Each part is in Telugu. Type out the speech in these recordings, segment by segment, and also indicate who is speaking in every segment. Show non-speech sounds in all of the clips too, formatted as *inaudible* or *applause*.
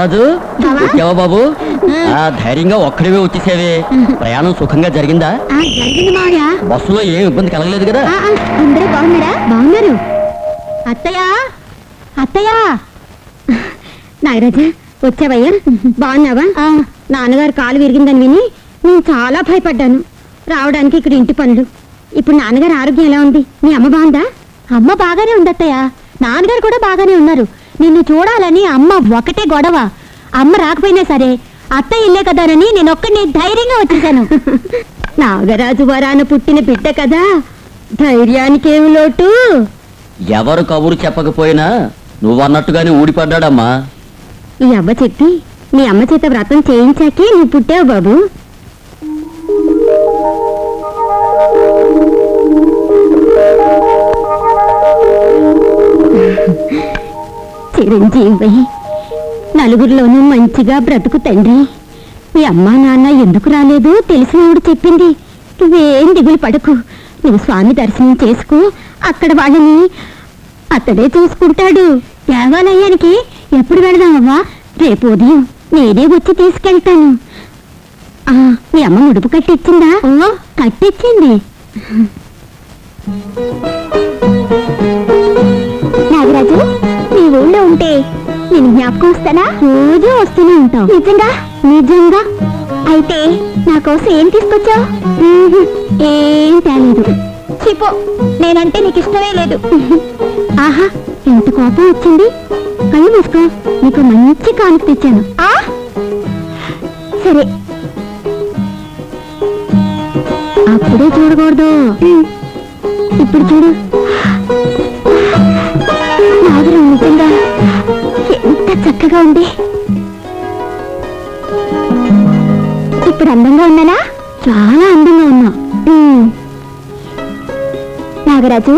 Speaker 1: నాగరాజు వచ్చావా బాబు? ఆ. ధైర్యంగా ఒక్కడివే వచ్చేసేవే. ప్రయాణం సుఖంగా జరిగిందా?
Speaker 2: ఆ, జరిగింది మావయ్య.
Speaker 1: బస్సులో ఏం ఇబ్బంది కలగలేదు కదా?
Speaker 2: ఆ, ఆ, అందరూ బాగున్నారా? బాగున్నారు. అత్తయ్య? అత్తయ్య? నాగరాజా వచ్చావయ్యా? బాగున్నావా? నాన్నగారు కాలు విరిగిందని విని నేను చాలా భయపడ్డాను. రావడానికి ఇక్కడ ఇంటి పనులు. ఇప్పుడు నాన్నగారు ఆరోగ్యం ఎలా ఉంది? మీ అమ్మ బాగుందా? అమ్మ బాగానే ఉంది అత్తయ్య. నాన్నగారు కూడా బాగానే ఉన్నారు. నిన్ను చూడాలని అమ్మ ఒకటే గొడవ. అమ్మ రాకపోయినా సరే అత్త ఇల్లే కదానని నేను ఒక్కడిని ధైర్యంగా వచ్చేసాను. *laughs* నాగరాజు వరాన పుట్టిన బిడ్డ కదా. ధైర్యానికేమి లోటు?
Speaker 1: ఎవరు కబురు చెప్పకపోయినా నువ్వు అన్నట్టుగానే ఊడిపడ్డాడమ్మా.
Speaker 2: ఈ అవ్వ చెప్పి మీ అమ్మ చేత వ్రతం చేయించాకే నువ్వు పుట్టావు బాబు. చిరంజీవి నలుగురిలోనూ మంచిగా బ్రతుకు తండ్రి. మీ అమ్మా నాన్న ఎందుకు రాలేదు తెలిసినవుడు చెప్పింది. నువ్వేం దిగులు పడకు. నువ్వు స్వామి దర్శనం చేసుకో. అక్కడ వాళ్ళని అతడే చూసుకుంటాడు. దేవాలయానికి ఎప్పుడు వెళదామవ్వా? రేపు ఉదయం నేనే వచ్చి తీసుకెళ్తాను. ఆ, మీ అమ్మ ముడుపు కట్టిచ్చిందా? కట్టిచ్చింది. ఊళ్ళో ఉంటే నేను జ్ఞాపకం వస్తానా? రోజూ వస్తూనే ఉంటావు. నిజంగా? నిజంగా? అయితే నా కోసం ఏం తీసుకొచ్చావు? ఏం తేలేదు. చిపో నేనంటే నీకు ఇష్టమే లేదు. ఆహా ఎంత కోపం వచ్చింది. కళ్ళు మూసుకో. నీకు మంచి కానుక తెచ్చాను. సరే. అప్పుడే చూడకూడదు. ఇప్పుడు చూడు. చక్కగా ఉంది ఇప్పుడు అందంగా ఉన్నానా? చాలా అందంగా ఉన్నా. నాగరాజు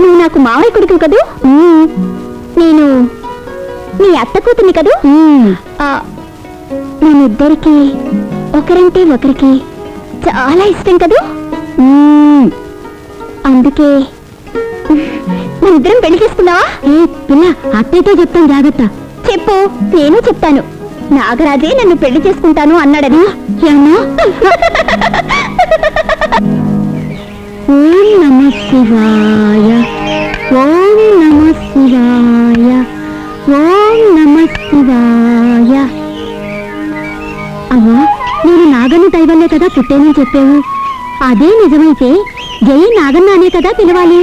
Speaker 2: నువ్వు నాకు మావయ్య కొడుకు కదూ. నేను నీ అత్త కూతుర్ని కదూ? ఆ, మనిద్దరికి ఒకరంటే ఒకరికి చాలా ఇష్టం కదూ. అందుకే మనిద్దరం పెళ్ళి చేసుకుందావా ఏ పిల్ల అత్తయ్యతో చెప్తాను జాగ్రత్త. చెప్పు నేను చెప్తాను. నాగరాజే నన్ను పెళ్ళి చేసుకుంటాను అన్నాడని. ఓం నమ శివాయ ఓం నమ శివాయ ఓం నమ శివాయ. అవ్వా నేను నాగన్న దైవల్లే కదా పుట్టేనని చెప్పావు. అదే నిజమైతే జై నాగన్న అనే కదా పిలవాలి.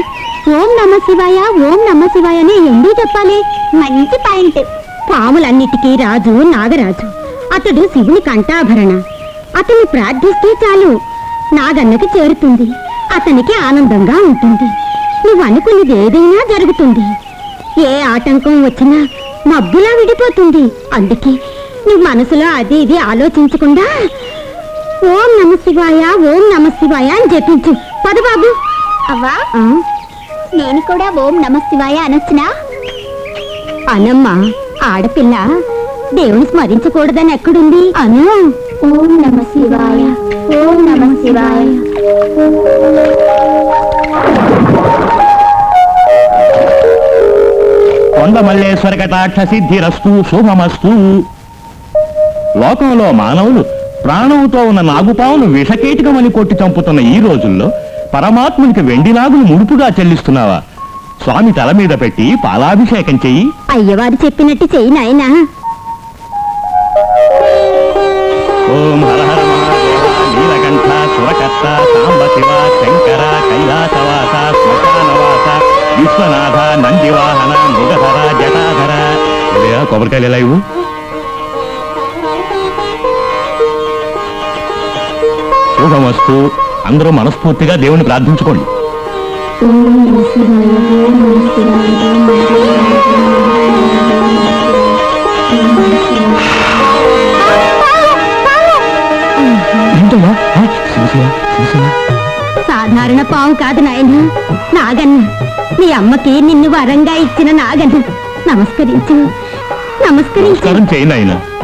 Speaker 2: ఓం నమ శివాయ ఓం నమ శివాయ అని ఎందుకు చెప్పాలి? మంచి పాయింట్. పాములన్నిటికీ రాజు నాగరాజు. అతడు శివుని కంఠాభరణ. అతన్ని ప్రార్థిస్తే చాలు. నాగన్నకి చేరుతుంది. అతనికి ఆనందంగా ఉంటుంది. నువ్వు అనుకున్నది ఏదైనా జరుగుతుంది. ఏ ఆటంకం వచ్చినా మబ్బులా విడిపోతుంది. అందుకే నువ్వు మనసులో అది ఇది ఆలోచించకుండా ఓం నమ శివాయ ఓం నమ శివాయ అని జపించు. పద బాబు. అవ్వా? నేను కూడా ఓం నమ శివాయ అనొచ్చునా? అనమ్మా ఆడపిల్ల దేవుని స్మరించకూడదని ఎక్కడుంది? అను. ఓం నమ శివాయ ఓం నమ శివాయ.
Speaker 3: కొండ మల్లేశ్వర కటాక్ష సిద్ధిరస్తు శుభమస్తు లోకంలో మానవులు ప్రాణంతో ఉన్న నాగుపావును విషకీటకమని కొట్టి చంపుతున్న ఈ రోజుల్లో పరమాత్మునికి వెండి నాగులు ముడుపుగా చెల్లిస్తున్నావా? స్వామి తల మీద పెట్టి పాలాభిషేకం చెయ్యి.
Speaker 2: అయ్యవారు చెప్పినట్టు చెయ్యి నాయనా.
Speaker 3: ఓం నీలకంఠ సురకర్త శంకర కైలాసవాస శ్మశానవాస విశ్వనాథ నందివాహన మృగధర జటాధర. కొబ్బరికాయలు ఎలా ఇవ్వు? శుభమస్తు. అందరూ మనస్ఫూర్తిగా దేవుని ప్రార్థించుకోండి.
Speaker 2: సాధారణ పాము కాదు నాయన. నాగన్న నీ అమ్మకి నిన్ను వరంగా ఇచ్చిన నాగన్న నమస్కరించు. నమస్కరించు.
Speaker 3: నమస్కారం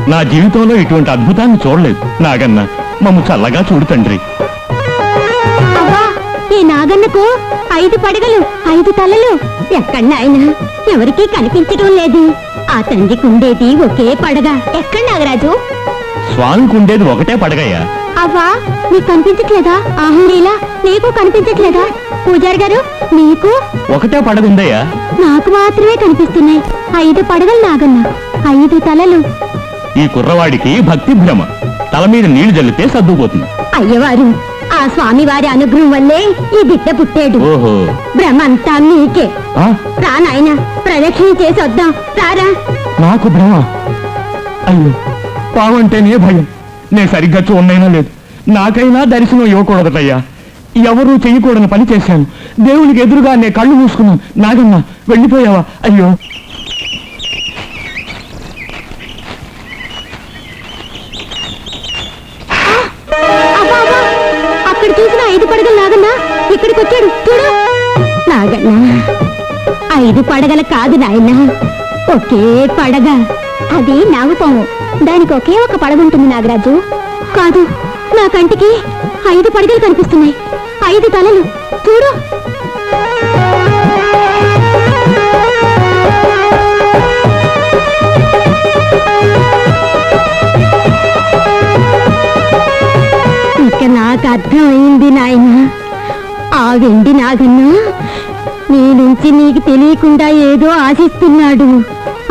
Speaker 3: నా జీవితంలో ఇటువంటి అద్భుతాన్ని చూడలేదు. నాగన్న మమ్ము చల్లగా చూడు తండ్రి.
Speaker 2: ఈ నాగన్నకు ఐదు పడగలు ఐదు తలలు. ఎక్కడ నాయన ఎవరికీ కనిపించడం లేదు. ఆ తండ్రికి ఉండేది ఒకే పడగ. ఎక్కడ నాగరాజు?
Speaker 3: స్వామికి ఉండేది ఒకటే పడగయ్యా.
Speaker 2: అవ్వా నీకు కనిపించట్లేదా? ఆహులీలా నీకు కనిపించట్లేదా? పూజారి గారు నీకు?
Speaker 3: ఒకటే పడగ ఉందయ్యా.
Speaker 2: నాకు మాత్రమే కనిపిస్తున్నాయి. ఐదు పడగలు నాగన్న ఐదు తలలు.
Speaker 3: ఈ కుర్రవాడికి భక్తి భ్రమ. తల మీద నీళ్ళు జల్లితే సర్దుకుపోతుంది.
Speaker 2: అయ్యవారు ఆ స్వామి వారి అనుగ్రహం వల్లే ఈ బిడ్డ పుట్టాడు.
Speaker 3: ఓహో.
Speaker 2: భ్రమ అంతా నీకే.
Speaker 3: ఆ,
Speaker 2: రా నాయన ప్రదక్షిణ చేసి వద్దాం. రారా.
Speaker 3: నాకు భ్రమ. అయ్యో పావంటేనే భయం. నేను సరిగ్గా చూడనైనా లేదు. నాకైనా దర్శనం ఇవ్వకూడదటయ్యా. ఎవరూ చెయ్యకూడని పని చేశాను. దేవునికి ఎదురుగా నే కళ్ళు మూసుకున్నాను. నాగన్నా వెళ్ళిపోయావా? అయ్యో.
Speaker 2: కాదు నాయన ఒకే పడగ. అది నాగుపాము. దానికి ఒకే ఒక పడగ ఉంటుంది నాగరాజు. కాదు నా కంటికి ఐదు పడగలు కనిపిస్తున్నాయి. ఐదు తలలు. చూడు. ఇక నాకు అర్థమైంది నాయన. ఆ వెండి నాగన్నా నీ నుంచి నీకు తెలియకుండా ఏదో ఆశిస్తున్నాడు.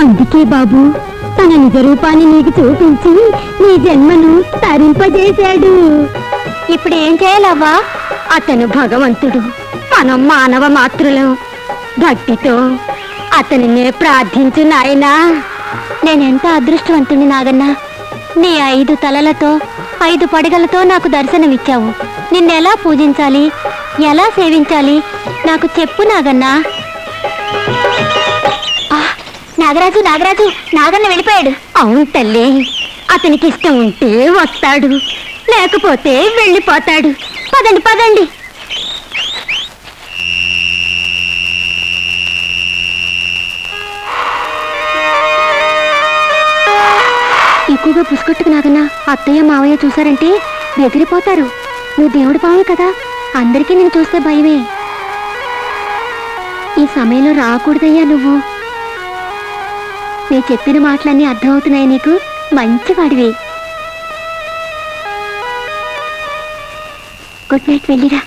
Speaker 2: అందుకే బాబు తన నిజ రూపాన్ని నీకు చూపించి నీ జన్మను తరింపజేశాడు. ఇప్పుడు ఏం చేయాలవ్వా? అతను భగవంతుడు మనం మానవ మాతృలం. భక్తితో అతనినే ప్రార్థించు నాయనా. నేనెంత అదృష్టవంతుని నాగన్నా? నీ ఐదు తలలతో ఐదు పడగలతో నాకు దర్శనమిచ్చావు. నిన్నెలా పూజించాలి? ఎలా సేవించాలి? నాకు చెప్పు నాగన్నా. నాగరాజు నాగరాజు నాగన్న వెళ్ళిపోయాడు. అవును తల్లి అతనికి ఇష్టం ఉంటే వస్తాడు లేకపోతే వెళ్ళిపోతాడు. పదండి పదండి. ఎక్కువగా పుసుకొట్టుకు నాగన్న అత్తయ్య మావయ్య చూసారంటే బెదిరిపోతారు. నువ్వు దేవుడి పావు కదా అందరికీ నేను చూస్తే భయమే. ఈ సమయంలో రాకూడదయ్యా నువ్వు. నేను చెప్పిన మాటలన్నీ అర్థమవుతున్నాయి నీకు. మంచివాడివి. గుడ్ నైట్ వెళ్ళిరా.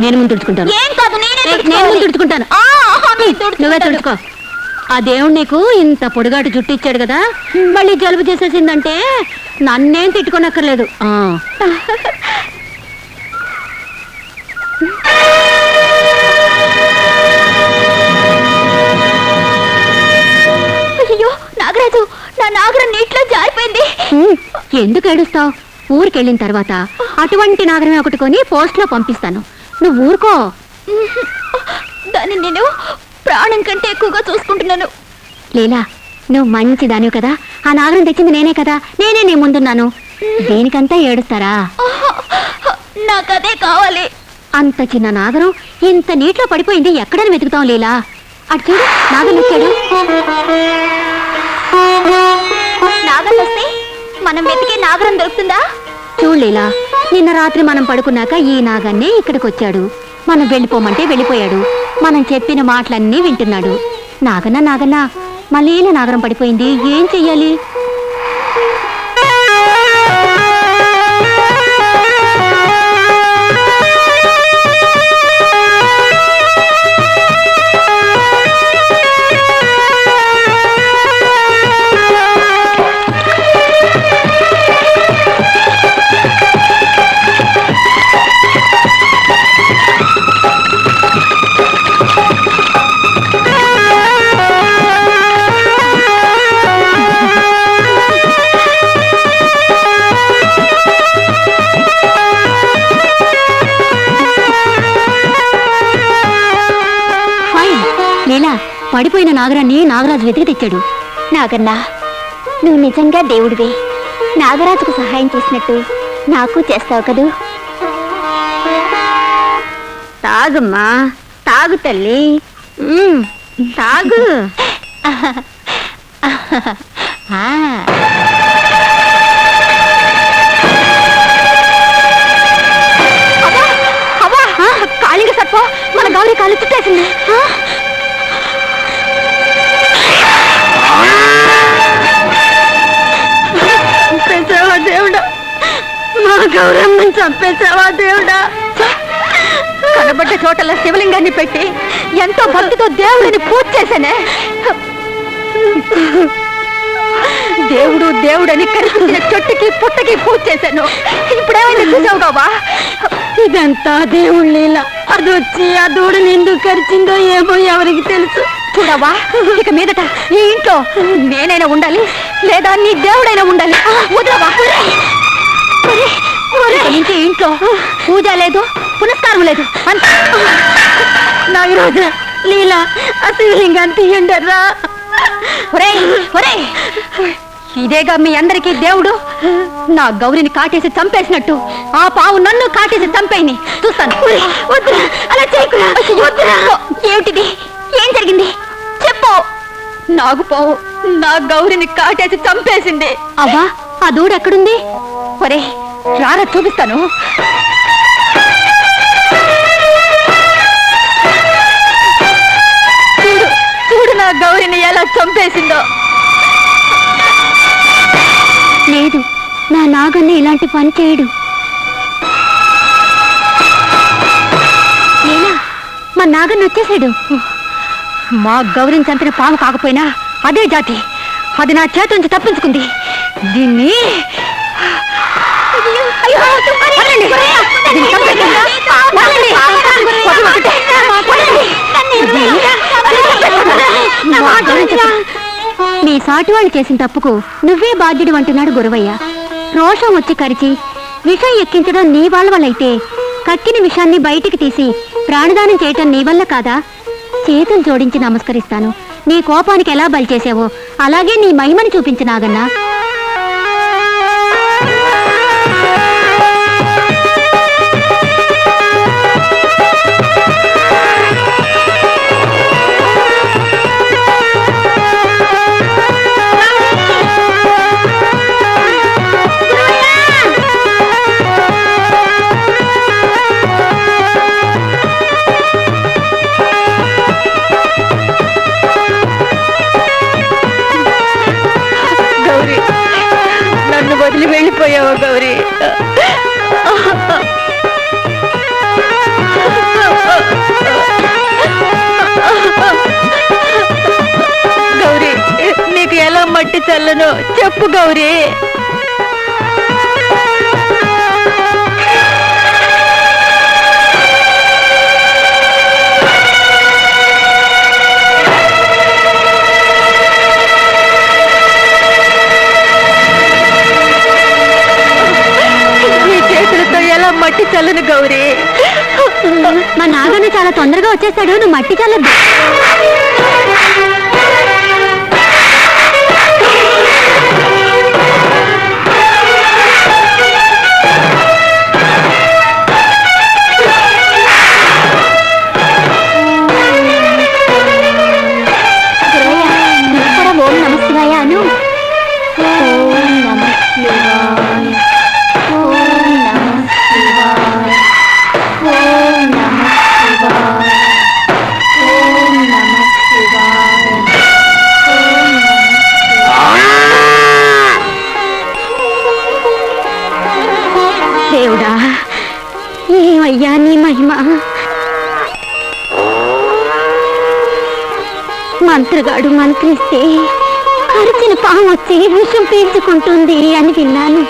Speaker 2: నేను ముందు తుడుచుకుంటాను. ఏం కాదు నేనే
Speaker 4: ముందు తుడుచుకుంటాను. నువ్వే తుడుచుకో. ఆ దేవుడు నీకు ఇంత పొడిగాటు జుట్టు ఇచ్చాడు కదా మళ్ళీ జలుబు చేసేసిందంటే నన్నేం తిట్టుకోనక్కర్లేదు. ఆ.
Speaker 2: అయ్యో నాగరాజు నా నాగరం నీటిలో జారిపోయింది.
Speaker 4: ఉమ్, ఎందుకు ఏడుస్తావు? ఊరికెళ్ళిన తర్వాత అటువంటి నాగరమే ఒకటి కొని పోస్ట్లో పంపిస్తాను. నువ్వు ఊరుకో. *laughs*
Speaker 2: దాన్ని నేను ప్రాణం కంటే ఎక్కువగా చూసుకుంటున్నాను.
Speaker 4: లీలా నువ్వు మంచి దానివి కదా. ఆ నాగరం తెచ్చింది నేనే కదా. నేనే నీ ముందున్నాను. *laughs* దేనికంతా ఏడుస్తారా? *laughs*
Speaker 2: నాకు అదే కావాలి.
Speaker 4: అంత చిన్న నాగరం ఇంత నీటిలో పడిపోయింది ఎక్కడని వెతుకుతాం లీలా. అటు చూడు నాగం వచ్చాడు
Speaker 2: నాగం వస్తే మనం వెతికే నాగరం దొరుకుతుందా?
Speaker 4: చూడు లీలా నిన్న రాత్రి మనం పడుకున్నాక ఈ నాగన్నే ఇక్కడికి వచ్చాడు మనం వెళ్ళిపోమంటే వెళ్ళిపోయాడు. మనం చెప్పిన మాటలన్నీ వింటున్నాడు. నాగన్న నాగన్న మళ్ళీ నాగరం పడిపోయింది. ఏం చెయ్యాలి? పడిపోయిన నాగరాన్ని నాగరాజు వెతికి తెచ్చాడు.
Speaker 5: నాగన్నా నువ్వు నిజంగా దేవుడివి. నాగరాజుకు సహాయం చేసినట్టు నాకు చేస్తావు కదూ?
Speaker 4: తాగమ్మా తాగు తల్లి. ఉమ్, తాగు. *laughs*
Speaker 5: ఆ,
Speaker 4: కాళింగ సర్పం మన గౌరీ కాలు చుట్టేసింది గౌరమ్మని చంపేశావా దేవుడా? కనబడ్డ చోటల శివలింగాన్ని పెట్టి ఎంతో భక్తితో దేవుడిని పూజ చేశానే. దేవుడు దేవుడని కనిపించిన చెట్టుకి పుట్టకి పూజ చేశాను. ఇప్పుడేమైనా చూసావు కావా ఇదంతా దేవుడి లీల. అది వచ్చి ఆ దూడని ఎందుకు కరిచిందో ఏమో ఎవరికి తెలుసు. చూడవా? ఇక మీదట ఈ ఇంట్లో నేనైనా ఉండాలి లేదా నీ దేవుడైనా ఉండాలి. వదలవా? ఈ ఇంట్లో పూజ లేదు పునస్కారం లేదు. అంత. నా ఈరోజు లీల శివలింగాన్ని తీయండర్రా ఒరేయ్ ఒరేయ్. ఇదేగా మీ అందరికీ దేవుడు? నా గౌరిని కాటేసి చంపేసినట్టు. ఆ పావు నన్ను కాటేసి చంపేయని. చూస్తాను. అలా ఏమిటిది? ఏం జరిగింది? చెప్పు. నాగు పావు నా గౌరిని కాటేసి చంపేసింది. అవ్వా ఆ దూడ ఎక్కడుంది? ఒరే రారా చూపిస్తాను. చూడు చూడు నా గౌరిని ఎలా చంపేసిందో. లేదు నా నాగన్న ఇలాంటి పని చేయడు. మా నాగన్న వచ్చేసాడు? మా గౌరిని చంపిన పాము కాకపోయినా అదే జాతి. అది నా చేతి నుంచి తప్పించుకుంది. దీన్ని మా సాటి వాళ్ళు చేసిన తప్పుకు నువ్వే బాధ్యుడు అంటున్నాడు గురవయ్య రోషం వచ్చి కరిచి విషం ఎక్కించడం నీ వాళ్ళ కక్కిన విషాన్ని బయటికి తీసి ప్రాణదానం చేయటం నీ వల్ల కాదా చేతులు జోడించి నమస్కరిస్తాను నీ కోపానికి ఎలా బలి చేసావో అలాగే నీ మహిమని చూపించు వెళ్ళిపోయావు గౌరీ? గౌరీ నీకు ఎలా మట్టి చల్లను చెప్పు గౌరీ. చాలా మట్టి చల్లను గౌరీ. మా నాగన్న చాలా తొందరగా వచ్చేస్తాడు నువ్వు మట్టి చల్లద్దు. మంత్రగాడు మంత్రిస్తే కరిచిన పాము వచ్చి విషం పీల్చుకుంటుంది అని విన్నాను.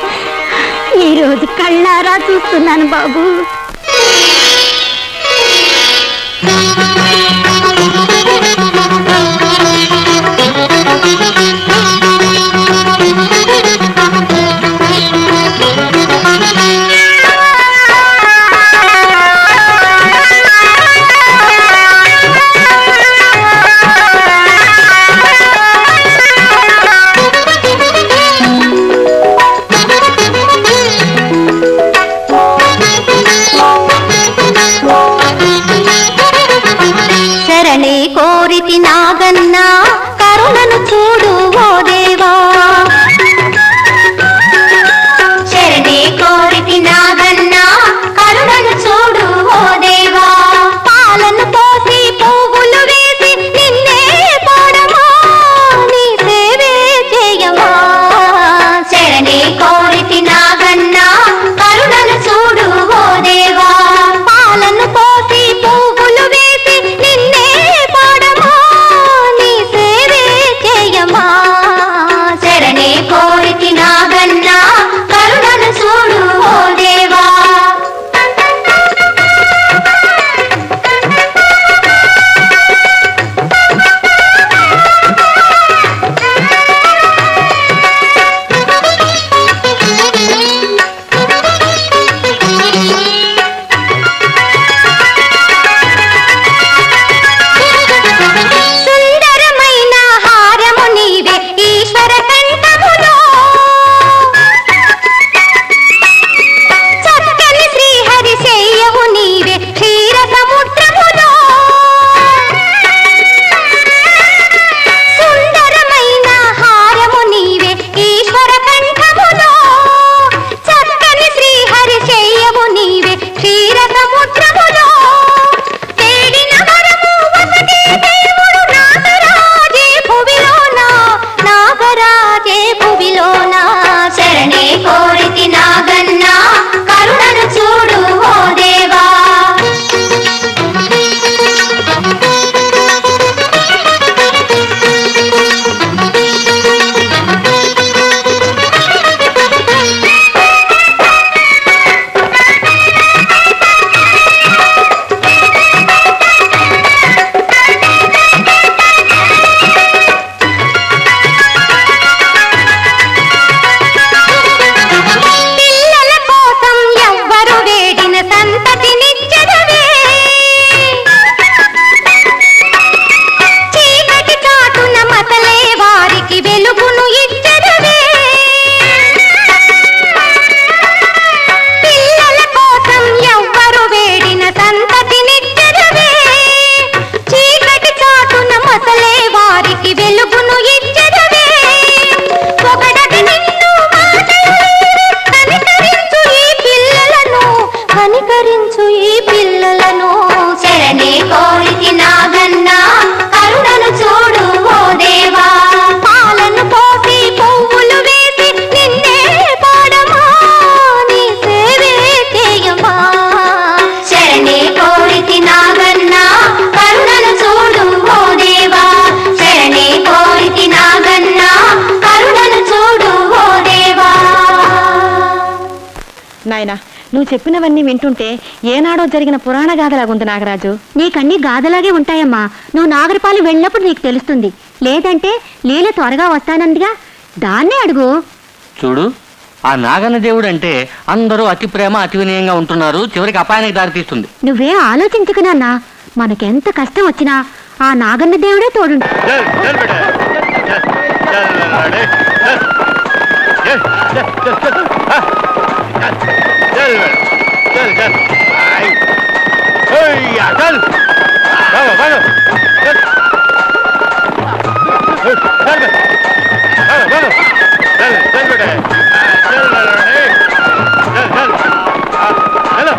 Speaker 4: ఈ రోజు కళ్ళారా చూస్తున్నాను బాబు.
Speaker 6: వింటుంటే ఏనాడో జరిగిన పురాణ గాథలాగుంది నాగరాజు
Speaker 4: నీకన్నీ గాథలాగే ఉంటాయమ్మా నువ్వు నాగరపాలు వెళ్ళినప్పుడు నీకు తెలుస్తుంది లేదంటే లీల త్వరగా వస్తానందిగా దాన్నే అడుగు
Speaker 7: చూడు ఆ నాగన్న దేవుడు అంటే అందరూ అతి ప్రేమ అతి వినయంగా ఉంటున్నారు చివరికి అపాయానికి దారితీస్తుంది
Speaker 4: నువ్వే ఆలోచించుకు నాన్న మనకెంత కష్టం వచ్చినా ఆ నాగన్న దేవుడే
Speaker 8: తోడు
Speaker 9: hello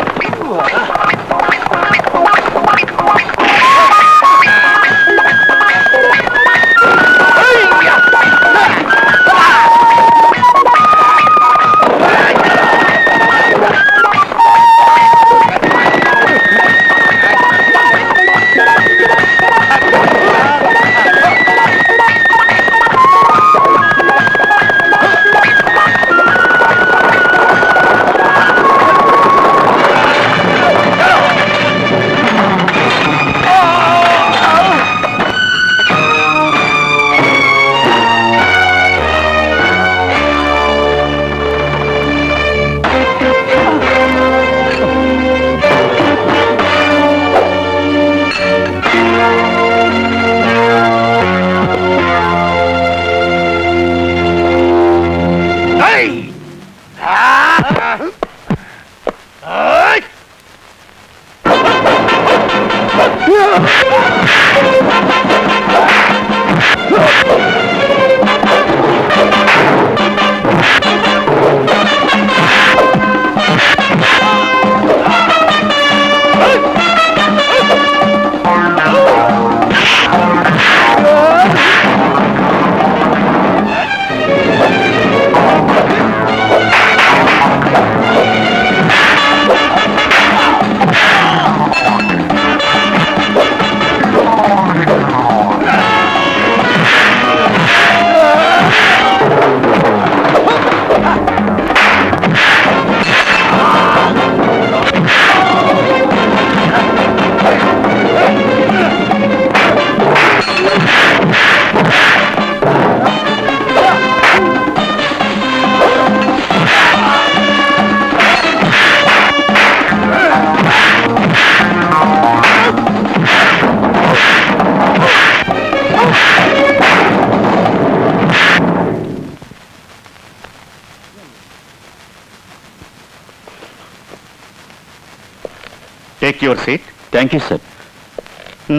Speaker 9: your seat
Speaker 10: thank you sir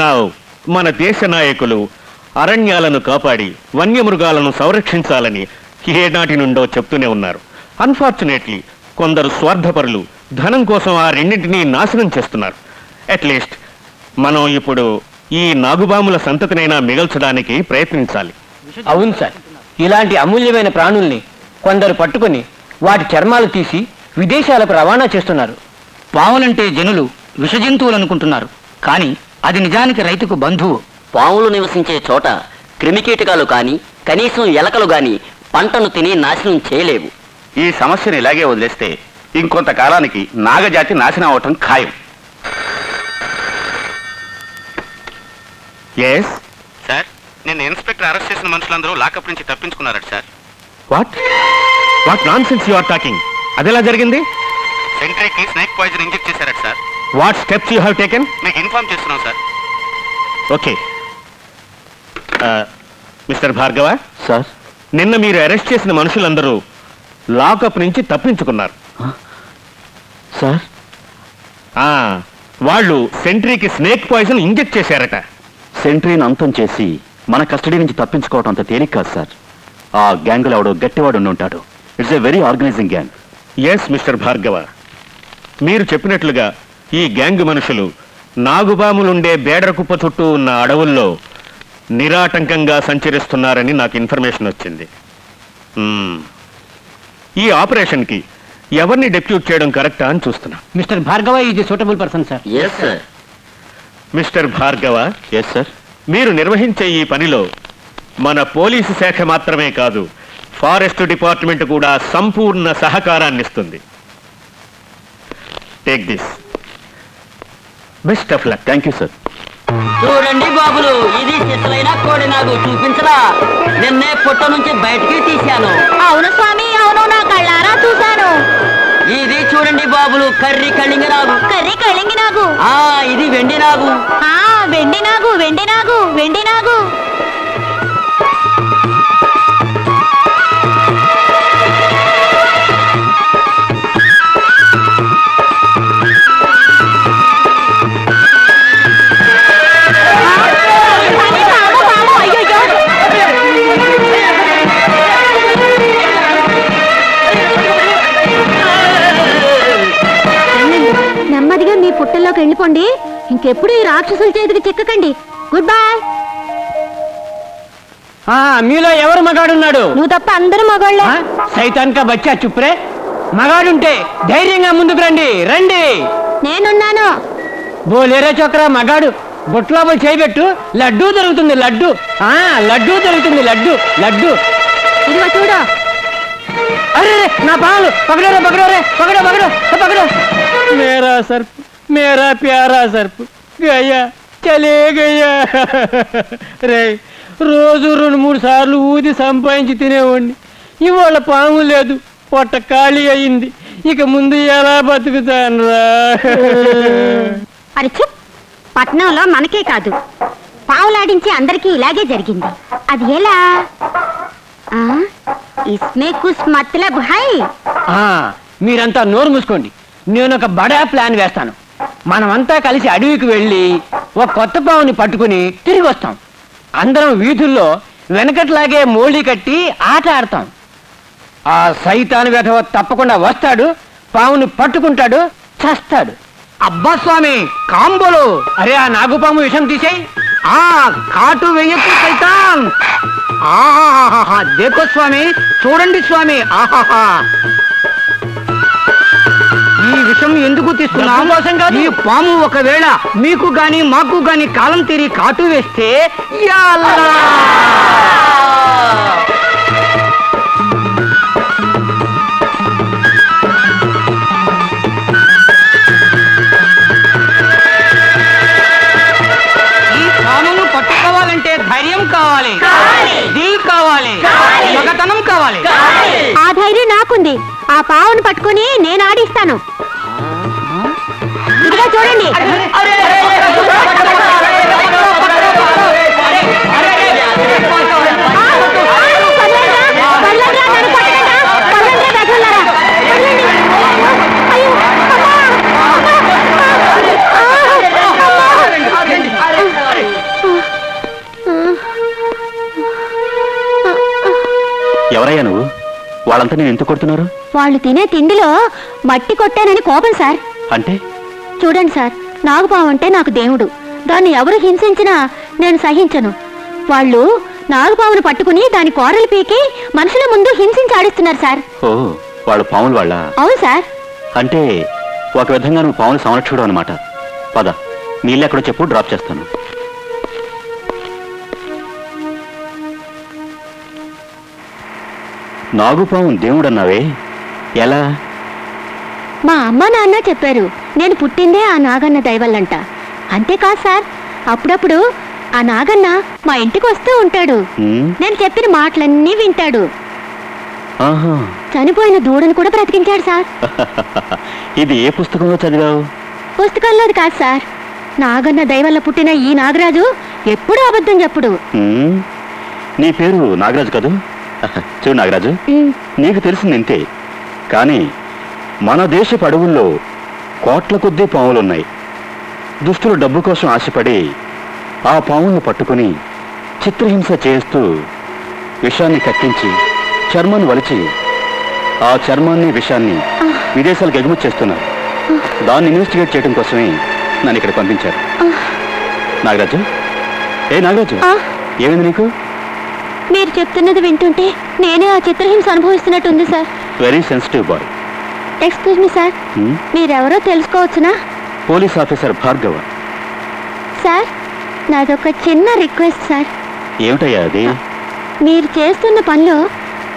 Speaker 9: నా మన దేశ నాయకులు అరణ్యాలను కాపాడి వన్యమృగాలను సంరక్షించాలని ఏనాటి నుండో చెప్తూనే ఉన్నారు. అన్ఫార్చునేట్లీ కొందరు స్వార్థపరులు ధనం కోసం ఆ రెండింటినీ నాశనం చేస్తున్నారు. అట్లీస్ట్ మనం ఇప్పుడు ఈ నాగుబాముల సంతతినైనా మిగల్చడానికి ప్రయత్నించాలి.
Speaker 11: అవును సార్ ఇలాంటి అమూల్యమైన ప్రాణుల్ని కొందరు పట్టుకొని వాటి చర్మాలు తీసి విదేశాలకు రవాణా చేస్తున్నారు. పావులంటే జనులు విష జంతువులు అనుకుంటున్నారు కానీ అది నిజానికి రైతుకు బంధువు.
Speaker 1: పాములు నివసించే చోట క్రిమికీటకాలు కానీ కనీసం ఎలకలు గాని పంటను తిని నాశనం చేయలేవు.
Speaker 10: ఈ సమస్యను ఇలాగే వదిలేస్తే ఇంకొంతకాలానికి నాగజాతి నాశనం అవటం ఖాయం.
Speaker 9: ఎస్
Speaker 10: సార్ నేను ఇన్స్పెక్టర్ అరెస్ట్ చేసిన మనుషులందరూ లాకప్ నుంచి తప్పించుకున్నారట sir.
Speaker 9: What what nonsense you are talking అదెలా జరిగింది?
Speaker 10: సెంట్రీకి స్నేక్ పాయిజన్ ఇంజెక్ట్ చేశారట sir.
Speaker 9: What steps you have taken?
Speaker 10: మీకు ఇన్ఫార్మ్ చేస్తున్నాం sir.
Speaker 9: Okay. Mister Bhargava?
Speaker 10: Sir.
Speaker 9: నిన్న మీరు అరెస్ట్ చేసిన మనుషులందరూ లాకప్ నుంచి తప్పించుకున్నారు.
Speaker 10: సార్.
Speaker 9: ఆ, వాళ్ళు సెంట్రీకి స్నేక్ పాయిజన్ ఇంజెక్ట్ చేశారట.
Speaker 10: సెంట్రీని అంతం చేసి మన కస్టడీ నుంచి తప్పించుకోవడం అంత తేలిక కాదు సార్. ఆ గ్యాంగులో ఎవడో గట్టివాడు ఉండి ఉంటాడు. It's a very organising gang.
Speaker 9: Yes mister Bhargava. మీరు చెప్పినట్లుగా ఈ గ్యాంగ్ మనుషులు నాగుబాములుండే బేడర కుప్ప చుట్టూ ఉన్న అడవుల్లో నిరాటంకంగా సంచరిస్తున్నారని నాకు ఇన్ఫర్మేషన్ వచ్చింది. ఈ ఆపరేషన్కి ఎవరిని డెప్యూట్ చేయడం కరెక్టా అని చూస్తున్నా.
Speaker 11: మిస్టర్ భార్గవ ఇది suitable person sir.
Speaker 1: Yes sir
Speaker 9: mister Bhargava?
Speaker 10: Yes sir
Speaker 9: మీరు నిర్వహించే ఈ పనిలో మన పోలీసు శాఖ మాత్రమే కాదు ఫారెస్ట్ డిపార్ట్మెంట్ కూడా సంపూర్ణ సహకారాన్ని ఇస్తుంది take this best of luck.
Speaker 10: Thank you sir.
Speaker 1: చూడండి బాబులు ఇది సిసలైన కోడి నాకు చూపించరా? నిన్నే పుట్ట నుంచి బయటికి తీశాను.
Speaker 4: అవును స్వామి అవును నా కళ్ళారా చూశాను.
Speaker 1: ఇది చూడండి బాబులు కర్రీ కళింగ నాగు.
Speaker 4: కర్రీ కళింగి నాగు.
Speaker 1: ఆ ఇది వెండి నాగు.
Speaker 4: ఆ వెండి నాగు వెండి నాగు వెండి నాగు. పుట్టల్లోకి వెళ్ళిపోండి. ఇంకెప్పుడు ఈ రాక్షసుల చేతికి చిక్కకండి. గుడ్ బాయ్
Speaker 11: మీలో ఎవరు మగాడున్నాడు?
Speaker 4: నువ్వు తప్ప అందరూ మగోళ్ళే.
Speaker 11: ఆ? సైతాన్ కా బచ్చా చుప్రే మగాడుంటే ధైర్యంగా ముందుకు రండి. రండి.
Speaker 4: నేనున్నాను.
Speaker 11: బోలేరే చోకరా మగాడు. బొట్లోపల చేయబెట్టు. లడ్డూ దొరుకుతుంది లడ్డు. ఆ లడ్డూ దొరుకుతుంది లడ్డు లడ్డు.
Speaker 4: ఇదిగో చూడు.
Speaker 11: అరే నా పాలు. పకడోరే పకడోరే పకడో పకడో పకడో మేరా సర్ప్ మేరా ప్యారా సర్ప్ గయ్యా చలే గయ్యా రే రోజు రెండు మూడు సార్లు ఊది సంపాదించి తినేవాడిని. ఇవాళ పాము లేదు పొట్ట ఖాళీ అయింది. ఇక ముందు ఎలా బతుకుతాను రా?
Speaker 4: అరే చుప్ పట్నంలో మనకే కాదు పావులాడించి అందరికీ ఇలాగే జరిగింది. అది ఎలా? ఆ? ఇస్మే కుస్ మతలబ్ హై.
Speaker 11: ఆ, మీరంతా నోరు మూసుకోండి. నేను ఒక బడా ప్లాన్ వేస్తాను. మనమంతా కలిసి అడవికి వెళ్ళి ఒక కొత్త పావుని పట్టుకుని తిరిగి వస్తాం. అందరం వీధుల్లో వెనకట్లాగే మోళీ కట్టి ఆట ఆడతాం. ఆ సైతాను వెధవ తప్పకుండా వస్తాడు పావుని పట్టుకుంటాడు చస్తాడు. అబ్బా స్వామి కాంబోలు! అరే ఆ నాగుపాము విషం తీసేయి. ఆ కాటు వెయ్యకు సైతాన్! ఆహాహాహా దేకో స్వామి చూడండి స్వామి ఆహాహా! ఈ విషయం ఎందుకు తీస్తున్నాం ఈ పాము ఒకవేళ మీకు గాని మాకు గాని కాలం తీరి కాటు వేస్తే యా కావాలి దిల్ కావాలి మగతనం కావాలి
Speaker 4: ఆ ధైర్యం నాకుంది ఆ పావును పట్టుకొని నేను ఆడిస్తాను ఇదిగో చూడండి
Speaker 10: వాళ్ళంతా నేను ఎందుకు కొడుతున్నారు?
Speaker 4: వాళ్ళు తినే తిండిలో మట్టి కొట్టానని కోపం సార్.
Speaker 10: అంటే?
Speaker 4: చూడండి సార్. నాగుపాము అంటే నాకు దేవుడు. దాన్ని ఎవరు హింసించినా నేను సహించను. వాళ్ళు నాగుపామును పట్టుకుని దాని కోరలు పీకి మనుషుల ముందు హింసించి ఆడిస్తున్నారు సార్.
Speaker 10: ఓ వాళ్ళు పాములు వాళ్ళ?
Speaker 4: అవును సార్.
Speaker 10: అంటే ఒక విధంగా నువ్వు పాములు సంరక్షకుడు అనమాట పద ఇల్లు ఎక్కడో చెప్పు డ్రాప్ చేస్తాను. నాగుపాము దేవుడు అన్నావే ఎలా?
Speaker 4: మా అమ్మ నాన్న చెప్పారు నేను పుట్టిందే ఆ నాగన్న దయవల్లంట అంతేకాదు సార్ అప్పుడప్పుడు ఆ నాగన్న మా ఇంటికి వస్తూ ఉంటాడు. నేను చెప్పిన మాటలన్నీ వింటాడు. చనిపోయిన దూడను కూడా బ్రతికించాడు సార్. *laughs*
Speaker 10: ఇది ఏ పుస్తకంలో చదివావు?
Speaker 4: పుస్తకంలోది కాదు సార్. నాగన్న దయవల్ల పుట్టిన ఈ నాగరాజు ఎప్పుడూ అబద్ధం చెప్పుడు.
Speaker 10: నీ పేరు నాగరాజు కదూ? చూడు నాగరాజు నీకు తెలిసింది ఇంతే కానీ మన దేశపు అడవుల్లో కోట్ల కొద్దీ పాములున్నాయి. దుస్తులు డబ్బు కోసం ఆశపడి ఆ పాములను పట్టుకుని చిత్రహింస చేస్తూ విషాన్ని కక్కించి చర్మాన్ని వలిచి ఆ చర్మాన్ని విషాన్ని విదేశాలకు ఎగుమతి చేస్తున్నారు. దాన్ని ఇన్వెస్టిగేట్ చేయడం కోసమే నన్ను ఇక్కడ పంపించారు. నాగరాజు? ఏ నాగరాజు. ఏమైంది నీకు?
Speaker 4: మీరు చెప్తున్నది వింటుంటే నేనే ఆ చిత్రహింస అనుభవిస్తున్నట్టుంది sir.
Speaker 10: Very sensitive boy
Speaker 4: excuse me sir. మీరెవరో తెలుసుకోవచ్చునా?
Speaker 10: పోలీస్ ఆఫీసర్ భార్గవ
Speaker 4: సార్ నాదొక చిన్న రిక్వెస్ట్ సార్.
Speaker 10: ఏమిటయ్యా అది?
Speaker 4: మీరు చేస్తున్న పనిలో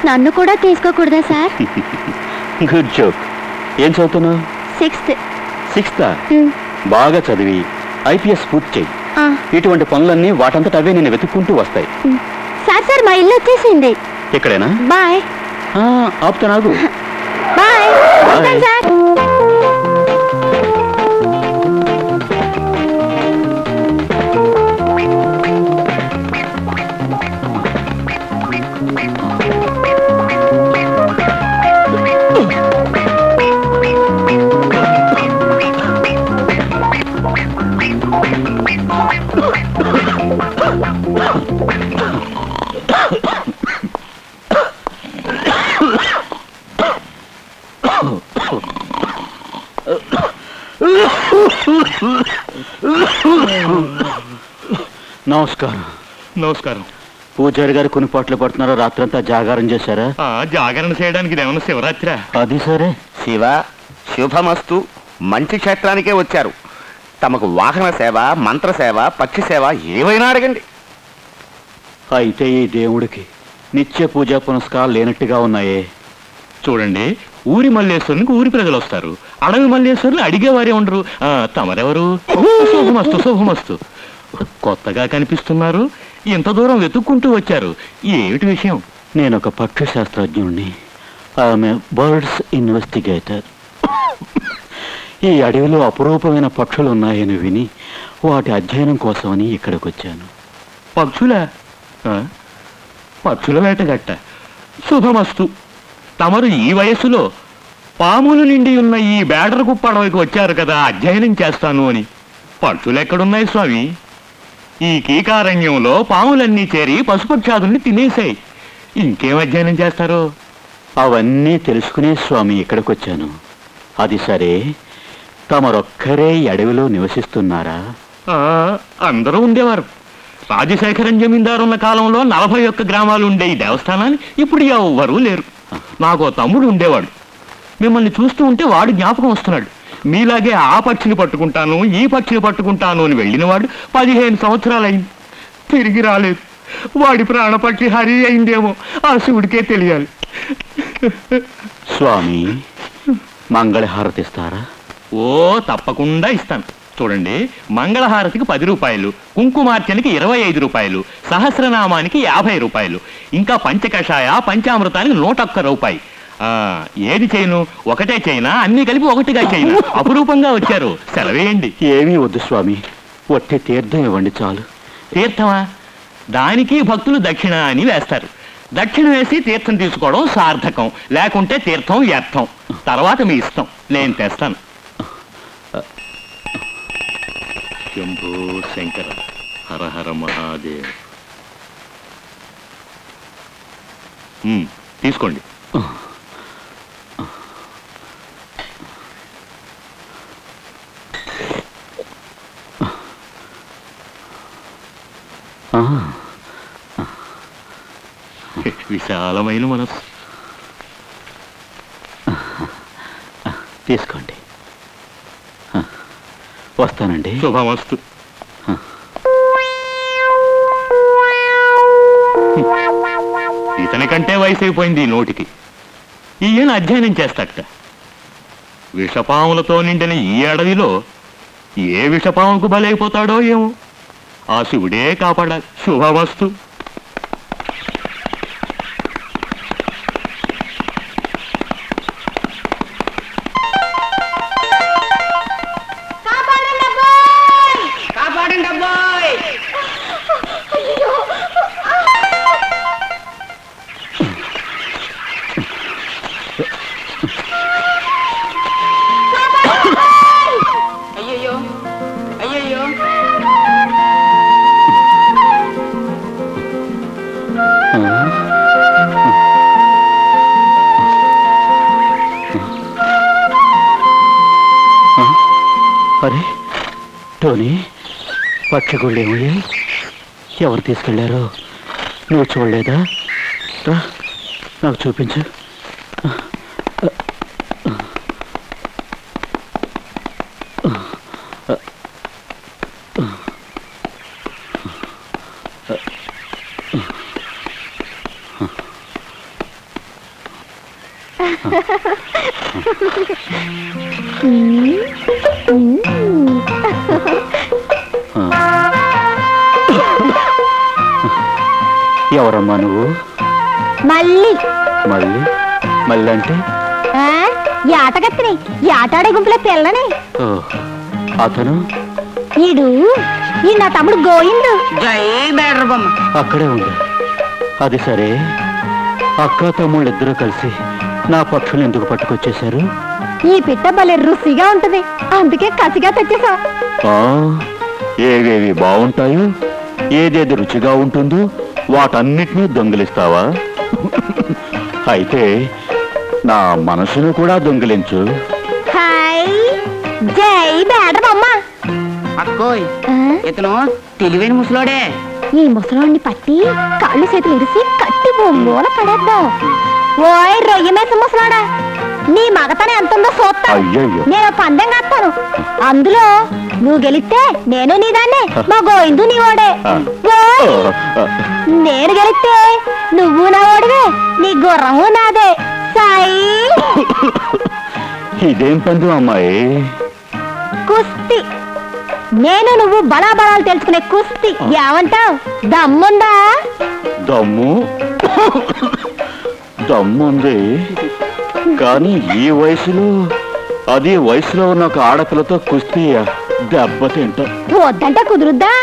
Speaker 4: నన్ను కూడా తీసుకోకూడదా సార్? *laughs*
Speaker 10: గుడ్ జోక్ ఏం చదువుతున్నావు?
Speaker 4: సిక్స్త్
Speaker 10: సిక్స్త్ బాగా చదివి ఐపీఎస్ పూర్తి చేయి. ఇటువంటి పనులన్నీ వాటంతట అవే నేను వెతుక్కుంటూ వస్తాయి.
Speaker 4: ఉమ్. సార్ మా ఇల్లు వచ్చేసింది.
Speaker 10: ఇక్కడేనా
Speaker 4: బాయ్.
Speaker 10: ఆ, ఆపుతా నాగు
Speaker 4: బాయ్. సార్.
Speaker 10: నమస్కారం.
Speaker 3: నమస్కారం.
Speaker 10: పూజారి గారు కొన్ని పాటలు పడుతున్నారో? రాత్రంతా జాగారం చేశారా?
Speaker 3: ఆ జాగరణ చేయడానికి ఇదేమన్నా శివరాత్రి?
Speaker 10: అది సరే.
Speaker 12: శివ శుభమస్తు. మంచి క్షేత్రానికే వచ్చారు. తమకు వాహన సేవ మంత్ర సేవ పక్షి సేవ ఏవైనా అడగండి.
Speaker 10: అయితే ఈ దేవుడికి నిత్య పూజా పునస్కారాలు లేనట్టుగా ఉన్నాయే.
Speaker 3: చూడండి ఊరి మల్లేశ్వరునికి ఊరి ప్రజలు వస్తారు. అడవి మల్లేశ్వరుని అడిగేవారే ఉండరు. తమరెవరు? శుభమస్తు శుభమస్తు. కొత్తగా కనిపిస్తున్నారు. ఇంత దూరం వెతుక్కుంటూ వచ్చారు. ఏమిటి విషయం?
Speaker 10: నేను ఒక పక్షి శాస్త్రజ్ఞుణ్ణి ఆమె బర్డ్స్ ఇన్వెస్టిగేటర్. ఈ అడవిలో అపురూపమైన పక్షులు ఉన్నాయని విని వాటి అధ్యయనం కోసమని ఇక్కడికి వచ్చాను
Speaker 3: పక్షుల పక్షుల వేటగట్ట. శుభమస్తు. తమరు ఈ వయస్సులో పాములు నిండి ఉన్న ఈ బేడర కుప్పడవకి వచ్చారు కదా అధ్యయనం చేస్తాను అని. పక్షులు ఎక్కడున్నాయి స్వామి? ఈ కీకారణ్యంలో పాములన్నీ చేరి పశుపక్షాదుల్ని తినేసాయి ఇంకేం అధ్యయనం చేస్తారు?
Speaker 10: అవన్నీ తెలుసుకునే స్వామి ఇక్కడికి వచ్చాను అది సరే తమరొక్కరే అడవిలో నివసిస్తున్నారా?
Speaker 3: ఆ, అందరూ ఉండేవారు. రాజశేఖరం జమీందారు ఉన్న కాలంలో నలభై ఒక్క గ్రామాలు ఉండే ఈ దేవస్థానాన్ని ఇప్పుడు ఎవ్వరూ లేరు. నాకు ఓ తమ్ముడు ఉండేవాడు. మిమ్మల్ని చూస్తూ ఉంటే వాడు జ్ఞాపకం వస్తున్నాడు. మీలాగే ఆ పక్షిని పట్టుకుంటాను ఈ పక్షిని పట్టుకుంటాను అని వెళ్ళినవాడు పదిహేను సంవత్సరాలు అయింది తిరిగి రాలేదు. వాడి ప్రాణపక్షి హరి అయిందేమో ఆ శివుడికే తెలియాలి.
Speaker 10: స్వామి మంగళహారతిస్తారా
Speaker 3: ఓ తప్పకుండా ఇస్తాను. చూడండి మంగళహారతికి పది రూపాయలు కుంకుమార్చనకి ఇరవై ఐదు రూపాయలు సహస్రనామానికి యాభై రూపాయలు ఇంకా పంచకషాయ పంచామృతానికి నూట ఒక్క రూపాయి. ఏది చేయను? ఒకటే చైనా అన్ని కలిపి ఒకటిగా చైనా అపురూపంగా వచ్చారు. సెలవేయండి.
Speaker 10: ఏమీ వద్దు స్వామి. ఒట్టి తీర్థం ఇవ్వండి చాలు.
Speaker 3: తీర్థమా? దానికి భక్తులు దక్షిణ అని వేస్తారు. దక్షిణ వేసి తీర్థం తీసుకోవడం సార్థకం. లేకుంటే తీర్థం వ్యర్థం. తర్వాత మీ ఇష్టం. నేను తెస్తాను. శంభో శంకర. హర హర మహాదేవ్. తీసుకోండి. విశాలమైన మనసు.
Speaker 10: తీసుకోండి. వస్తానండి.
Speaker 3: శుభమస్తు. ఇతని కంటే వయసు అయిపోయింది ఈ నోటికి. ఈయన అధ్యయనం చేస్తాట విషపాములతో నిండిన ఈ అడవిలో ఏ విషపాముకు బలైపోతాడో ఏమో. ఆ శివుడే కాపాడాలి.
Speaker 10: శుభవస్తు. పక్షిగుళ్ళు ఎవరు తీసుకెళ్ళారో? నువ్వు చూడలేదా? నాకు చూపించు. అతను?
Speaker 5: ఈడు ఈ నా తమ్ముడు గోయిండు
Speaker 10: అక్కడే ఉంది అది సరే. అక్క తమ్ముళ్ళు ఇద్దరూ కలిసి నా పక్షులు ఎందుకు పట్టుకొచ్చేశారు?
Speaker 5: ఈ పిట్ట భలే రుచిగా ఉంటది. అందుకే కసిగా తెచ్చేసా.
Speaker 10: ఆ, ఏవేవి బాగుంటాయో ఏదేది రుచిగా ఉంటుందో వాటన్నిటినీ దొంగిలిస్తావా? అయితే నా మనసును కూడా దొంగిలించు.
Speaker 5: జై బేడరమ్మ
Speaker 13: అక్కోయ్ ఇతను తెలివైన ముసలోడే.
Speaker 5: ఈ ముసలాన్ని పట్టి కాళ్ళు చేతులు ఇరిసి కట్టి మూల పడేద్దాం. ఓయ్ రొయ్య మేసం ముసలాడా నీ మగతనం ఎంత ఉందో నేను పందెం కాస్తాను. అందులో నువ్వు గెలిస్తే నేను నీదాన్నే మా గోయిందు నీ ఓడే నేను గెలిస్తే నువ్వు నా ఓడివే నీ గుర్రము నాదే. సాయి.
Speaker 10: ఇదేం పందు అమ్మాయి?
Speaker 5: కుస్తీ. నేను నువ్వు బలాబలాలు తెలుసుకునే కుస్తీ. ఏమంటావ్? దమ్ముందా?
Speaker 10: దమ్ము? దమ్ముంది. కానీ ఈ వయసులో అది వయసులో ఉన్న ఒక ఆడపిల్లతో కుస్తీ దెబ్బతింటా
Speaker 5: వద్దంటే కుదురుద్దా?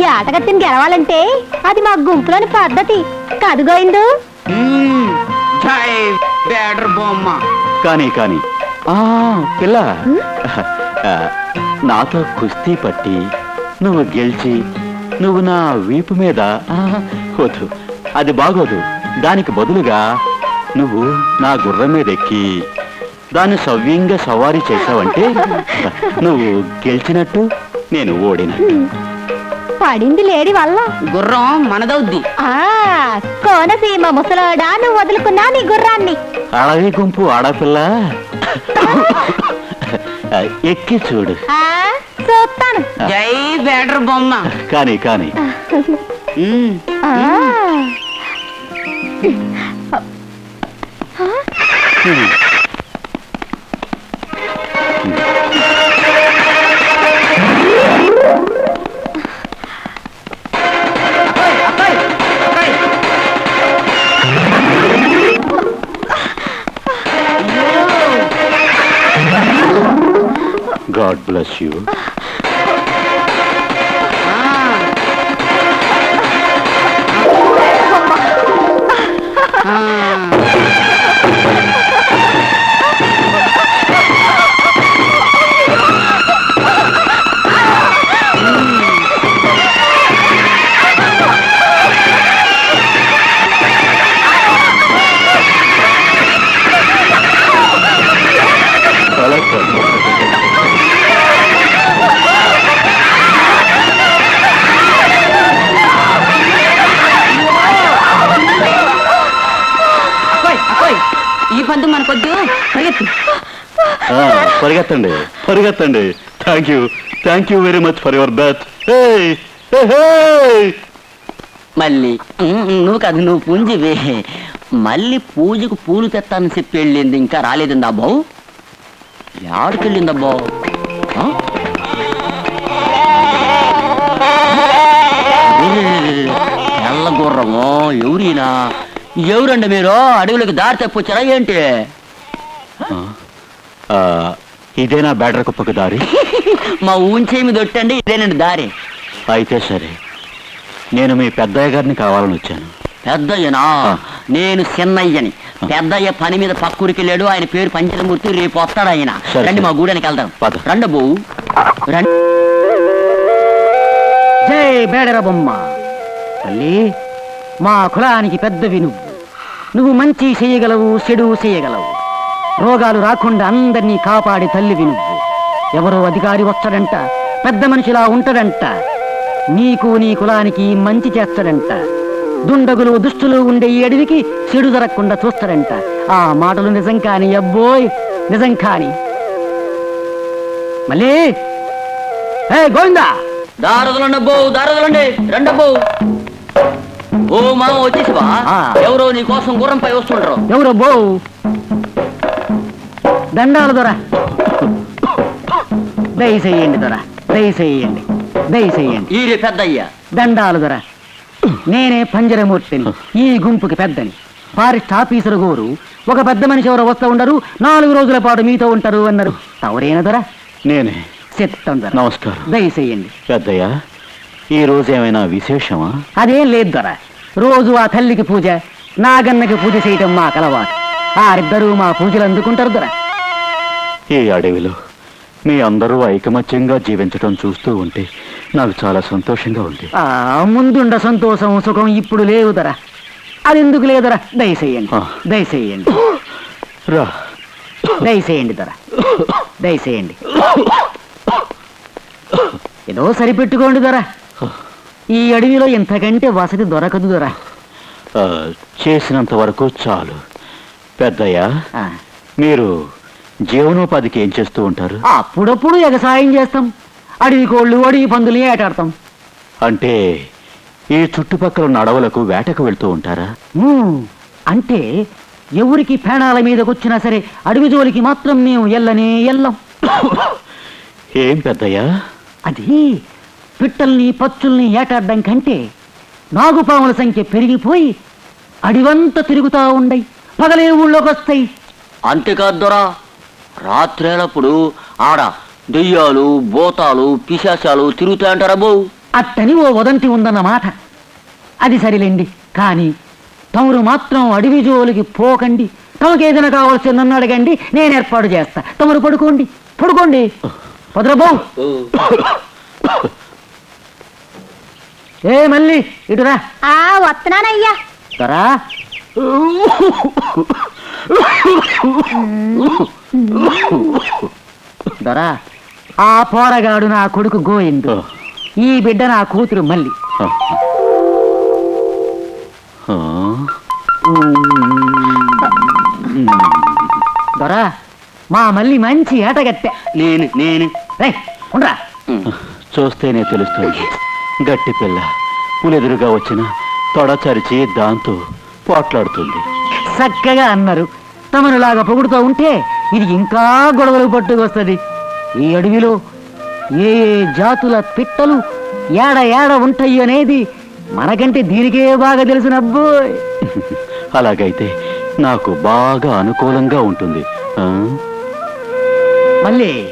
Speaker 5: ఈ ఆటగత్తిని గెలవాలంటే అది మా గుంపులోని పద్ధతి. కదుగోయిందు
Speaker 10: కానీ కానీ. ఆ పిల్ల. నాతో కుస్తీ పట్టి నువ్వు గెలిచి నువ్వు నా వీపు మీద వద్దు. అది బాగోదు. దానికి బదులుగా నువ్వు నా గుర్రం మీద ఎక్కి దాన్ని సవ్యంగా సవారీ చేసావంటే నువ్వు గెలిచినట్టు నేను ఓడినట్టు.
Speaker 5: పడింది లేడి వల్ల.
Speaker 13: గుర్రం మనదవుద్ది.
Speaker 5: ఆ కోనసీమ ముసలోడా నువ్వు వదులుకున్నా నీ గుర్రాన్ని.
Speaker 10: అడవి గుంపు ఆడపిల్ల. ఎక్కి చూడు.
Speaker 5: ఆ చూస్తాను.
Speaker 13: జై బేడర్ బొమ్మ.
Speaker 10: కానీ కానీ.
Speaker 13: మ్మ్.
Speaker 5: ఆ
Speaker 10: గాడ్ బ్లెస్ పరిగెత్తండి పరిగెత్తండి. Thank you thank you very much for your bath
Speaker 1: మళ్ళీ నువ్వు కాదు నువ్వు పుంజివే. మళ్ళీ పూజకు పూలు తెస్తానని చెప్పి వెళ్ళింది ఇంకా రాలేదండి అబ్బావు ఆడికెళ్ళింది అబ్బావు ఆ? తెల్ల గుర్రము ఎవరినా? ఎవరండి మీరు? అడవులకు దారి తప్పొచ్చారా ఏంటి?
Speaker 10: ఇదేనా బ్యాటర్ కుప్పకు దారి? *laughs*
Speaker 1: మా ఊంచేమి దొట్టండి ఇదేనండి దారి.
Speaker 10: అయితే సరే. నేను మీ పెద్దయ్య గారిని కావాలని వచ్చాను.
Speaker 1: పెద్దయ్యనా? నేను చిన్నయ్యని. పెద్దయ్య పని మీద పక్కూరికి వెళ్ళాడు ఆయన పేరు పంచమూర్తి రేపు వస్తాడు ఆయన. రండి. మా గూడానికి వెళ్దాం. రండి బో రండి.
Speaker 13: జై బేడర బొమ్మ. తల్లి మా కులానికి పెద్దవి నువ్వు. నువ్వు మంచి చేయగలవు చెడు చేయగలవు. రోగాలు రాకుండా అందరినీ కాపాడి తల్లివి నువ్వు. ఎవరో అధికారి వస్తాడంట పెద్ద మనిషిలా ఉంటాడంట. నీకు నీ కులానికి మంచి చేస్తాడంట. దుండగులు దుష్టులు ఉండే ఈ అడవికి చెడు జరగకుండా చూస్తాడంట. ఆ మాటలు నిజం కాని అబ్బోయ్ నిజం కాని. మళ్ళీ? ఏ గోవిందా!
Speaker 1: దారదులండి బో దారదులండి రండబ్బో. ఓ మామ వచ్చేసివా?
Speaker 13: ఆ.
Speaker 1: ఎవరో నీ కోసం గుర్రంపై వస్తుండ్రు.
Speaker 13: ఎవరు బో దండాలు దొర. దయచేయండి దొర. దయచేయండి. దయచేయండి.
Speaker 1: ఈరే పెద్దయ్య.
Speaker 13: దండాలు దొర. నేనే పంజరమూర్తిని ఈ గుంపుకి పెద్దని. ఫారెస్ట్ ఆఫీసర్ గోరు ఒక పెద్ద మనిషి ఎవరో వస్తూ ఉండరు నాలుగు రోజుల పాటు మీతో ఉంటారు అన్నారు. తవరేనా దొర?
Speaker 10: నేనే.
Speaker 13: చెప్తాం దొర.
Speaker 10: నమస్కారం.
Speaker 13: దయచేయండి.
Speaker 10: పెద్దయ్య ఈ రోజు ఏమైనా విశేషమా?
Speaker 13: అదేం లేదు దొర. రోజు ఆ తల్లికి పూజ నాగన్నకి పూజ చేయటం మా అలవాటు ఆరిద్దరూ మా పూజలు అందుకుంటారు దొర.
Speaker 10: ఈ అడవిలో మీ అందరూ ఐకమత్యంగా జీవించడం చూస్తూ ఉంటే నాకు చాలా సంతోషంగా ఉంది.
Speaker 13: ముందుండ సంతోషం సుఖం ఇప్పుడు లేవు దొర. అది ఎందుకు లేదరా దయచేయండి. దయచేయండి.
Speaker 10: రా.
Speaker 13: దయచేయండి దొర. దయచేయండి. ఏదో సరిపెట్టుకోండి దొర. ఈ అడవిలో ఇంతకంటే వసతి దొరకదు దొర.
Speaker 10: చేసినంత వరకు చాలు. పెద్దయ్య మీరు జీవనోపాధికి ఏం చేస్తూ ఉంటారు?
Speaker 13: అప్పుడప్పుడు ఎగసాయం చేస్తాం. అడవి కోళ్ళు అడవి పందులు ఏటాడతాం.
Speaker 10: అంటే ఈ చుట్టుపక్కల ఉన్న అడవులకు వేటకు వెళ్తూ ఉంటారా?
Speaker 13: అంటే ఎవరికి పేణాల మీదకొచ్చినా సరే అడవి జోలికి మాత్రం మేము ఎల్లనే ఎల్లం.
Speaker 10: ఏం పెద్దయ్యా?
Speaker 13: అది పిట్టల్ని పచ్చుల్ని ఏటాడడం కంటే నాగుపాముల సంఖ్య పెరిగిపోయి అడివంతా తిరుగుతా ఉండయి. పగలే ఊళ్ళోకి వస్తాయి
Speaker 1: అంతేకాదు దొరా. రాత్రేలప్పుడు ఆడ దెయ్యాలు భూతాలు పిశాచాలు తిరుగుతాయి అంటారా బో?
Speaker 13: అట్టని ఓ వదంతి ఉందన్నమాట. అది సరిలేండి కానీ తమరు మాత్రం అడవి జోలికి పోకండి. తమకు ఏదైనా కావాల్సి నన్ను అడగండి నేను ఏర్పాటు చేస్తా. తమరు పడుకోండి పడుకోండి. పదరబో ఏ మళ్ళీ ఇటురా
Speaker 5: ఆ వస్తున్నానయ్యా.
Speaker 13: తరా. దొరా ఆ పోరగాడు నా కొడుకు గోయిండు ఈ బిడ్డ నా కూతురు మళ్ళీ దొరా మా మళ్ళీ మంచి ఏటగట్టె
Speaker 1: నేను నేను.
Speaker 13: రేయ్ ఉండరా.
Speaker 10: చూస్తేనే తెలుస్తుంది. గట్టి పిల్ల పులెదురుగా వచ్చిన తొడ చరిచి దాంతో పోట్లాడుతుంది.
Speaker 13: చక్కగా అన్నారు. తమనులాగా పొగుడుతూ ఉంటే ఇది ఇంకా గొడవలు పట్టుకొస్తుంది ఈ అడవిలో ఏ ఏ జాతుల పిట్టలు ఏడ ఏడ ఉంటాయి అనేది మనకంటే దీనికే బాగా తెలిసిన అబ్బోయ్ *laughs*
Speaker 10: అలాగైతే నాకు బాగా అనుకూలంగా ఉంటుంది. ఆ?
Speaker 13: మళ్ళీ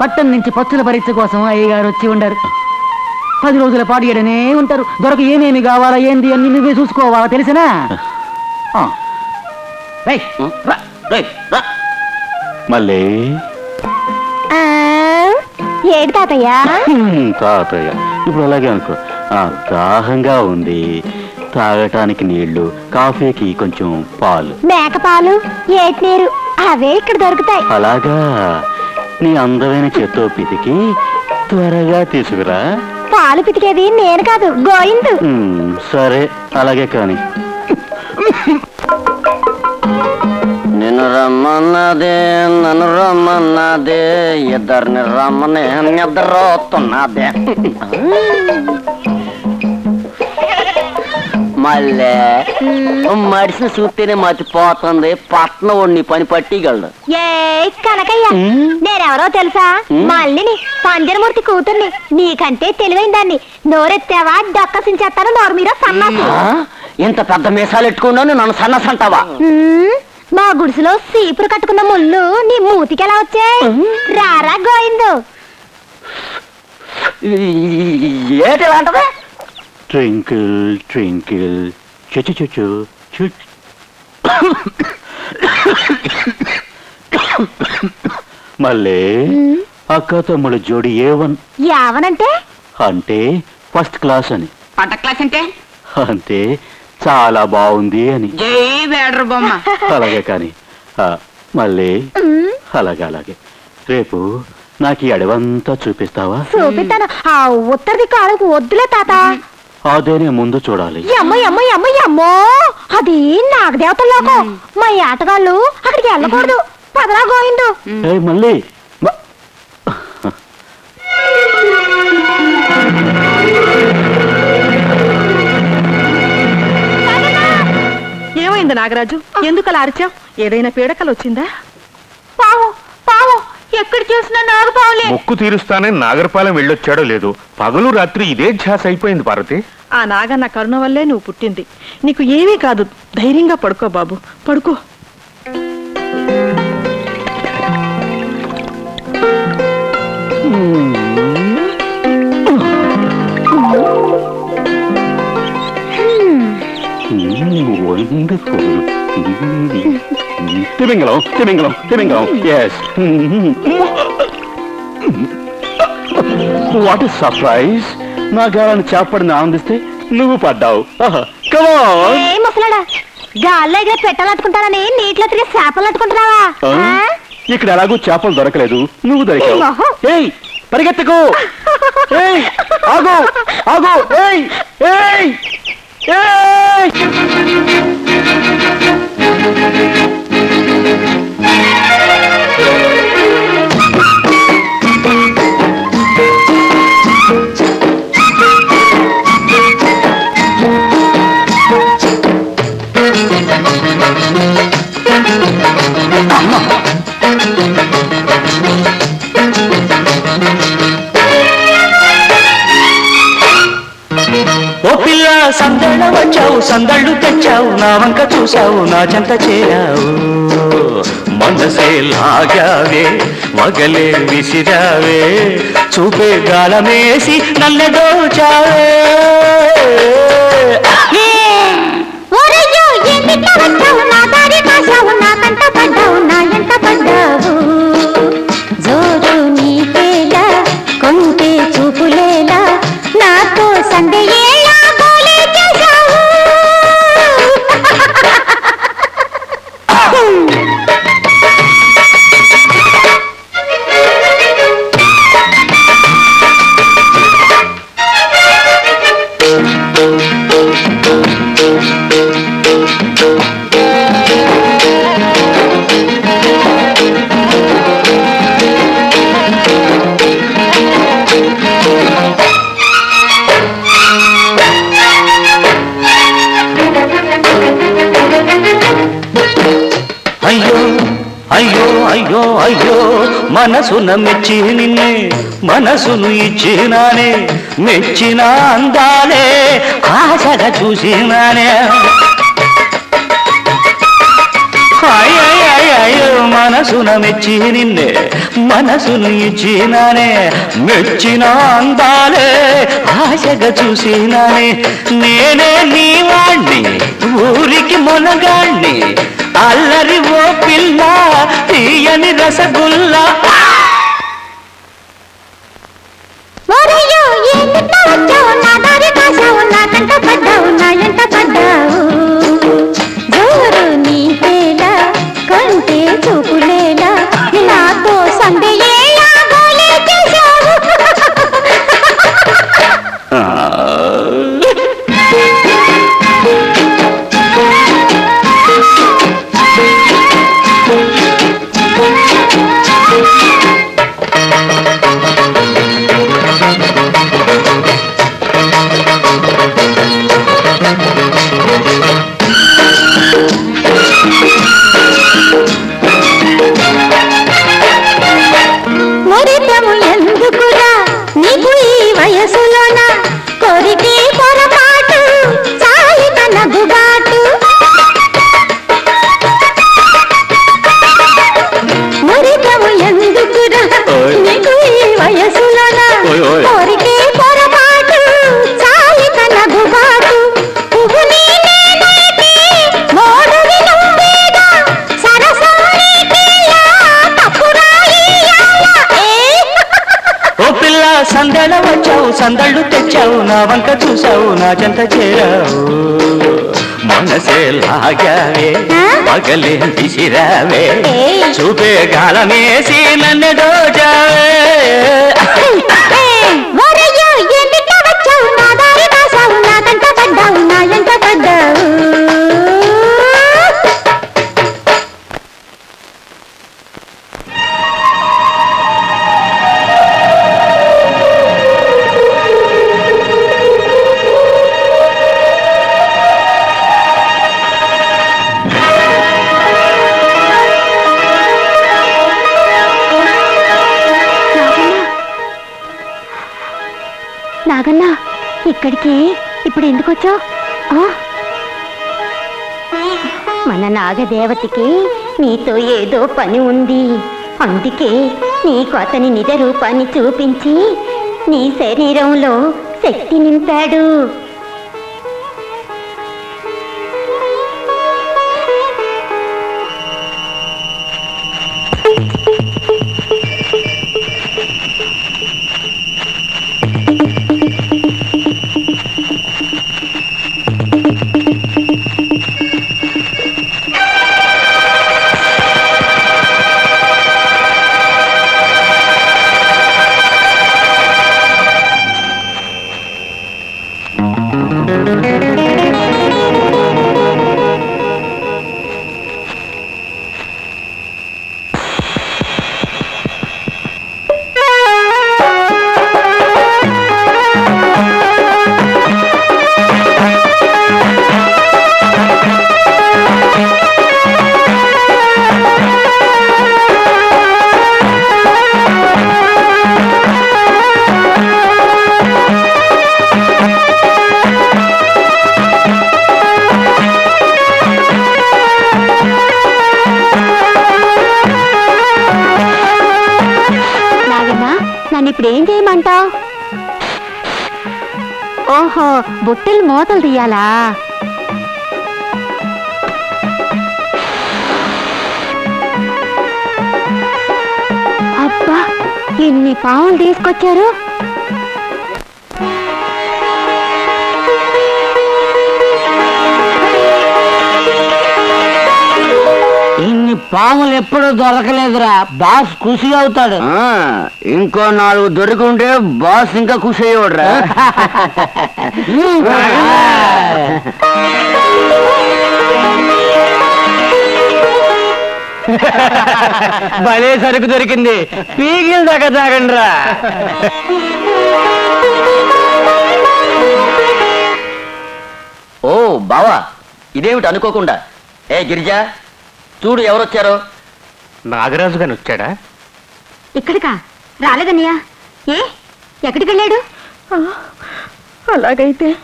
Speaker 13: పట్టణం నుంచి పచ్చుల పరీక్ష కోసం అయ్యగారు వచ్చి ఉండారు. పది రోజుల పాటు ఉంటారు. దొరక ఏమేమి కావాలా ఏంది అన్ని నువ్వే చూసుకోవాలా తెలిసినా. *laughs*
Speaker 10: మళ్ళీ?
Speaker 5: ఆ, ఏడు తాతయ్య?
Speaker 10: హ్మ్, తాతయ్య. ఇప్పుడు అలాగే అనుకో. ఆ, దాహంగా ఉంది. తాగటానికి నీళ్ళు కాఫీకి కొంచెం పాలు.
Speaker 5: మేకపాలు ఏటి నీరు అవే ఇక్కడ దొరుకుతాయి.
Speaker 10: అలాగా? నీ అందమైన చేత్తో పితికి త్వరగా తీసుకురా.
Speaker 5: పాలు పితికేది నేను కాదు గోయిందు
Speaker 10: హ్మ్, సరే అలాగే కానీ. *laughs*
Speaker 1: నిన్ను రమ్మన్నదే నన్ను రమ్మన్నదే ఇద్దరిని రమ్మని నిద్రపోతున్నదే మళ్ళీ. మడిసిన చూస్తేనే మర్చిపోతుంది. పట్నం వాడిని పని పట్టిగలడు.
Speaker 5: ఏ కనకయ్య నేనెవరో తెలుసా? మళ్ళీని పంజరమూర్తి కూతుర్ని. నీకంటే తెలివైన దాన్ని నోరెత్తావా డొక్కసించేస్తాను నోరు మీద సన్నాసి?
Speaker 1: ఇంత పెద్ద మీసాలు ఎట్టుకున్నాను నన్ను సన్నసంటావా
Speaker 5: ఉమ్, మా గుడిసెలో సీపురు కట్టుకున్న ముళ్ళు నీ మూతికి ఎలా వచ్చాయి? రారా గోయిందు
Speaker 1: ఏటి అంటది
Speaker 10: ట్వింకిల్ ట్వింకిల్ చుచు చుచు చు మళ్ళీ అక్క తమ్ముడు జోడి ఏ వన్
Speaker 5: యావనంటే?
Speaker 10: అంటే ఫస్ట్ క్లాస్ అని.
Speaker 14: పంట క్లాస్ అంటే?
Speaker 10: అంతే చాలా బాగుంది అని.
Speaker 14: బొమ్మ.
Speaker 10: అలాగే కానీ ఆ, మళ్ళీ
Speaker 5: ఉమ్,
Speaker 10: అలాగే అలాగే. రేపు నాకు ఈ అడవంతా చూపిస్తావా?
Speaker 5: చూపిస్తాను. ఆ ఉత్తరది కాలకు వద్దులే తాత.
Speaker 10: అదేనే ముందు చూడాలి.
Speaker 5: అది నాగదేవతల లోకం. మా ఆటగాళ్ళు అక్కడికి వెళ్ళకూడదు. పదరా గోయిండు
Speaker 10: మళ్ళీ.
Speaker 15: ఏమైంది నాగరాజు? ఎందుకు అలా అరిచావు? ఏదైనా పీడకలు వచ్చిందా
Speaker 5: పావు పావు. ఎక్కడ చూసినా నాగపావులే
Speaker 12: మొక్కు తీరుస్తానని నాగరపాలెం వెళ్ళొచ్చాడో లేదో పగలు రాత్రి ఇదే ధ్యాస అయిపోయింది పార్వతి
Speaker 15: ఆ నాగన్న కరుణ వల్లే నువ్వు పుట్టింది నీకు ఏమీ కాదు ధైర్యంగా పడుకో బాబు పడుకో
Speaker 10: వండర్ఫుల్ తిమింగలం తిమింగలం తిమింగలం. ఎస్ వాట్ సర్ప్రైజ్ నా గాలని చేపడిని ఆనందిస్తే నువ్వు పడ్డావు.
Speaker 5: ముసలాడా గాల్లో ఎగిరే పెట్టాలట్టుకుంటానని నీటిలో తిరిగి చేపలు అట్టుకుంటున్నావా?
Speaker 10: ఇక్కడ ఎలాగో చేపలు దొరకలేదు. నువ్వు దొరికావు. ఏయ్ పరిగెత్తకు. ఏయ్ ఆగు ఆగు. ఏయ్ ఏయ్ ఏయ్.
Speaker 16: నా వంక చూశావు నా చెంత చేరావు. మనసే లాగావే వగలే విసిరావే చూపే గాలమేసి నన్ను దోచావే. అయ్యో మనసున మెచ్చి నిన్నే మనసును ఇచ్చినానే మెచ్చిన అందాలే ఆశగా చూసినానే. అయ్యో మనసున మెచ్చి నిన్నే మనసును ఇచ్చినానే మెచ్చిన అందాలే ఆశగా చూసినానే. నేనే నీ వాణ్ణి ఊరికి మొనగాణ్ణి అల్లరి ఓ పిల్ల తీయని రసగుల్లా. పగలే విసిరావే చూపే గాలమేసి నన్ను
Speaker 4: నాగదేవతకి నీతో ఏదో పని ఉంది. అందుకే నీకు అతని నిజ రూపాన్ని చూపించి నీ శరీరంలో శక్తి నింపాడు. తీయాలా అబ్బా ఎన్ని పావులు తీసుకొచ్చారు?
Speaker 13: ఇన్ని పాములు ఎప్పుడూ దొరకలేదురా. బాస్ ఖుషి అవుతాడు.
Speaker 1: ఇంకో నాలుగు దొరికింటే బాస్ ఇంకా ఖుషి అయ్యేవాడురా. *laughs*
Speaker 13: భలే సరుకు దొరికింది. పీగిల్ దాకా తాగండి రా
Speaker 1: ఓ బావా ఇదేమిటి అనుకోకుండా? ఏ గిరిజా చూడు ఎవరొచ్చారో.
Speaker 3: నాగరాజు గాని వచ్చాడా?
Speaker 4: ఇక్కడికా? రాలేదన్నయ్యా. ఏ ఎక్కడికి వెళ్ళాడు
Speaker 15: ఆ, అలాగైతే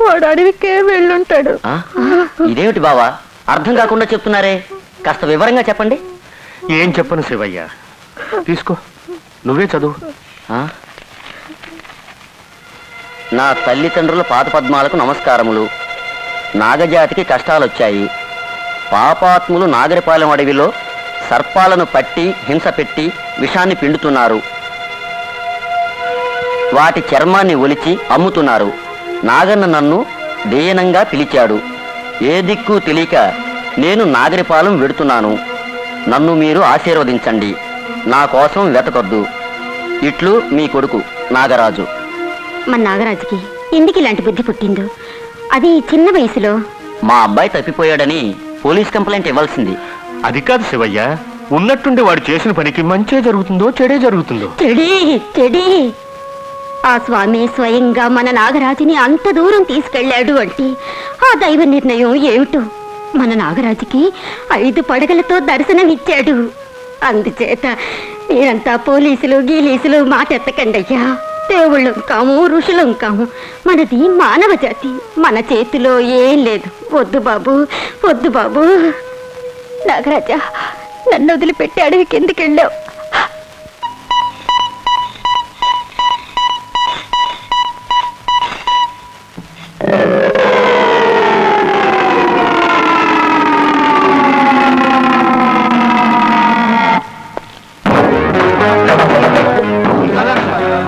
Speaker 15: వాడు అడవికే వెళ్ళుంటాడు?
Speaker 1: ఇదేమిటి బావా? అర్థం కాకుండా చెప్తున్నారే. కాస్త వివరంగా చెప్పండి.
Speaker 3: ఏం చెప్పను శివయ్య. తీసుకో. నువ్వే చదువు.
Speaker 1: ఆ? నా తల్లిదండ్రుల పాదపద్మాలకు నమస్కారములు. నాగజాతికి కష్టాలొచ్చాయి. పాపాత్ములు నాగరిపాలెం అడవిలో సర్పాలను పట్టి హింస పెట్టి విషాన్ని పిండుతున్నారు. వాటి చర్మాన్ని ఒలిచి అమ్ముతున్నారు. నాగన్న నన్ను దీనంగా పిలిచాడు. ఏ దిక్కు తెలియక నేను నాగరిపాలెం వెడుతున్నాను. నన్ను మీరు ఆశీర్వదించండి. నా కోసం వెతకొద్దు. ఇట్లు మీ కొడుకు నాగరాజు.
Speaker 4: మన నాగరాజుకి ఎందుకు ఇలాంటి బుద్ధి పుట్టిందో? అది చిన్న వయసులో.
Speaker 1: మా అబ్బాయి తప్పిపోయాడని పోలీస్ కంప్లైంట్ ఇవ్వాల్సింది.
Speaker 3: అది కాదు శివయ్య. ఉన్నట్టుండి వాడు చేసిన పనికి మంచే జరుగుతుందో చెడే జరుగుతుందో.
Speaker 4: చెడి చెడి. ఆ స్వామి స్వయంగా మన నాగరాజుని అంత దూరం తీసుకెళ్ళాడు అంటే ఆ దైవ నిర్ణయం ఏమిటో మన నాగరాజుకి ఐదు పడగలతో దర్శనమిచ్చాడు. అందుచేత మీరంతా పోలీసులు గీలీసులు మాటెత్తకండయ్యా. అయ్యా దేవుళ్ళం కాము ఋషులం కాము. మనది మానవ జాతి. మన చేతిలో ఏం లేదు. వద్దు బాబు వద్దు బాబు. నాగరాజా నన్ను వదిలిపెట్టి అడవికి ఎందుకు వెళ్ళావు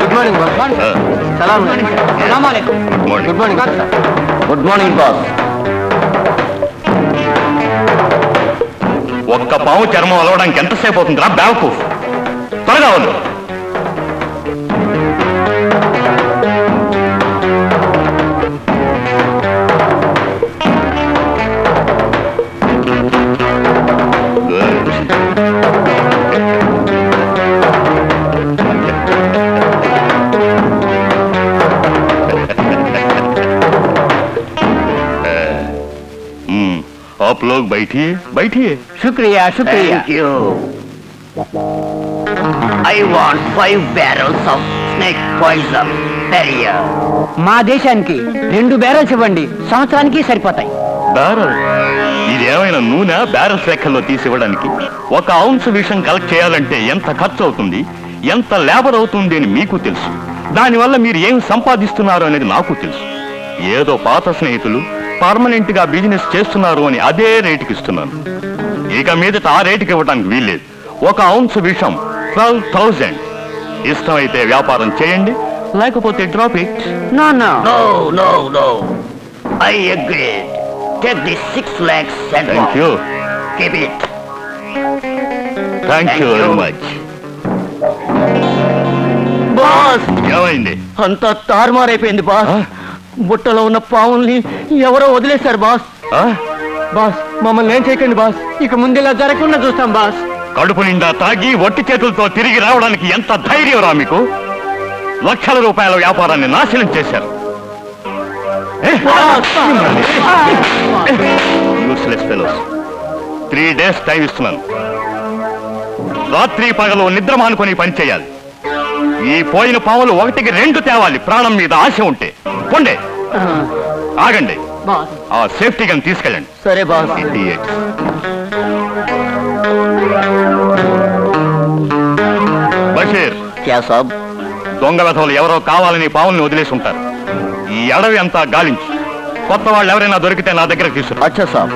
Speaker 13: good morning boss good morning
Speaker 1: good morning boss
Speaker 3: ఒక్క పాము చర్మం అలవడానికి ఎంతసేపు అవుతుందిరా? బ్యావకు త్వరగా ఉండు आप लोग बैठिए बैठिए
Speaker 13: శుక్రియా శుక్రియా
Speaker 1: I want five barrels of snake poison Periyar
Speaker 13: మా దేశానికి రెండు బ్యారెల్స్ ఇవ్వండి సంవత్సరానికి సరిపోతాయి
Speaker 3: బ్యారల్ ఇది ఏమైనా నూనె బ్యారల్స్ లెక్కల్లో తీసివ్వడానికి ఒక ఔన్స్ విషయం కలెక్ట్ చేయాలంటే ఎంత ఖర్చు అవుతుంది ఎంత లేబర్ అవుతుంది అని మీకు తెలుసు దానివల్ల మీరు ఏం సంపాదిస్తున్నారు అనేది నాకు తెలుసు ఏదో పాత స్నేహితులు పర్మనెంట్గా బిజినెస్ చేస్తున్నారు అని అదే రేటుకి ఇస్తున్నాను. ఇక మీదట ఆ రేటుకి ఇవ్వడానికి వీల్లేదు. ఒక ఔన్స్ విషం ట్వెల్వ్ థౌజండ్ ఇష్టమైతే వ్యాపారం చేయండి లేకపోతే
Speaker 1: drop
Speaker 3: it no
Speaker 1: no no
Speaker 3: I agree take the
Speaker 1: boss
Speaker 3: ఏమైంది?
Speaker 1: అంతా తారుమారైపోయింది బాస్ బుట్టలో ఉన్న పావుల్ని ఎవరో వదిలేశారు బాస్.
Speaker 3: ఆ?
Speaker 13: బాస్ మమ్మల్ని ఏం చేయకండి బాస్. ఇక ముందు ఇలా జరగకుండా చూస్తాం బాస్.
Speaker 3: కడుపు నిండా తాగి ఒట్టి చేతులతో తిరిగి రావడానికి ఎంత ధైర్యం రా మీకు? లక్షల రూపాయల వ్యాపారాన్ని నాశనం చేశారు. త్రీ డేస్ టైం ఇస్తున్నాను. రాత్రి పగలు నిద్ర మానుకొని పని చేయాలి. ఈ పోయిన పాములు ఒకటికి రెండు తేవాలి. ప్రాణం మీద ఆశ ఉంటే. పొండే. ఆగండి. ఆ సేఫ్టీ గన్ తీసుకెళ్ళండి.
Speaker 1: సరే బాస్
Speaker 3: Idiots. బషీర్.
Speaker 1: క్యా సాబ్.
Speaker 3: దొంగ వెధవలు ఎవరో కావాలని పావుల్ని వదిలేసి ఉంటారు. ఈ అడవి అంతా గాలించు. కొత్త వాళ్ళు ఎవరైనా దొరికితే నా దగ్గర తీసుకురా.
Speaker 1: అచ్చా సాబ్.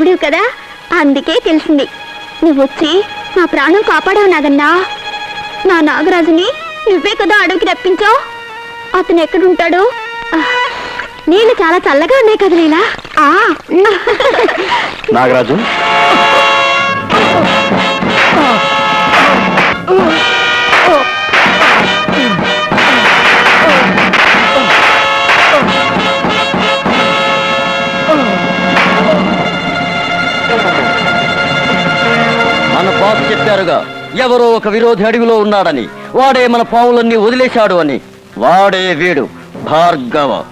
Speaker 5: దేవుడివి కదా? అందుకే తెలిసింది. నువ్వు వచ్చి నా ప్రాణం కాపాడావు నాగన్నా. నా నాగరాజుని నువ్వే కదా అడవికి రప్పించావు. అతను ఎక్కడుంటాడు? నీళ్ళు చాలా చల్లగా ఉన్నాయి కదా నీలా ఆ,
Speaker 10: నాగరాజు
Speaker 1: బాబు చెప్పారుగా ఎవరో ఒక విరోధి అడవిలో ఉన్నాడని వాడే మన పావులన్నీ వదిలేశాడు అని. వాడే వీడు భార్గవ.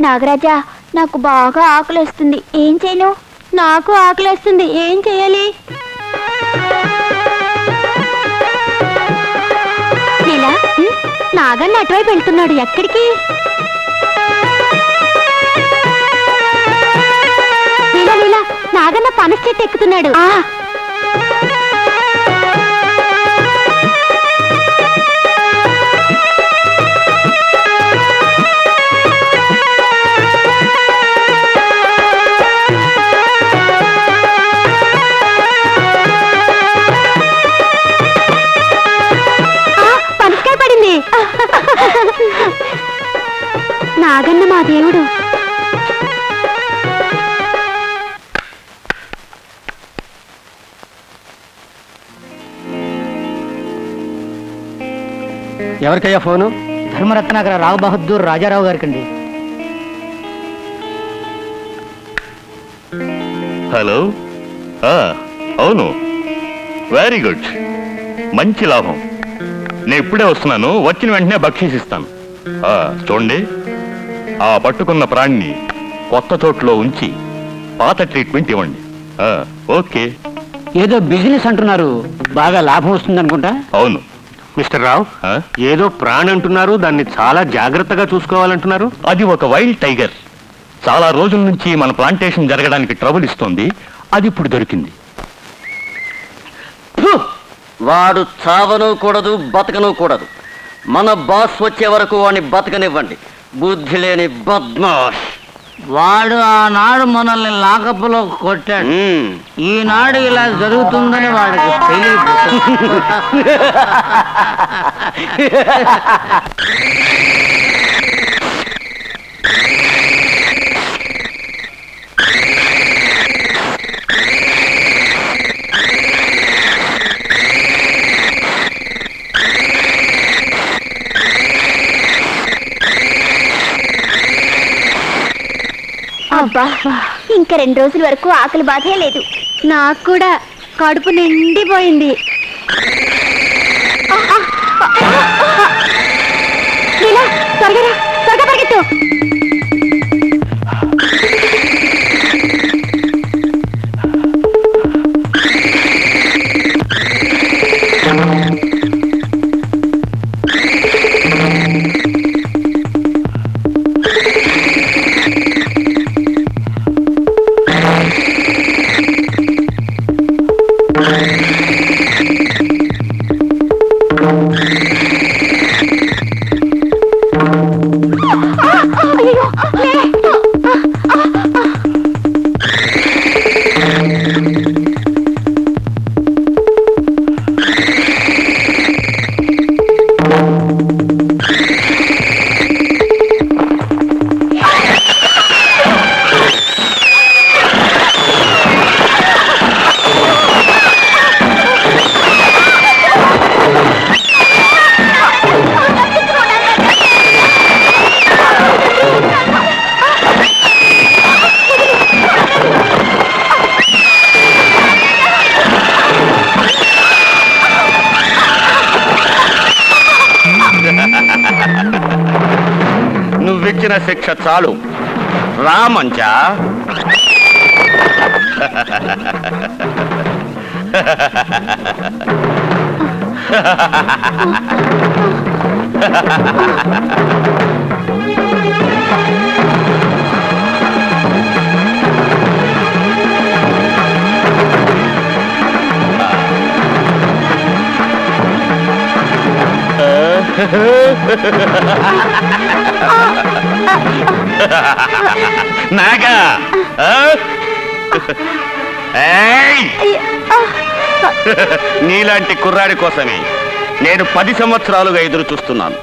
Speaker 5: నాగరాజా నాకు బాగా ఆకలిస్తుంది. ఏం చేయను? నాకు ఆకలేస్తుంది. ఏం చేయాలి? నాగన్న అటువైపు వెళ్తున్నాడు. ఎక్కడికి? నాగన్న పనస్ చెట్టు ఎక్కుతున్నాడు.
Speaker 13: ఎవరికయ్యా ఫోను? ధర్మరత్నాకర రావు బహదూర్ రాజారావు గారికండి.
Speaker 3: హలో? ఆ, అవును. వెరీ గుడ్ మంచి లాభం. నేను ఇప్పుడే వస్తున్నాను వచ్చిన వెంటనే బక్షీసిస్తాను ఆ, చూడండి. ఆ పట్టుకున్న ప్రాణిని కొత్త చోట్లో ఉంచి పాత ట్రీట్మెంట్ ఇవ్వండి. ఆ, ఓకే.
Speaker 13: ఏదో బిజినెస్ అంటున్నారు. బాగా లాభం వస్తుంది అనుకుంటా
Speaker 3: అవును.
Speaker 9: మిస్టర్ రావు? ఏదో ప్రాణి అంటున్నారు దాన్ని చాలా జాగ్రత్తగా చూసుకోవాలంటున్నారు.
Speaker 3: అది ఒక వైల్డ్ టైగర్. చాలా రోజుల నుంచి మన ప్లాంటేషన్ జరగడానికి ట్రబుల్ ఇస్తోంది. అది ఇప్పుడు దొరికింది!
Speaker 1: వాడు చావను కూడదు బతకను కూడదు. మన బాస్ వచ్చే వరకు వాడిని బతకనివ్వండి. బుద్ధి లేని బద్మాష్.
Speaker 13: వాడు ఆనాడు మనల్ని లాకప్పులో కొట్టాడు
Speaker 1: మ్మ్.
Speaker 13: ఈనాడు ఇలా జరుగుతుందని వాడికి తెలియదు *laughs*
Speaker 5: అబ్బా. ఇంకా రెండు రోజుల వరకు ఆకలి బాధే లేదు. నాకు కూడా కడుపు నిండిపోయింది. త్వరగా త్వరగా పరిగెత్తు.
Speaker 12: చాలు రామంచా నాగా నీలాంటి కుర్రాడి కోసమే నేను పది సంవత్సరాలుగా ఎదురు చూస్తున్నాను.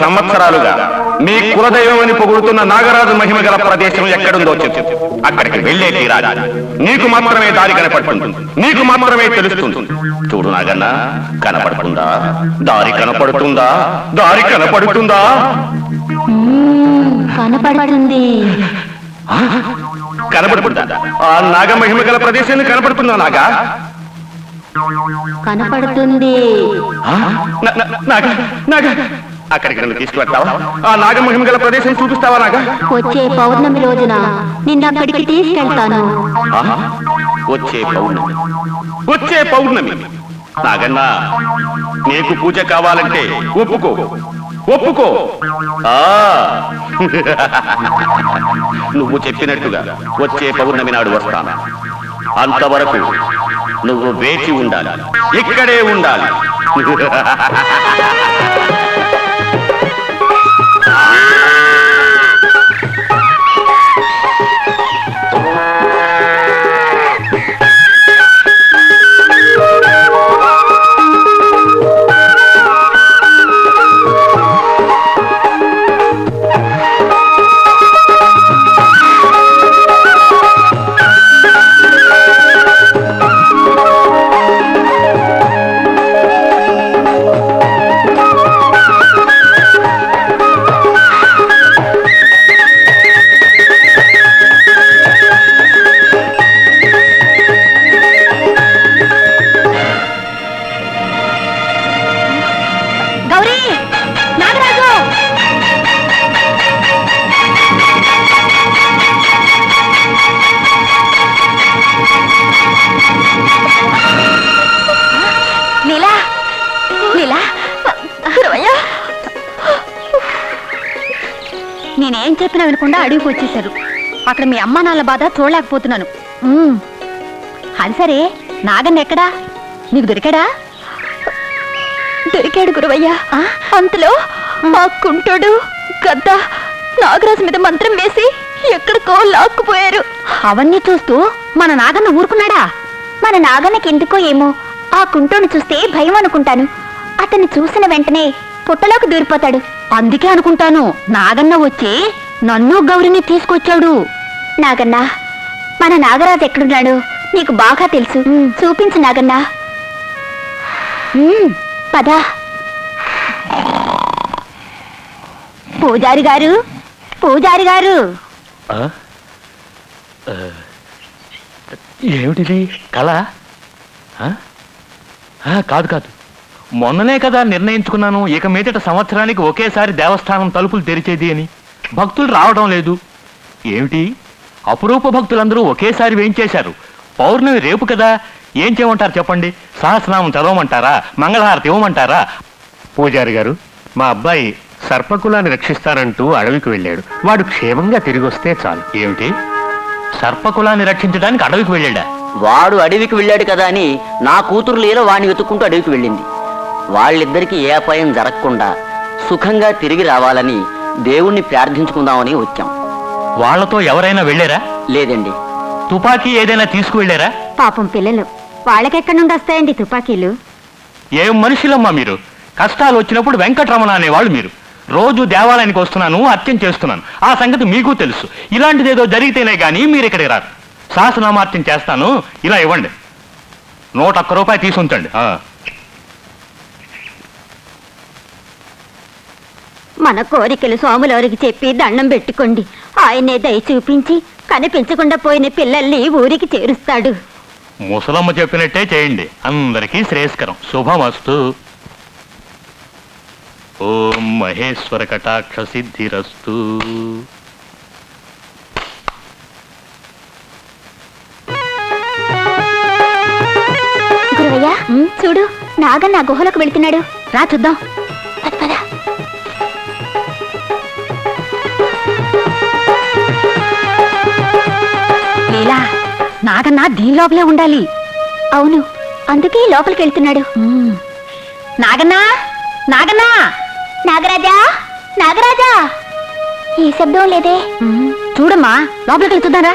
Speaker 12: సంవత్సరాలుగా మీ కులదైవం అని పొగుడుతున్న నాగరాజు మహిమ గల ప్రదేశం ఎక్కడుందో చెప్పు. అక్కడికి వెళ్ళే తీరాలి నీకు మాత్రమే దారి కనపడుతుంది. నీకు మాత్రమే తెలుస్తుంది. చూడు నాగన్నా కనపడుతుందా? దారి కనపడుతుందా? దారి కనపడుతుందా?
Speaker 4: కనపడుతుంది.
Speaker 12: కనపడుతుందా? ఆ నాగ మహిమ గల ప్రదేశాన్ని కనపడుతుందా నాగా?
Speaker 4: కనపడుతుంది.
Speaker 12: నాగా నాగా అక్కడికి నన్ను తీసుకువెళ్తావా? ఆ నాగ మహిమ గల ప్రదేశం చూపిస్తావా నాగా?
Speaker 4: వచ్చే పౌర్ణమి రోజున నిన్నక్కడికి తీసుకెళ్తాను.
Speaker 12: ఆహా, వచ్చే పౌర్ణమి. వచ్చే పౌర్ణమి. నాగన్నా నీకు పూజ కావాలంటే ఒప్పుకో. ఒప్పుకో. ఆ. నువ్వు చెప్పినట్టుగా వచ్చే పౌర్ణమి నాడు వస్తాను. అంతవరకు నువ్వు వేచి ఉండాలి. ఇక్కడే ఉండాలి.
Speaker 4: చెప్పినా వినకుండా అడవికి వచ్చేసారు అక్కడ మీ అమ్మా నాన్న బాధ చూడలేకపోతున్నాను. అది సరే నాగన్న ఎక్కడా? నీకు దొరికాడా? దొరికాడు గురవయ్య. అంతలో మా కుంటోడు గద్ద నాగరాజు మీద మంత్రం వేసి ఎక్కడికో లాక్కుపోయారు. అవన్నీ చూస్తూ మన నాగన్న ఊరుకున్నాడా? మన నాగన్నకి ఎందుకో ఏమో ఆ కుంటోని చూస్తే భయం అనుకుంటాను. అతన్ని చూసిన వెంటనే పుట్టలోకి దూరిపోతాడు. అందుకే అనుకుంటాను నాగన్న వచ్చి నన్ను గౌరిని తీసుకొచ్చాడు. నాగన్న మన నాగరాజు ఎక్కడున్నాడు నీకు బాగా తెలుసు. చూపించు నాగన్నా. పద. పూజారి గారు పూజారి గారు.
Speaker 2: ఏమిటిది? కళ? ఆ? ఆ, కాదు కాదు.
Speaker 3: మొన్ననే కదా నిర్ణయించుకున్నాను ఇక మీదట సంవత్సరానికి ఒకేసారి దేవస్థానం తలుపులు తెరిచేది అని. భక్తులు రావడం లేదు. ఏమిటి? అపురూప భక్తులందరూ ఒకేసారి వేయించేశారు. పౌర్ణమి రేపు కదా. ఏం చేయమంటారు చెప్పండి? సహస్రనామం చదవమంటారా? మంగళహారతి ఇవ్వమంటారా?
Speaker 17: పూజారి గారు మా అబ్బాయి సర్పకులాన్ని రక్షిస్తానంటూ అడవికి వెళ్ళాడు. వాడు క్షేమంగా తిరిగి వస్తే చాలు.
Speaker 3: ఏమిటి? సర్పకులాన్ని రక్షించడానికి అడవికి వెళ్ళాడా?
Speaker 1: వాడు అడవికి వెళ్ళాడు కదా అని నా కూతురు లీల వాడిని వెతుక్కుంటూ అడవికి వెళ్ళింది. వాళ్ళిద్దరికీ ఏ అపాయం జరగకుండా సుఖంగా తిరిగి రావాలని దేవుణ్ణి ప్రార్థించుకుందామని వచ్చాం.
Speaker 3: వాళ్ళతో ఎవరైనా వెళ్ళారా?
Speaker 1: లేదండి.
Speaker 3: తుపాకీ ఏదైనా తీసుకువెళ్ళారా?
Speaker 4: పాపం పిల్లలు వాళ్ళకెక్కడి నుండి వస్తాయండి తుపాకీలు?
Speaker 3: ఏం మనుషులమ్మా మీరు? కష్టాలు వచ్చినప్పుడు వెంకటరమణ అనేవాళ్ళు మీరు. రోజు దేవాలయానికి వస్తున్నాను అర్చన చేస్తున్నాను. ఆ సంగతి మీకు తెలుసు. ఇలాంటిదేదో జరిగితేనే గానీ మీరు ఇక్కడికి రారు. సహస్రనామార్చన చేస్తాను. ఇలా ఇవ్వండి. నూట ఒక్క రూపాయి తీసి ఉంచండి ఆ.
Speaker 4: మన కోరికలు స్వాములవరికి చెప్పి దండం పెట్టుకోండి. ఆయనే దయ చూపించి కనిపించకుండా పోయిన పిల్లల్ని ఊరికి చేరుస్తాడు.
Speaker 3: ముసలమ్మ చెప్పినట్టే చేయండి. అందరికీ శ్రేయస్కరం. శుభమస్తు. ఓం మహేశ్వర కటాక్ష సిద్ధిరస్తు.
Speaker 5: గురవయ్య చూడు నాగన్న గుహలోకి వెళ్తున్నాడు.
Speaker 4: రా చూద్దాం.
Speaker 5: పద,
Speaker 4: లీలా నాగన్న దీని లోపలే ఉండాలి
Speaker 5: అవును అందుకే లోపలికి వెళ్తున్నాడు
Speaker 4: నాగన్నా నాగన్నా
Speaker 5: నాగరాజా నాగరాజా ఈ శబ్దం లేదే
Speaker 4: చూడమ్మా లోపలికి చూద్దారా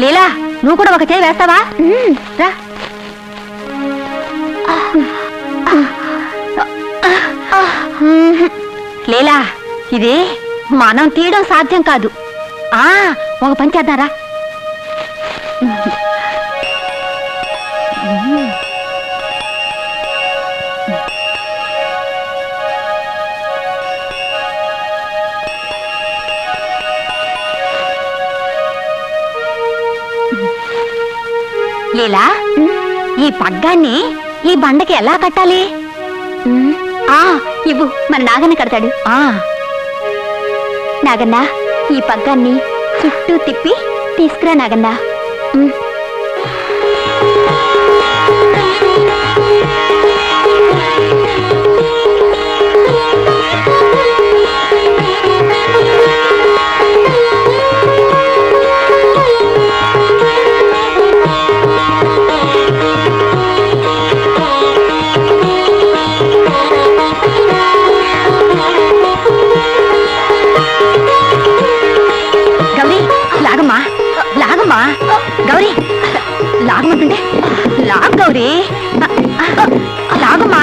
Speaker 4: లీలా నువ్వు కూడా ఒక చేయి వేస్తావా రా లీలా ఇది మనం తీయడం సాధ్యం కాదు. ఆ ఒక పని చేద్దారా. లీలా ఈ పగ్గాన్ని ఈ బండకి ఎలా కట్టాలి?
Speaker 5: ఆ ఇవ్వు మన నాగని కడతాడు.
Speaker 4: ఆ.
Speaker 5: నాగన్నా. ఈ పగ్గాన్ని చుట్టూ తిప్పి తీసుకురా నాగన్న.
Speaker 4: గౌరీ లాగమ్మా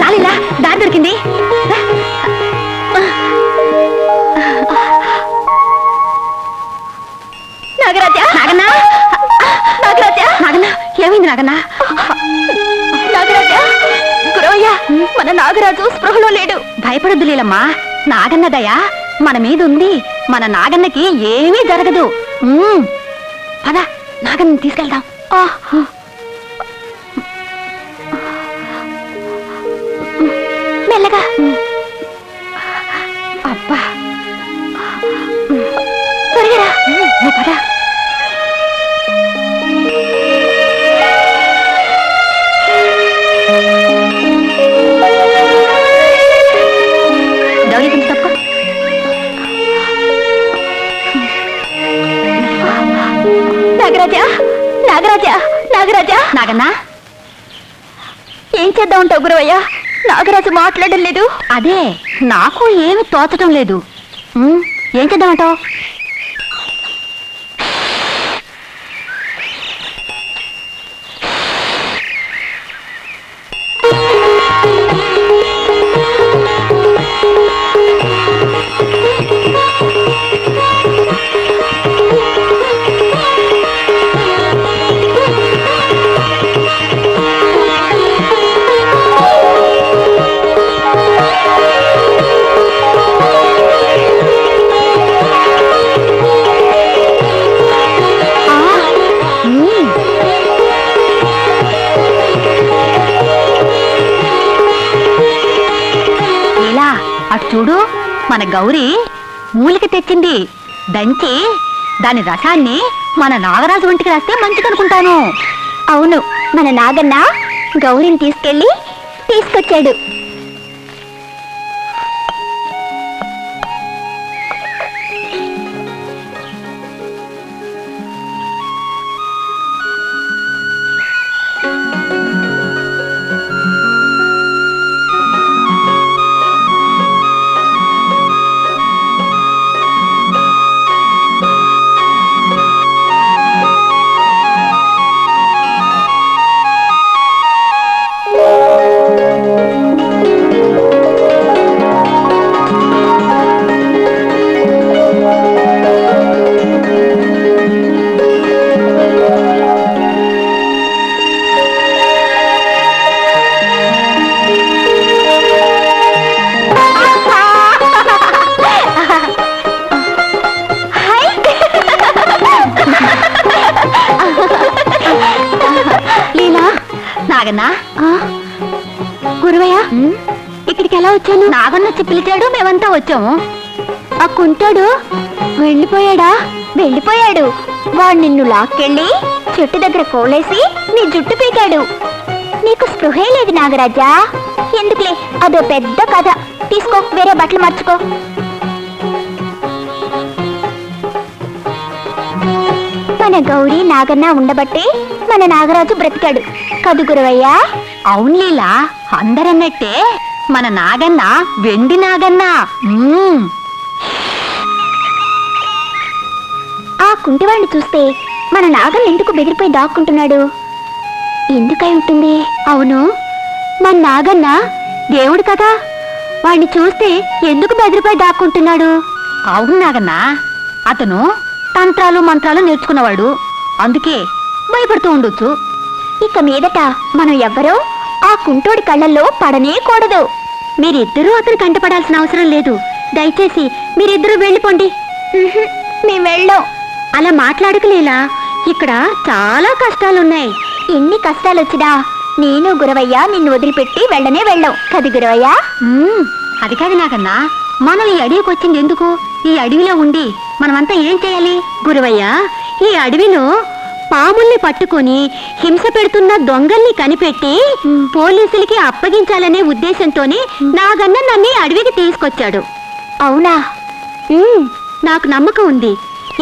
Speaker 4: రాలిలా దారి దొరికింది.
Speaker 5: నాగరాజా.
Speaker 4: నాగన్నా?
Speaker 5: నాగరాజా.
Speaker 4: నాగన్న ఏమైంది నాగన్నా?
Speaker 5: నాగరాజా. గురవయ్య మన నాగరాజు స్పృహలో లేడు.
Speaker 4: భయపడొద్దు లీలమ్మా. నాగన్న దయ మన మీద ఉంది. మన నాగన్నకి ఏమీ జరగదు. పద నాగన్న తీసుకెళ్దాం.
Speaker 5: నాగరాజు మాట్లాడడం లేదు?
Speaker 4: అదే నాకు ఏమి తోచటం లేదు. ఏం చేద్దామంటావు? గౌరి మూలిక తెచ్చింది. దంచి దాని రసాన్ని మన నాగరాజు ఒంటికి రాస్తే మంచిదనుకుంటాను.
Speaker 5: అవును మన నాగన్న గౌరిని తీసుకెళ్ళి తీసుకొచ్చాడు. లాక్కెళ్ళి చెట్టు దగ్గర కోలేసి నీ జుట్టు పీకాడు. నీకు స్పృహే లేదు నాగరాజా. ఎందుకులే? అదో పెద్ద కథ. తీసుకో వేరే బట్టలు మార్చుకో. మన గౌరీ నాగన్న ఉండబట్టే మన నాగరాజు బ్రతికాడు. కదు గురవయ్యా.
Speaker 4: అవును లీలా అందరన్నట్టే మన నాగన్న వెండి నాగన్న.
Speaker 5: ఆ కుంటివాణ్ణి చూస్తే మన నాగన్ ఎందుకు బెదిరిపోయి దాక్కుంటున్నాడు? ఎందుకై ఉంటుంది?
Speaker 4: అవును. మన నాగన్న దేవుడు కదా. వాణ్ణి చూస్తే ఎందుకు బెదిరిపోయి దాక్కుంటున్నాడు? అవును నాగన్న. అతను తంత్రాలు మంత్రాలు నేర్చుకున్నవాడు. అందుకే భయపడుతూ ఉండొచ్చు.
Speaker 5: ఇక మీదట మనం ఎవ్వరూ ఆ కుంటోడి కళ్ళల్లో పడనే కూడదు.
Speaker 4: మీరిద్దరూ అతను కంటపడాల్సిన అవసరం లేదు. దయచేసి మీరిద్దరూ వెళ్ళిపోండి.
Speaker 5: ఉహుం, మేం వెళ్ళాం.
Speaker 4: అలా మాట్లాడకలేలా? ఇక్కడ చాలా కష్టాలున్నాయి.
Speaker 5: ఎన్ని కష్టాలు వచ్చినా నేను గురవయ్య నిన్ను వదిలిపెట్టి వెళ్ళనే వెళ్ళాం. కది గురవయ్య.
Speaker 4: అది కాదు నాకన్నా మనం ఈ అడవికి వచ్చింది ఎందుకు? ఈ అడవిలో ఉండి మనమంతా ఏం చేయాలి? గురువయ్య ఈ అడవిలో పాముల్ని పట్టుకొని హింస పెడుతున్న దొంగల్ని కనిపెట్టి పోలీసులకి అప్పగించాలనే ఉద్దేశంతోనే నాగన్న నన్ను అడవికి తీసుకొచ్చాడు.
Speaker 5: అవునా.
Speaker 4: నాకు నమ్మకం ఉంది.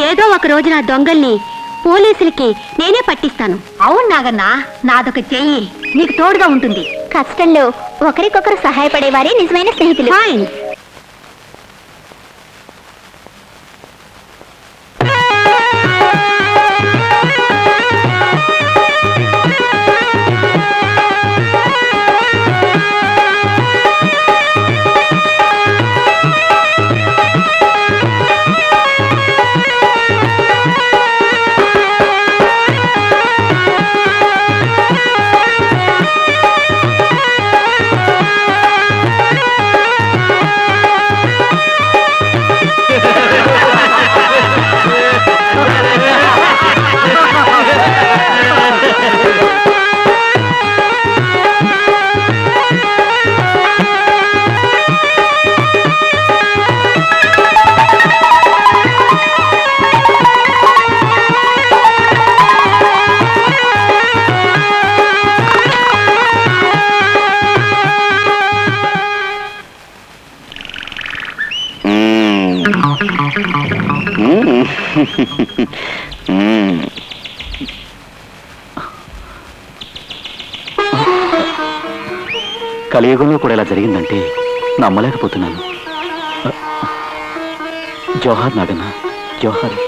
Speaker 4: ఏదో ఒక రోజు నా దొంగల్ని పోలీసులకి నేనే పట్టిస్తాను. అవును నాగన్న నాదొక చెయ్యి నీకు తోడుగా ఉంటుంది.
Speaker 5: కష్టంలో ఒకరికొకరు సహాయపడేవారే నిజమైన స్నేహితులు.
Speaker 10: जोहर नागना
Speaker 16: जौहर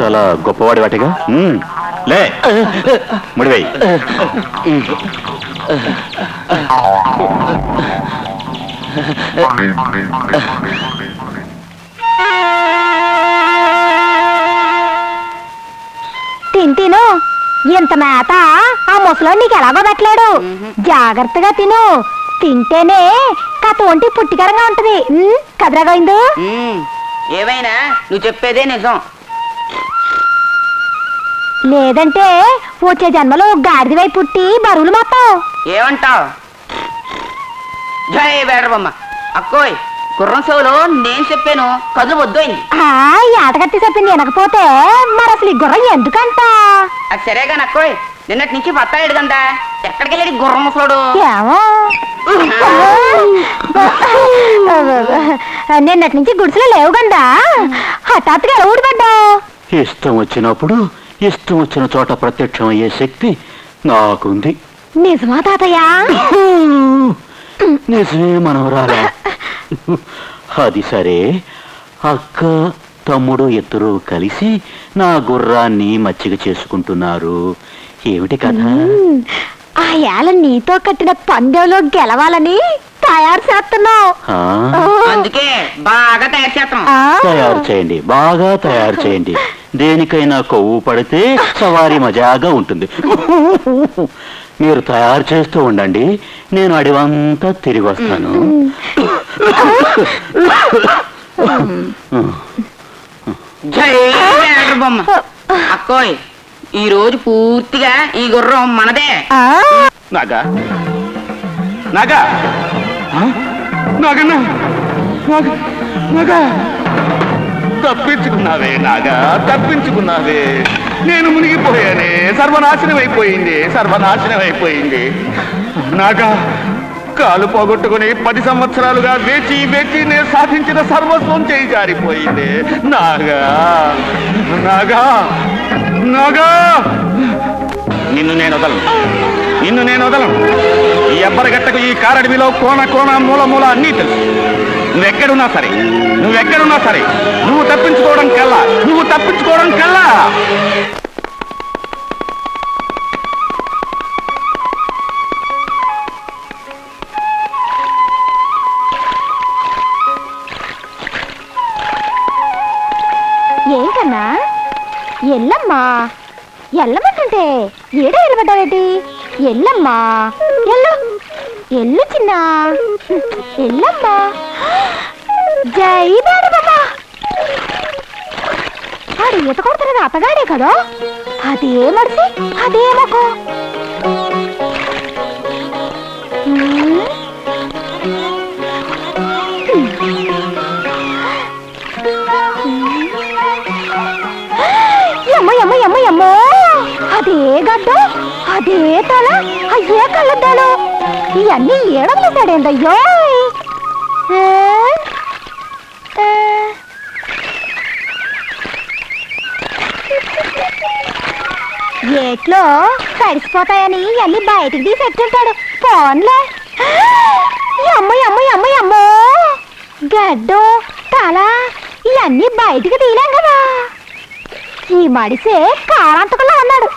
Speaker 10: చాలా గొప్పవాడి వాటిగా? లే ముడివేయి.
Speaker 5: తింటిను? ఇంత మేత? ఆ ముసలో నీకు ఎలాగో పెట్టలేడు. జాగ్రత్తగా తిను. తింటేనే కథ ఒంటి పుట్టికరంగా ఉంటది. కదరా గోవిందు?
Speaker 14: ఏమైనా? నువ్వు చెప్పేదే నిజం.
Speaker 5: లేదంటే వచ్చే జన్మలో గాడిదవై పుట్టి బరువులు మొత్తం
Speaker 14: ఏమంటావు? అక్కోయ్ గుర్రం చెవులో నేను చెప్పాను కదులు వద్దోయింది.
Speaker 5: ఆ ఏటగత్తి చెప్పింది వినకపోతే మరి అసలు ఈ గుర్రం ఎందుకంట?
Speaker 14: అది సరేగా అక్కోయ్ నిన్నటి నుంచి బత్తాయిడు కదా ఎక్కడికి వెళ్ళాడు ఈ గుర్రం ముసలోడు?
Speaker 5: నిన్నటి నుంచి గుడిసెలో లేవు గందా హఠాత్తుగా ఊడిపడ్డావు
Speaker 10: ఇష్టం వచ్చినప్పుడు ఇష్టం వచ్చిన చోట ప్రత్యక్షం అయ్యే శక్తి నాకుంది.
Speaker 5: నిజమా తాతయ్య? *laughs*
Speaker 10: నిజమే మనవరాలా. *laughs* అది సరే. అక్క తమ్ముడు ఇద్దరు కలిసి నా గుర్రాన్ని మచ్చిక చేసుకుంటున్నారు. ఏమిటి కథ?
Speaker 5: ఆ ఏళ నీతో కట్టిన పందెంలో గెలవాలని తయారు చేస్తున్నావు
Speaker 10: ఆ?
Speaker 14: అందుకే బాగా తయారు చేస్తాం
Speaker 10: తయారు చేయండి బాగా తయారు చేయండి దేనికైనా కొవ్వు పడితే సవారీ మజాగా ఉంటుంది మీరు తయారు చేస్తూ ఉండండి నేను అడివంతా తిరిగి వస్తాను
Speaker 14: జై బేడబొమ్మ అక్కోయ్ ఈ రోజు పూర్తిగా ఈ గుర్రం మనదే.
Speaker 12: నాగా. నాగా. నాగన్నా. నాగ నాగా. తప్పించుకున్నావే నాగా. తప్పించుకున్నావే. నేను మునిగిపోయానే. సర్వనాశనం అయిపోయింది. సర్వనాశనం అయిపోయింది. నాగా కాలు పోగొట్టుకుని పది సంవత్సరాలుగా వేచి వేచి నేను సాధించిన సర్వస్వం చేయి జారిపోయింది. నాగా. నాగా. నిన్ను నేను వదలను. నిన్ను నేను వదలను. ఈ అబ్బరగట్టకు ఈ కారడవిలో కోన కోన మూల మూల అన్నీ తెలుసు నువ్వెక్కడున్నా సరే నువ్వెక్కడున్నా సరే నువ్వు తప్పించుకోవడం కల్లా నువ్వు తప్పించుకోవడం కల్లా!
Speaker 5: ఎల్లమంటుంటే ఏడ ఎల్లబడ్డావేటి ఎల్లమ్మా ఎల్లు ఎల్లు చిన్న ఎల్లమ్మా జై బాబా ఈత కొడుతున్నది అతగాడే కదా అదే మడిసి అదే మొక్క ఉమ్. ఎమ్మ ఎమ్మ అమ్మో అదే గడ్డ? అదే తల? అయ్యే కళ్ళద్దాలు? ఇవన్నీ ఏడమ్లేసాడేందయ్యో పడేందయ్యో ఏ? ఏట్లో తడిసిపోతాయని ఇవన్నీ బయటికి తీసెట్టుంటాడు పోన్లే. అమ్మ అమ్మ అమ్మ అమ్మో గడ్డు తల ఇవన్నీ బయటికి తీయలేం కదా? ఈ మడిసే కారంతకులా అన్నాడు.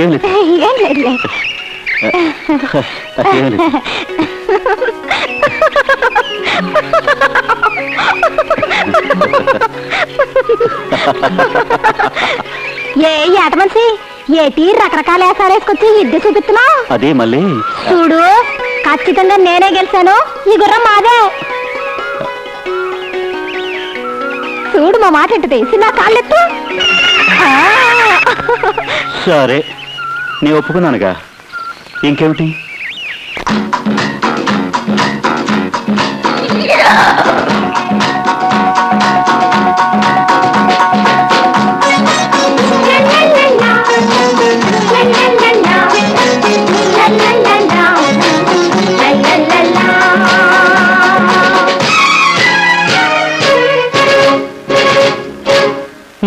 Speaker 10: ఏం లేదు.
Speaker 5: ఏం
Speaker 10: లేదు.
Speaker 5: ఏ ఏట మనిషి? ఏటి రకరకాల వేసాలు వేసుకొచ్చి ఇద్దరు చూపిస్తున్నావు?
Speaker 10: అదే మళ్ళీ.
Speaker 5: చూడు ఖచ్చితంగా నేనే గెలిచాను. ఈ గుర్రం మాదే. చూడు మా మాట ఎట్టు తీసి నా కాళ్ళెత్తు!
Speaker 10: సరే నీ ఒప్పుకున్నానుగా. ఇంకేమిటి?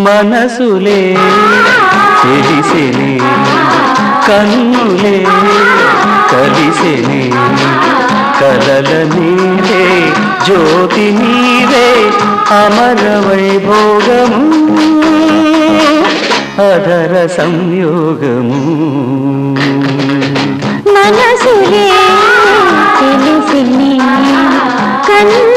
Speaker 16: మనసులే తెలిసేనే కన్నులే కలిసేనే. కదల నీవే జ్యోతి నీవే అమర వైభోగము అధర సంయోగము.
Speaker 18: మనసులే తెలిసిని కన్నులే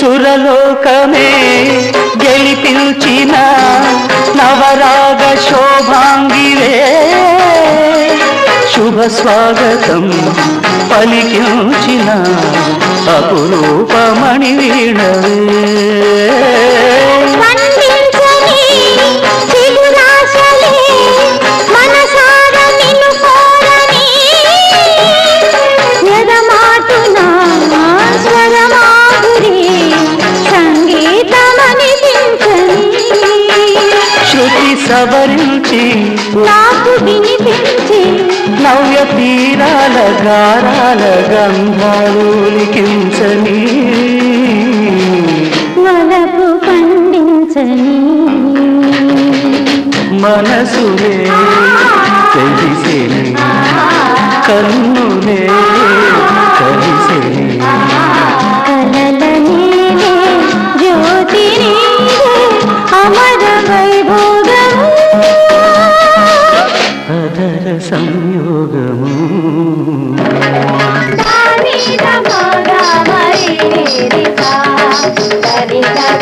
Speaker 16: సురలోకమే గెలిపించిన నవరాగ శోభాంగివే. శుభ స్వాగతం. పలికించిన అపురూపమణి వీణవే.
Speaker 18: పండించని
Speaker 16: నవ్య తీరాల గారాల గంధాలు లిఖించని
Speaker 18: వలపు పండించని.
Speaker 16: మనసులే తెలిసేని కన్నులే
Speaker 18: Sarita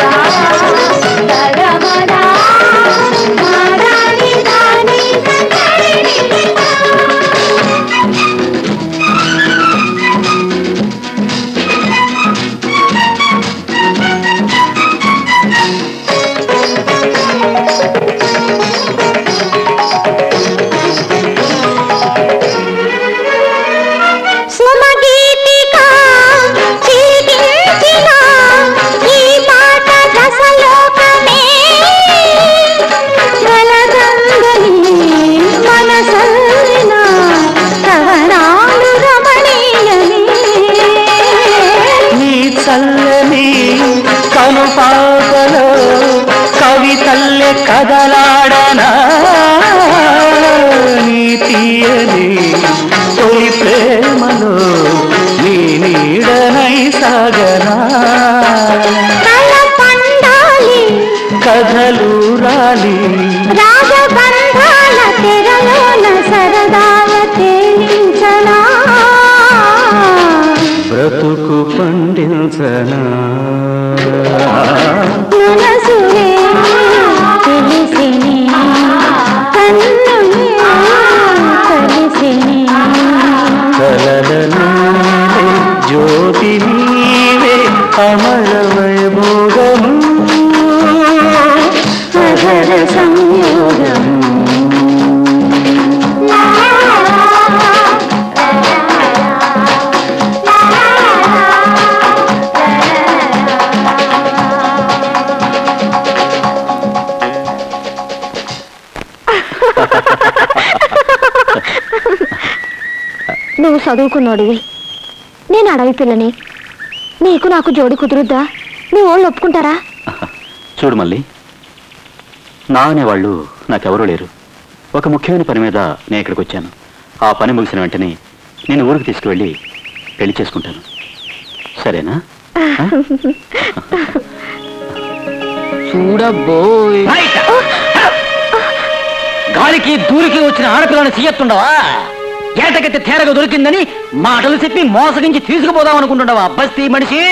Speaker 16: కథలు రాలి.
Speaker 18: రాజబంధాల తెరలోన సరదాల తేలించనా?
Speaker 16: బ్రతుకు పండించనా? జ్యోతి నీవే అమర
Speaker 18: నువ్వు చదువుకున్నోడివి నేను అడవి పిల్లని. నీకు నాకు జోడి కుదురుద్దా? నువ్వు వాళ్ళు ఒప్పుకుంటారా?
Speaker 10: చూడు మళ్ళీ. నా అనేవాళ్ళు నాకెవరూ లేరు. ఒక ముఖ్యమైన పని మీద నేను ఇక్కడికి వచ్చాను. ఆ పని ముగిసిన వెంటనే నేను ఊరికి తీసుకువెళ్ళి పెళ్ళి చేసుకుంటాను. సరేనా?
Speaker 13: చూడబోయ్ గాలికి దూరికి వచ్చిన ఆడపిల్లని సీయత్తుండవా ఏటకెత్తి తేరగా దొరికిందని మాటలు చెప్పి మోసగించి తీసుకుపోదాం అనుకుంటుండవా బస్తీ మనిషి?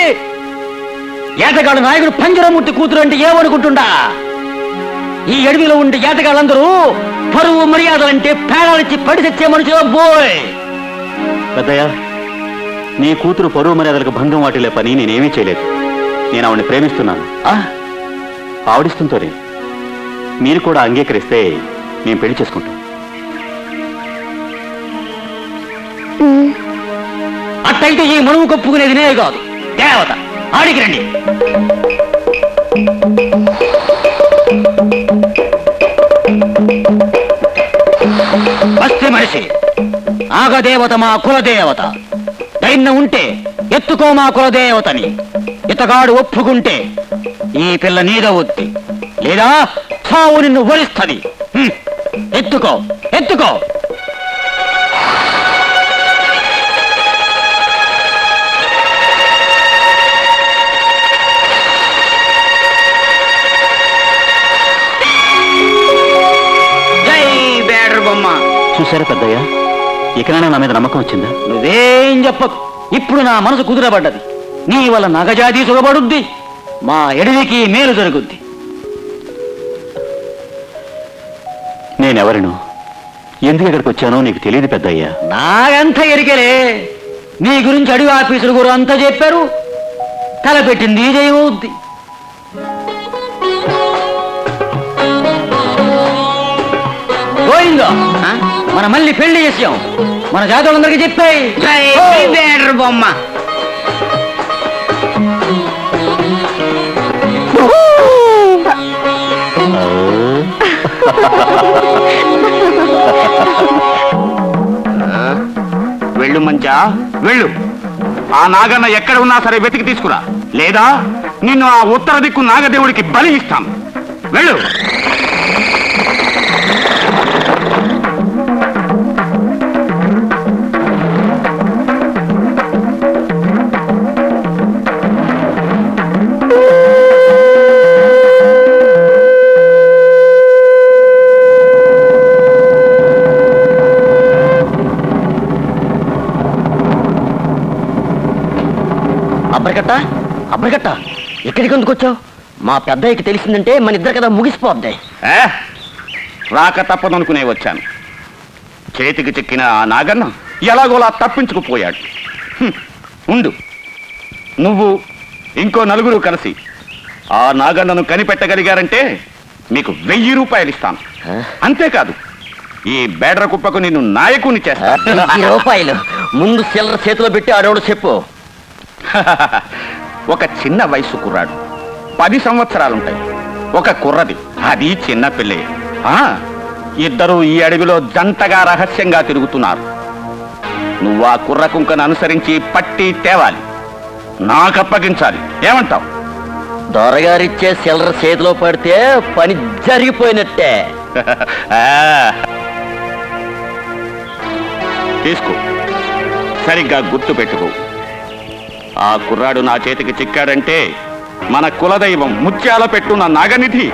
Speaker 13: ఏటగాడు నాయకుడు పంజరమూర్తి కూతురు అంటే ఏమనుకుంటుండా? ఈ అడవిలో ఉండే ఏటగాళ్ళందరూ పరువు మర్యాదలంటే పేడాలిచ్చి పడి తెచ్చే మనుషులు బోయ్.
Speaker 10: పెద్దయ్య నీ కూతురు పరువు మర్యాదలకు భంగం వాటిలే పని నేనేమీ చేయలేదు. నేను ఆవిడని ప్రేమిస్తున్నాను. ఆ? ఆవిడిస్తుంటోనే. మీరు కూడా అంగీకరిస్తే మేము పెళ్ళి చేసుకుంటాం
Speaker 13: అట్టయితే ఈ మనువు కప్పుకునేది నేనే కాదు. దేవత ఆడికి రండి. చేసి ఆగదేవత మా కులదేవత దైన్యం ఉంటే ఎత్తుకో మా కులదేవతని ఇతగాడు ఒప్పుకుంటే ఈ పిల్ల నీదవుద్ది లేదా చావు నిన్ను వరిస్తుంది ఎత్తుకో ఎత్తుకో.
Speaker 10: చూసారా పెద్దయ్య? ఇకనైనా నా మీద నమ్మకం వచ్చిందా?
Speaker 13: నువ్వేం చెప్పకు. ఇప్పుడు నా మనసు కుదురబడ్డది. నీ వల్ల నగజాతి సుఖపడుద్ది. మా ఎడవికి మేలు జరుగుద్ది.
Speaker 10: నేనెవరిను? ఎందుకు ఇక్కడికి వచ్చానో నీకు తెలియదు పెద్దయ్యా.
Speaker 13: నాగంత ఎరికలే. నీ గురించి అడవి ఆఫీసులు కూడా అంతా చెప్పారు. తలపెట్టింది చేయవద్ది పోయిందో మన మళ్ళీ పెళ్ళి చేసాం మన జాతకులందరికీ చెప్పాయి. బొమ్మ.
Speaker 12: వెళ్ళు మంచా వెళ్ళు. ఆ నాగన్న ఎక్కడ ఉన్నా సరే వెతికి తీసుకురా. లేదా నిన్ను ఆ ఉత్తర దిక్కు నాగదేవుడికి బలి ఇస్తాం వెళ్ళు.
Speaker 1: అబ్బరికట్ట ఎక్కడికి ఎందుకు వచ్చావు? మా పెద్దయ్యకి తెలిసిందంటే మన ఇద్దరు కదా ముగిసిపోద్ది?
Speaker 12: రాక తప్పదనుకునే వచ్చాను. చేతికి చిక్కిన ఆ నాగన్న ఎలాగోలా తప్పించుకుపోయాడు. ఉండు. నువ్వు ఇంకో నలుగురు కలిసి ఆ నాగన్నను కనిపెట్టగలిగారంటే మీకు వెయ్యి రూపాయలు ఇస్తాను అంతేకాదు ఈ బేడర కుప్పకు నిన్ను నాయకుని చేస్తా
Speaker 1: వెయ్యి రూపాయలు. ముందు చిల్లర చేతిలో పెట్టి ఆడోడు చెప్పు. *laughs*
Speaker 12: ఒక చిన్న వయసు కుర్రాడు. పది సంవత్సరాలుంటాయి. ఒక కుర్రది. అది చిన్న పిల్లే. ఆ, ఇద్దరు ఈ అడవిలో జంటగా రహస్యంగా తిరుగుతున్నారు. నువ్వు ఆ కుర్ర కుంకను అనుసరించి పట్టి తేవాలి. నాకప్పగించాలి ఏమంటావు?
Speaker 1: దొరగారిచ్చే చిల్లర చేతిలో పడితే పని జరిగిపోయినట్టే. *laughs*
Speaker 12: తీసుకో. సరిగ్గా గుర్తు పెట్టుకో ఆ కుర్రాడు నా చేతికి చిక్కాడంటే మన కులదైవం ముత్యాల పెట్టున్న నాగనిధి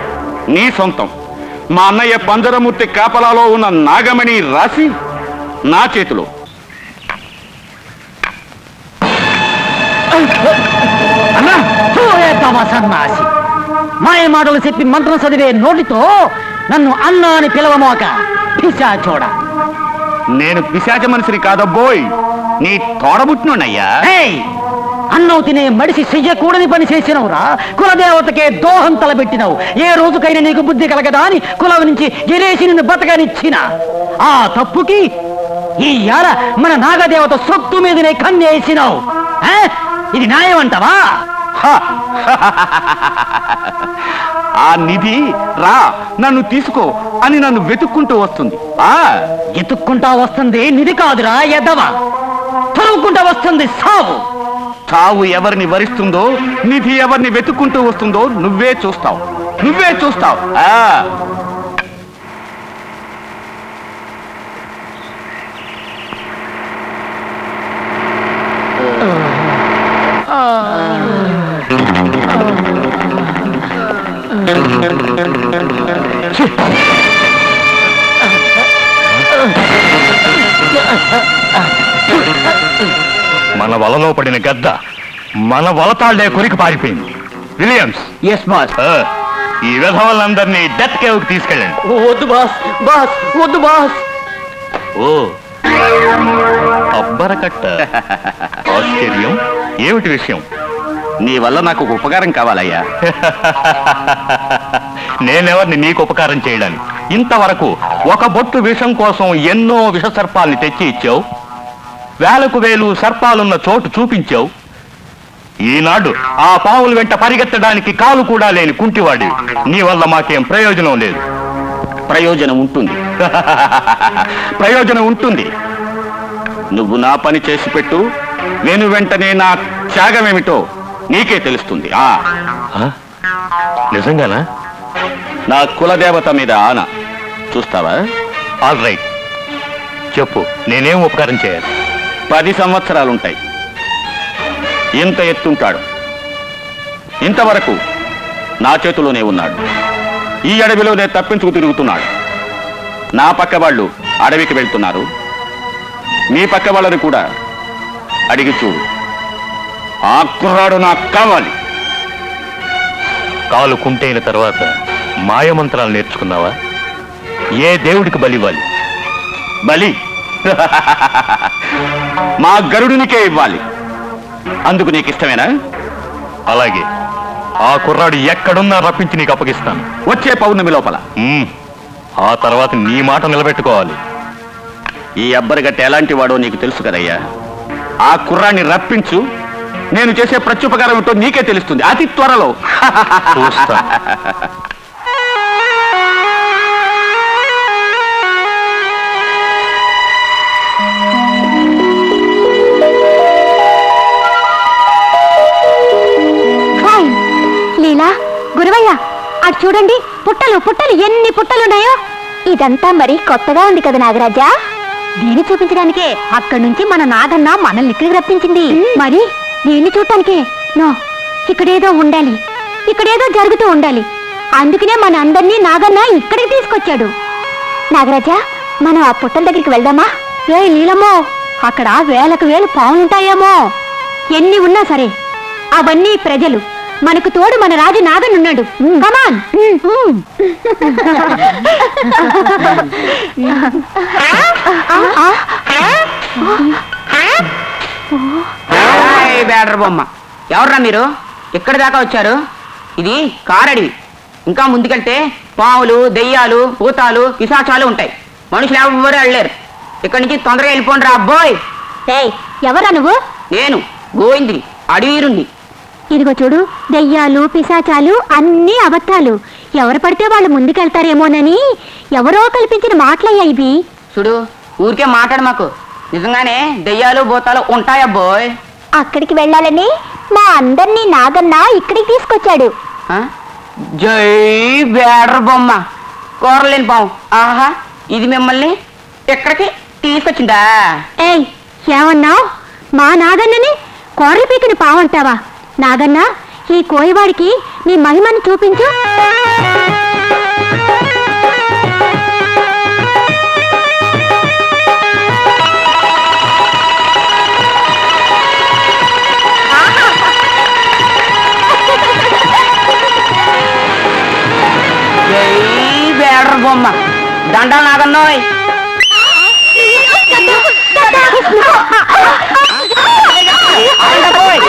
Speaker 12: నీ సొంతం. మా అన్నయ్య పంజరమూర్తి కాపలాలో ఉన్న నాగమణి రాసి నా చేతిలో.
Speaker 13: సన్నాసి మాయ మాటలు చెప్పి మంత్రం చదివే నోటితో నన్ను అన్నా అని పిలవమోక పిశా చూడ
Speaker 12: నేను పిశాచ మనిషిని కాదబ్బోయ్ నీ తోడబుట్టినయ్యా
Speaker 13: అన్నం తినే మడిసి చెయ్యకూడని పని చేసినవురా. కులదేవతకే దోహం తలబెట్టినవు. ఏ రోజుకైనా నీకు బుద్ధి కలగదా అని కులం నుంచి గిరేసి నిన్ను బతకనిచ్చిన. ఆ తప్పుకి ఈ యాల మన నాగదేవత సొత్తు మీదనే కన్నేసినావు. ఆ? ఇది న్యాయం అంటావా
Speaker 12: ఆ నిధి రా నన్ను తీసుకో అని నన్ను వెతుక్కుంటూ వస్తుంది. ఆ?
Speaker 13: ఎత్తుక్కుంటా వస్తుంది నిధి కాదురా ఎదవా. తరువుకుంటా వస్తుంది సావు.
Speaker 12: చావు ఎవరిని వరిస్తుందో నిధి ఎవరిని వెతుక్కుంటూ వస్తుందో నువ్వే చూస్తావు. నువ్వే చూస్తావు.
Speaker 2: మన వలలో పడిన గద్ద మన వలతాళ్ళే కొరికి పారిపోయింది.
Speaker 3: విలియమ్స్.
Speaker 13: ఎస్ బాస్
Speaker 3: ఈ విధవలందరినీ డెత్ కేవ్కి తీసుకెళ్ళండి
Speaker 13: వద్దు బాస్ బాస్ వద్దు బాస్
Speaker 3: ఓ. అబ్బరకట్ట. ఆశ్చర్యం. ఏమిటి విషయం?
Speaker 12: నీ వల్ల నాకు ఒక ఉపకారం కావాలయ్యా. *laughs*
Speaker 3: నేనెవరిని నీకు ఉపకారం చేయడానికి? ఇంతవరకు ఒక బొట్టు విషం కోసం ఎన్నో విష సర్పాల్ని తెచ్చి ఇచ్చావు. వేలకు వేలు సర్పాలున్న చోటు చూపించావు. ఈనాడు ఆ పావుల వెంట పరిగెత్తడానికి కాలు కూడా లేని కుంటివాడి నీ వల్ల మాకేం ప్రయోజనం లేదు.
Speaker 12: ప్రయోజనం ఉంటుంది. *laughs* ప్రయోజనం ఉంటుంది. నువ్వు నా పని చేసి పెట్టు. నేను వెంటనే నా త్యాగమేమిటో నీకే తెలుస్తుంది. ఆ.
Speaker 3: నిజంగానా?
Speaker 12: నా కులదేవత మీద ఆన. చూస్తావా?
Speaker 3: ఆల్ రైట్ చెప్పు నేనేం ఉపకారం చేయాలి?
Speaker 12: పది సంవత్సరాలుంటాయి. ఇంత ఎత్తుంటాడు. ఇంతవరకు నా చేతిలోనే ఉన్నాడు. ఈ అడవిలోనే తప్పించుకు తిరుగుతున్నాడు. నా పక్క వాళ్ళు అడవికి వెళ్తున్నారు. మీ పక్క వాళ్ళని కూడా అడిగి చూడు. ఆ కుర్రాడు నాకు కావాలి.
Speaker 3: కాలు కుంటైన తర్వాత మాయమంత్రాలు నేర్చుకున్నావా? ఏ దేవుడికి బలివ్వాలి
Speaker 12: బలి? *laughs* మా గరుడునికే ఇవ్వాలి. అందుకు నీకు ఇష్టమేనా
Speaker 3: అలాగే. ఆ కుర్రాడు ఎక్కడున్నా రప్పించి నీకు అప్పగిస్తాను.
Speaker 12: వచ్చే పౌర్ణమి లోపల.
Speaker 3: ఆ తర్వాత నీ మాట నిలబెట్టుకోవాలి.
Speaker 12: ఈ అబ్బరిగట్ట ఎలాంటి వాడో నీకు తెలుసు కదయ్యా. ఆ కుర్రాన్ని రప్పించు. నేను చేసే ప్రత్యుపకారం ఏంటో నీకే తెలుస్తుంది. అతి త్వరలో. *laughs*
Speaker 4: గురవయ్య అటు చూడండి పుట్టలు పుట్టలు ఎన్ని పుట్టలున్నాయో. ఇదంతా మరి కొత్తగా ఉంది కదా నాగరాజా. దీన్ని చూపించడానికే అక్కడి నుంచి మన నాగన్న మనల్ని ఇక్కడికి రప్పించింది. మరి దీన్ని చూడటానికే? నో ఇక్కడేదో ఉండాలి. ఇక్కడేదో జరుగుతూ ఉండాలి. అందుకనే మన అందరినీ నాగన్న ఇక్కడికి తీసుకొచ్చాడు. నాగరాజా మనం ఆ పుట్టల దగ్గరికి వెళ్దామా? ఏ లీలమ్మో అక్కడ వేలకు వేలు పావులుంటాయేమో. ఎన్ని ఉన్నా సరే అవన్నీ ప్రజలు. మనకు తోడు మన రాజు నాగనున్నాడు కమాన్
Speaker 14: హాయ్ బ్యాడర్ బొమ్మ. ఎవర్రా మీరు? ఎక్కడి దాకా వచ్చారు? ఇది కారడివి. ఇంకా ముందుకెళ్తే పావులు దెయ్యాలు భూతాలు పిశాచాలు ఉంటాయి. మనుషులు ఎవరు వెళ్ళలేరు. ఇక్కడి నుంచి తొందరగా వెళ్ళిపోండి రా అబ్బాయ్
Speaker 4: ఏయ్ ఎవరా నువ్వు?
Speaker 14: నేను గోవిందిని అడవిరుణ్ణి.
Speaker 4: ఇదిగో చూడు దెయ్యాలు పిశాచాలు అన్నీ అబద్ధాలు. ఎవరు పడితే వాళ్ళు ముందుకెళ్తారేమోనని ఎవరో కల్పించిన మాటలయ్యా ఇవి.
Speaker 14: చూడు ఊరికే మాట్లాడు మాకు. నిజంగానే దెయ్యాలు భూతాలు ఉంటాయబ్బోయ్
Speaker 4: అక్కడికి వెళ్ళాలని మా అందరినీ నాగన్న ఇక్కడికి తీసుకొచ్చాడు.
Speaker 14: ఆ? జై బ్యాడర్ బొమ్మ. కూరలేని పాము. ఆహా ఇది మిమ్మల్ని ఎక్కడికి తీసుకొచ్చిందా?
Speaker 4: ఏయ్ ఏమన్నావు? మా నాగన్నని కోరలు పీకిన పావంటావా నాగన్న ఈ కోయవాడికి నీ మహిమను చూపించు
Speaker 14: బొమ్మ దండాలు నాగన్నోయ్ పోయ్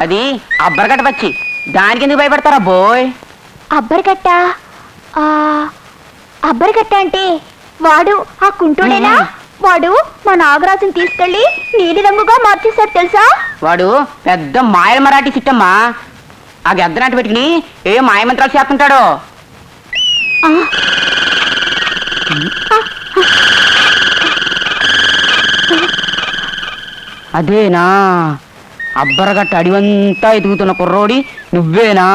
Speaker 14: అది అబ్బరగట్ట వచ్చి దానికి ఎందుకు భయపడతారా బోయ్?
Speaker 4: అబ్బరు కట్టా ఆ ఆ, అబ్బరికట్ట అంటే? వాడు ఆ కుంటుడేనా? వాడు మా నాగరాజుని తీసుకెళ్ళి నీలి రంగుగా మార్చేశాడు తెలుసా?
Speaker 14: వాడు పెద్ద మాయల మరాఠీ చిట్టమ్మా ఆ గద్దనాటి పెట్టుకుని ఏ మాయమంత్రాలు చేస్తుంటాడో? అదేనా? అబ్బరగట్ట అడివంతా ఎదుగుతున్న కుర్రోడి నువ్వేనా?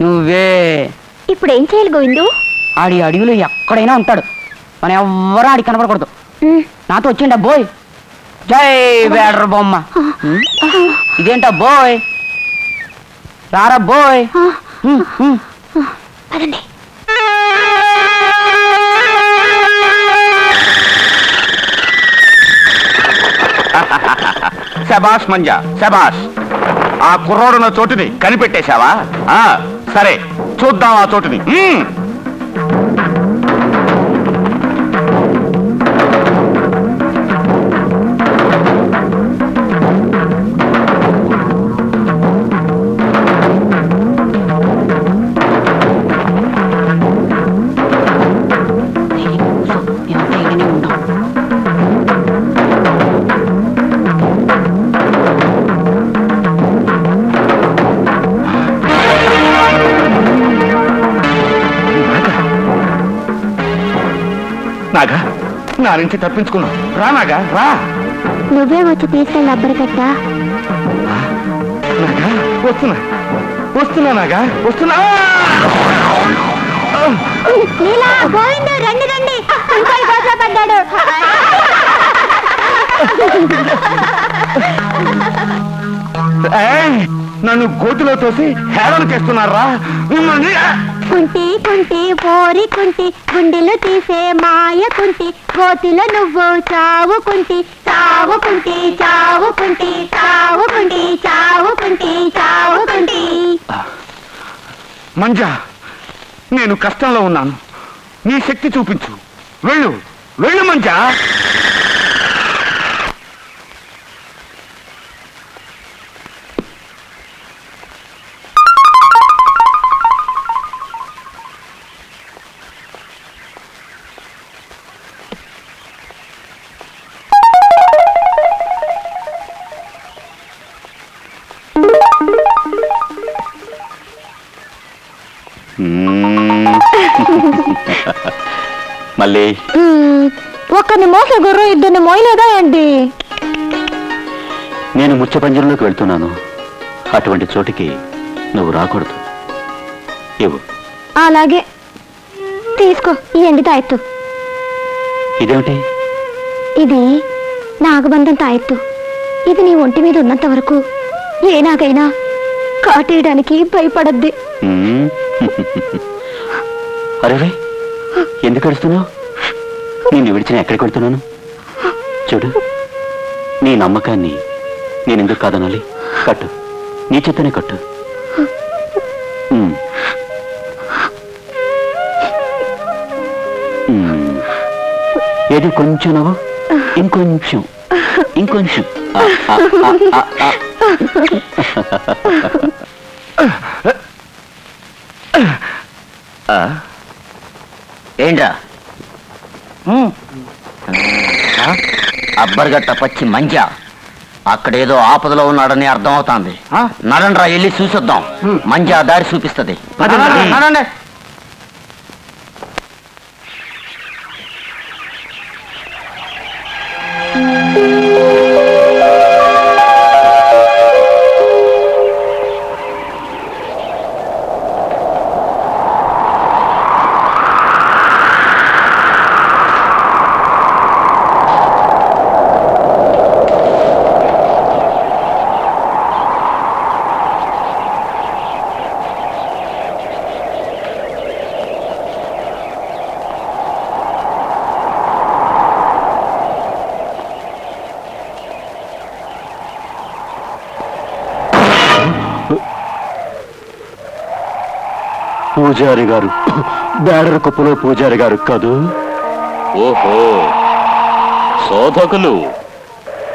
Speaker 14: నువ్వే.
Speaker 4: ఇప్పుడు ఏం చేయాలి గోవిందు?
Speaker 14: ఆడి అడవిలో ఎక్కడైనా ఉంటాడు. మనం ఎవ్వరూ ఆడికి కనపడకూడదు. నాతో వచ్చిండ బోయ్? జై వేడర్ బొమ్మ. ఇదేంటా బోయ్? రారా బోయ్.
Speaker 5: పదండి.
Speaker 12: శబాష్ మంజా శబాష్ ఆ కుర్రోడున్న చోటుని కనిపెట్టేశావా? ఆ, సరే చూద్దాం ఆ చోటుని. నా నుంచి తప్పించుకున్నావు రా నాగా రా.
Speaker 5: నువ్వే వచ్చి తీసుకెళ్ళి అబ్బరికట్టా
Speaker 12: నాగా వస్తున్నా. వస్తున్నా నాగా వస్తున్నా.
Speaker 5: గోవిందు రండి రండి. పడ్డాడు.
Speaker 12: నన్ను గోతిలో తోసి హేళన చేస్తున్నారా మిమ్మల్ని
Speaker 5: కుంటి కుంటి పోరి కుంటి గుండెలు తీసే మాయ కుంటి గోతిలో నువ్వు చావుకుంటి చావుకుంటి చావుకుంటి చావుకుంటి చావుకుంటి చావుకుంటి
Speaker 12: మంజా నేను కష్టంలో ఉన్నాను. నీ శక్తి చూపించు. వెళ్ళు వెళ్ళు మంజా.
Speaker 5: ఒక్కరిని మోసే గుర్రు ఇద్దరిని మోయలేదా అండి
Speaker 10: నేను ముచ్చపంజరంలోకి వెళ్తున్నాను. అటువంటి చోటికి నువ్వు రాకూడదు. ఇవ్వు.
Speaker 5: అలాగే. తీసుకో ఈ ఎండి తాయెత్తు.
Speaker 10: ఇదేమిటి?
Speaker 5: ఇది నాగబంధం తాయెత్తు. ఇది నీ ఒంటి మీద ఉన్నంత వరకు ఏ నాకైనా కాటేయడానికి భయపడద్ది. *laughs*
Speaker 10: అరే ఎందుకు అడుస్తున్నావు నేను విడిచిన ఎక్కడికి వెళ్తున్నాను చూడు నీ నమ్మకాన్ని నేను ఎందుకు కాదనాలి? కట్టు. నీ చేతనే కట్టు. ఏది కొంచెం నవ్వు ఇంకొంచెం. ఇంకొంచెం ఆ, ఆ, ఆ, ఆ, ఆ.
Speaker 1: ఏంట్రా అబ్బర్గట్ట పచ్చి మంజా. అక్కడేదో ఆపదలో ఉన్నాడని అర్థం అవుతాంది నడండ్రా వెళ్ళి చూసొద్దాం. మంజా దారి చూపిస్తుంది.
Speaker 10: పూజారి గారు. బేడర కుప్పలో పూజారి గారు కాదు.
Speaker 3: ఓహో. శోధకులు.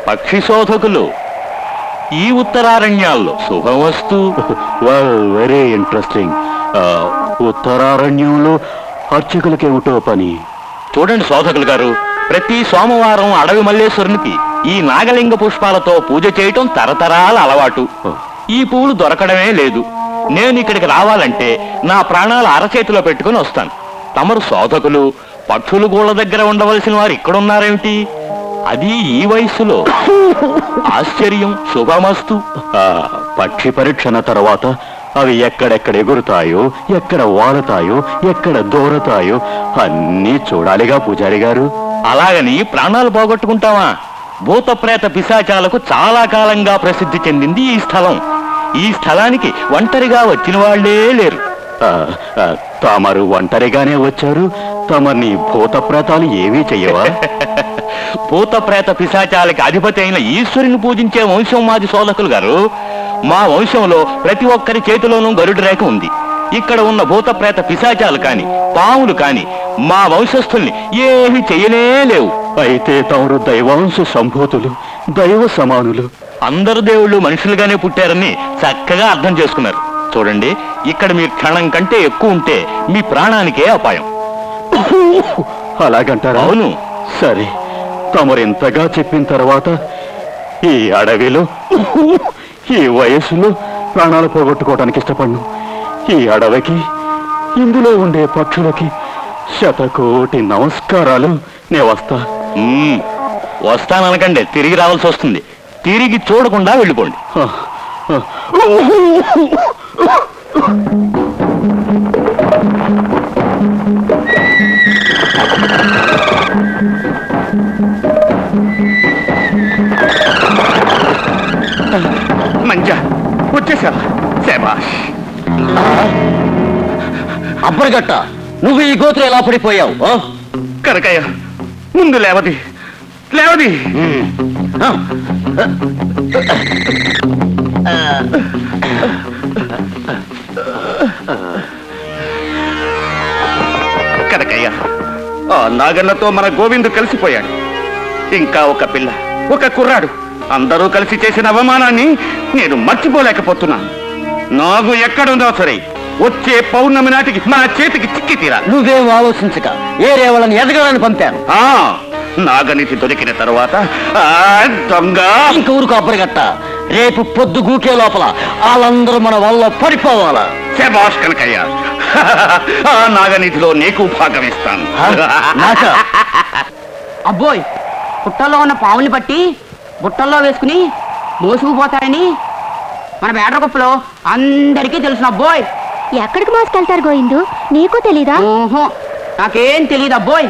Speaker 3: పక్షి శోధకులు. ఈ ఉత్తరారణ్యాల్లో శుభమస్తు.
Speaker 10: వెల్ వెరీ ఇంట్రెస్టింగ్ ఉత్తరారణ్యంలో అర్చకులకేమిటో పని?
Speaker 3: చూడండి శోధకులు గారు ప్రతి సోమవారం అడవి మల్లేశ్వరునికి ఈ నాగలింగ పుష్పాలతో పూజ చేయటం తరతరాల అలవాటు. ఈ పువ్వులు దొరకడమే లేదు. నేను ఇక్కడికి రావాలంటే నా ప్రాణాలు అరచేతిలో పెట్టుకుని వస్తాను. తమరు శోధకులు పక్షులు గూళ్ళ దగ్గర ఉండవలసిన వారు ఇక్కడున్నారేమిటి? అది ఈ వయస్సులో. ఆశ్చర్యం శుభమస్తు.
Speaker 10: పక్షి పరీక్షణ తర్వాత అవి ఎక్కడెక్కడ ఎగురుతాయో ఎక్కడ వాలతాయో ఎక్కడ దూరతాయో అన్నీ చూడాలిగా పూజారి గారు.
Speaker 3: అలాగని ప్రాణాలు పోగొట్టుకుంటావా? భూత ప్రేత పిశాచాలకు చాలా కాలంగా ప్రసిద్ధి చెందింది ఈ స్థలం. ఈ స్థలానికి ఒంటరిగా వచ్చిన వాళ్ళే లేరు.
Speaker 10: తమరు ఒంటరిగానే వచ్చారు. తమని భూత ప్రేతాలు ఏమీ చెయ్యవా? *laughs*
Speaker 3: భూత ప్రేత పిశాచాలకి అధిపతి అయిన ఈశ్వరుని పూజించే వంశం మాది సోదకులు గారు. మా వంశంలో ప్రతి ఒక్కరి చేతిలోనూ గరుడు రేఖ ఉంది. ఇక్కడ ఉన్న భూత ప్రేత పిశాచాలు కాని పాములు కాని మా వంశస్థుల్ని ఏమీ చెయ్యనే లేవు.
Speaker 10: అయితే తమరు దైవాంశ సంభూతులు దైవ సమానులు.
Speaker 3: అందరు దేవుళ్ళు మనుషులుగానే పుట్టారని చక్కగా అర్థం చేసుకున్నారు. చూడండి ఇక్కడ మీ క్షణం కంటే ఎక్కువ ఉంటే మీ ప్రాణానికే అపాయం.
Speaker 10: అలాగంటారా?
Speaker 3: అవును.
Speaker 10: సరే తమరింతగా చెప్పిన తర్వాత ఈ అడవిలో ఈ వయస్సులో ప్రాణాలు పోగొట్టుకోవడానికి ఇష్టపడను. ఈ అడవికి ఇందులో ఉండే పక్షులకి శతకోటి నమస్కారాలు. నే వస్తా.
Speaker 3: వస్తాననకండి తిరిగి రావాల్సి వస్తుంది. తిరిగి చూడకుండా వెళ్ళిపోండి.
Speaker 12: మంజా వచ్చేసా శబాష్
Speaker 1: అబ్బరగట్ట నువ్వు ఈ గోత్రం ఎలా పడిపోయావు?
Speaker 12: కనకయ్య ముందు లేవది. లేవది. కనకయ్య ఆ నాగన్నతో మన గోవిందు కలిసిపోయాడు. ఇంకా ఒక పిల్ల ఒక కుర్రాడు. అందరూ కలిసి చేసిన అవమానాన్ని నేను మర్చిపోలేకపోతున్నాను. నాగు ఎక్కడుందో సరే వచ్చే పౌర్ణమి నాటికి మన చేతికి చిక్కి తీరా.
Speaker 1: నువ్వేం ఆలోచించక ఏ రేవళ్ళని ఎదగాలని పంపాను.
Speaker 12: ఆ నాగనిధి దొరికిన తరువాత ఆ దొంగ.
Speaker 1: ఇంక ఊరుకు అబ్బరగట్ట. రేపు పొద్దు గూకే లోపల వాళ్ళందరూ మన వల్ల పడిపోవాలా.
Speaker 12: శబాష్ కనకయ్య ఆ నాగనిధిలో నీకు భాగం ఇస్తాను?
Speaker 14: అబ్బోయ్ పుట్టల్లో ఉన్న పావుల్ని పట్టి బుట్టల్లో వేసుకుని మోసుకుపోతారని మన బేడరకుప్పలో అందరికీ తెలుసు అబ్బోయ్.
Speaker 5: ఎక్కడికి మోసుకెళ్తారు గోయిందు నీకు తెలీదా?
Speaker 14: ఓహో నాకేం తెలియదు అబ్బోయ్.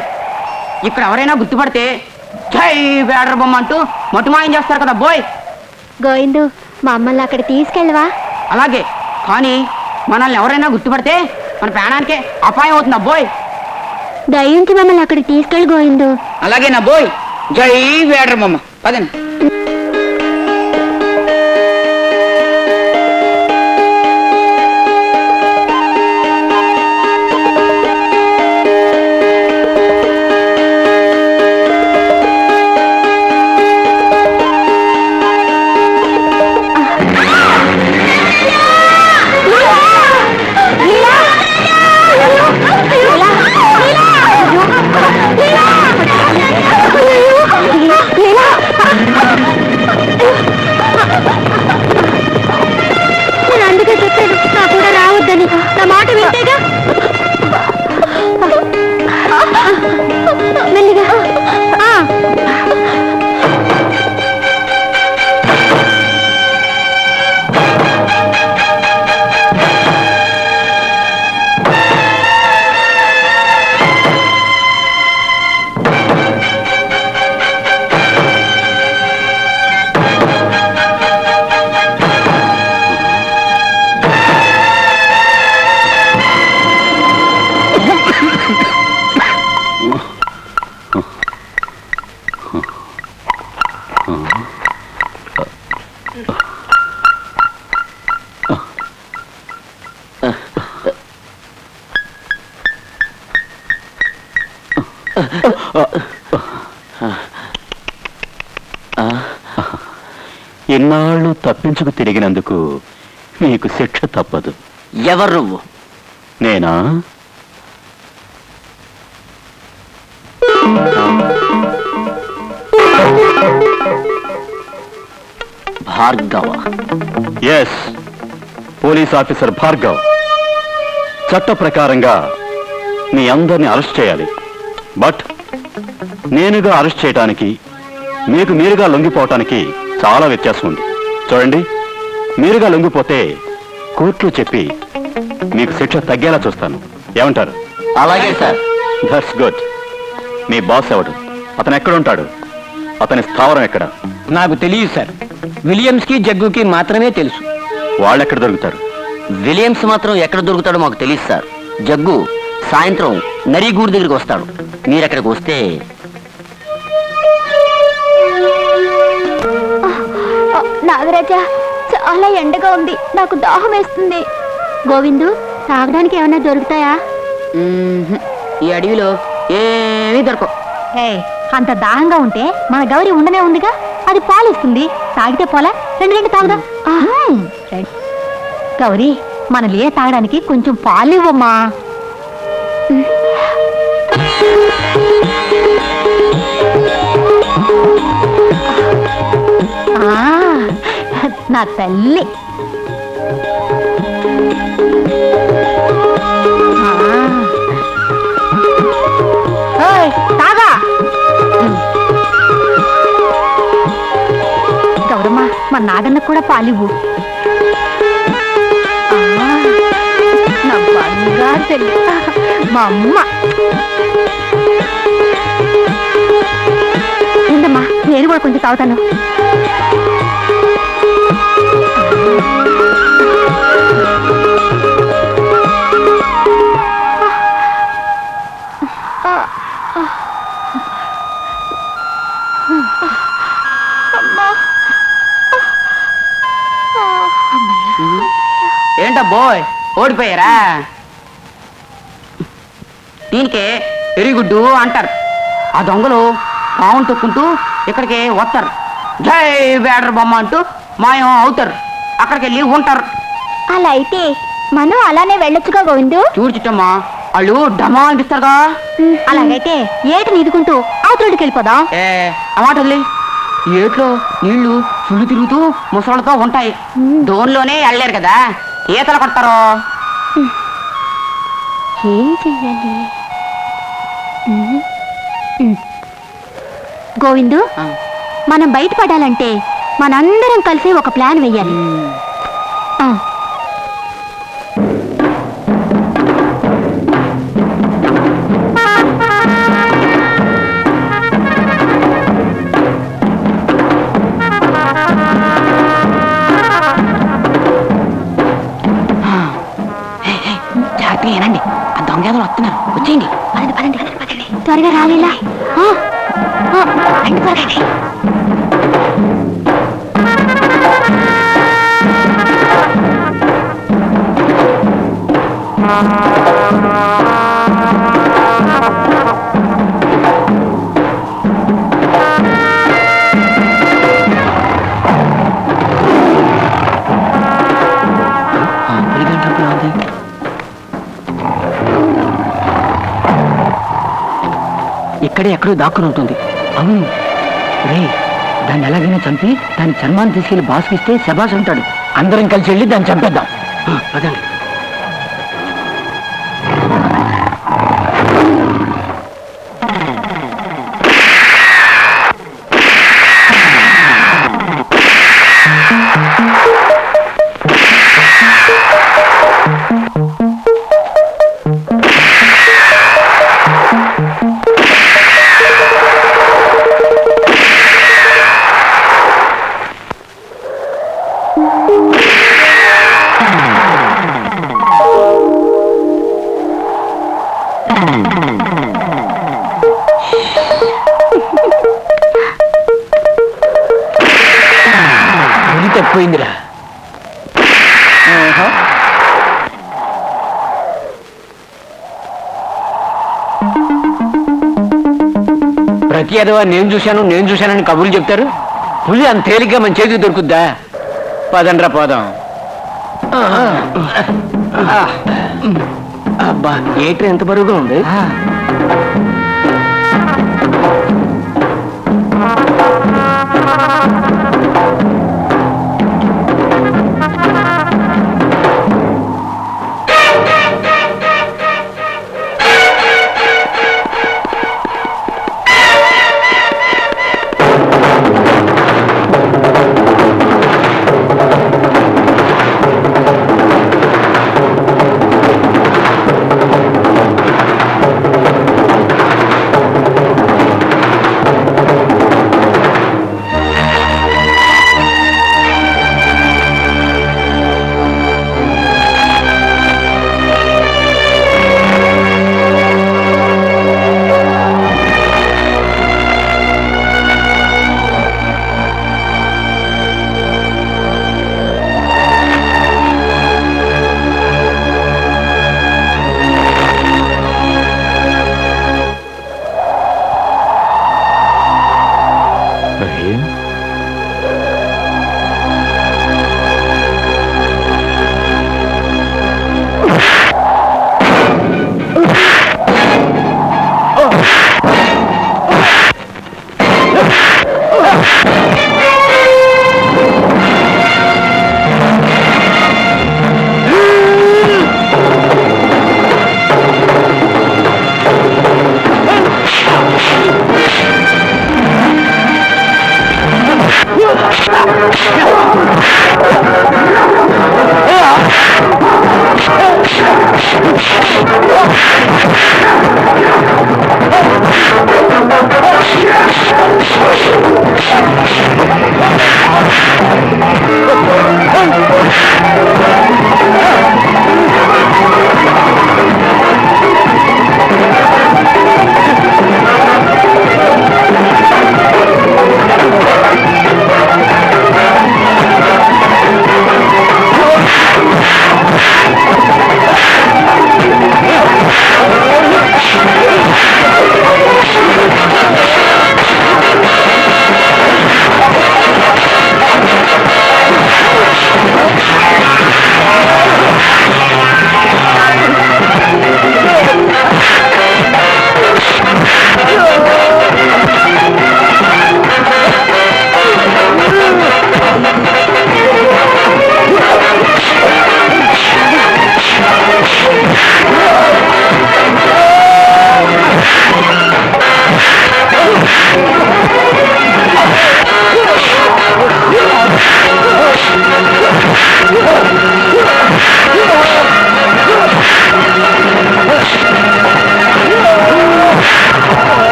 Speaker 14: ఇక్కడ ఎవరైనా గుర్తుపడితే జై బేడర బొమ్మ అంటూ మటుమాయం చేస్తారు కదా అబ్బోయ్.
Speaker 5: గోయిందు మమ్మల్ని అక్కడ తీసుకెళ్ళవా?
Speaker 14: అలాగే. కానీ మనల్ని ఎవరైనా గుర్తుపడితే మన ప్రాణానికే అపాయం అవుతుంది అబ్బోయ్.
Speaker 5: దయించి మమ్మల్ని అక్కడికి తీసుకెళ్ళి గోయిందు
Speaker 14: అలాగే నా బోయ్. జై వేడర బొమ్మ పదండి.
Speaker 1: ఎవరు నువ్వు?
Speaker 10: నేనా?
Speaker 1: Bhargava.
Speaker 10: Yes police officer Bhargav. చట్ట ప్రకారంగా మీ అందరిని అరెస్ట్ చేయాలి. బట్ నేనుగా అరెస్ట్ చేయటానికి మీకు మీరుగా లొంగిపోవటానికి చాలా వ్యత్యాసం ఉంది. చూడండి మీరుగా లొంగిపోతే కోర్టులో చెప్పి మీకు శిక్ష తగ్గేలా చూస్తాను. ఏమంటారు?
Speaker 1: అలాగే సార్.
Speaker 10: దట్స్ గుడ్ మీ బాస్ ఎవడు? అతను ఎక్కడ ఉంటాడు? అతని స్థావరం ఎక్కడ?
Speaker 13: నాకు తెలియదు సార్. విలియమ్స్కి జగ్గుకి మాత్రమే తెలుసు.
Speaker 10: వాళ్ళు ఎక్కడ దొరుకుతారు?
Speaker 1: విలియమ్స్ మాత్రం ఎక్కడ దొరుకుతాడో మాకు తెలియదు సార్. జగ్గు సాయంత్రం నరీగూడి దగ్గరికి వస్తాడు. మీరు అక్కడికి వస్తే
Speaker 5: నాగరాజా చాలా ఎండగా ఉంది. నాకు దాహం వేస్తుంది. గోవిందు తాగడానికి ఏమైనా దొరుకుతాయా?
Speaker 14: ఈ అడవిలో ఏమీ దొరకవు.
Speaker 4: అంత దాహంగా ఉంటే మన గౌరీ ఉండనే ఉందిగా. అది పాలిస్తుంది. తాగితే పోలా? రెండు రెండు తాగుదా? గౌరీ మన లే తాగడానికి కొంచెం పాలు ఇవ్వమ్మా. ఆ, నా తల్లి. మా నాగన్న కూడా పాలివు నా బంగారు తల్లి. మా అమ్మ. ఏందమ్మా నేను కూడా కొంచెం తాగుతాను.
Speaker 14: Thank you. బోయ్ ఓడిపోయారా? దీనికే ఎరిగుడ్డు అంటారు. ఆ దొంగలు పావును తొక్కుంటూ ఇక్కడికి వస్తారు. జై బ్యాడర్ బొమ్మ అంటూ మాయం అవుతారు. అక్కడికి వెళ్ళి ఉంటారు.
Speaker 5: అలా అయితే మనం అలానే వెళ్ళొచ్చుగా గోవిందు?
Speaker 14: చూడు చిట్టమ్మా వాళ్ళు డమా అనిపిస్తారుగా.
Speaker 4: అలాగైతే ఏటి నీదుకుంటూ అవతలకి వెళ్ళిపోదాం
Speaker 14: ఏ ఆ మాట వదిలేయ్. ఈ ఏట్లో నీళ్ళు సుళ్ళు తిరుగుతూ ముసళ్ళతో ఉంటాయి. దోన్లోనే వెళ్ళలేరు కదా. ఈతలు కొడతారు.
Speaker 5: ఏం చెయ్యాలి?
Speaker 4: గోవిందు మనం బయటపడాలంటే మనందరం కలిసి ఒక ప్లాన్ వెయ్యాలి.
Speaker 14: చెప్తున్నాను వచ్చేయండి
Speaker 4: పదండి పదండి పదండి పదండి. త్వరగా రాలేలా? ఆ, ఆ,
Speaker 13: అక్కడే ఎక్కడో దాక్కుని ఉంటుంది. అవును. రే దాన్ని ఎలాగైనా చంపి దాని చర్మాన్ని తీసుకెళ్ళి బాస్కిస్తే శబాస్ ఉంటాడు. అందరం కలిసి వెళ్ళి దాన్ని చంపేద్దాం. అదండి అదవా నేను చూశాను నేను చూశానని కబుర్లు చెప్తారు? పులి అంత తేలిగ్గా మన చేతికి దొరుకుద్దా? పదండ్రా పోదాం. అబ్బా ఏట్రీ ఎంత బరువుగా ఉంది?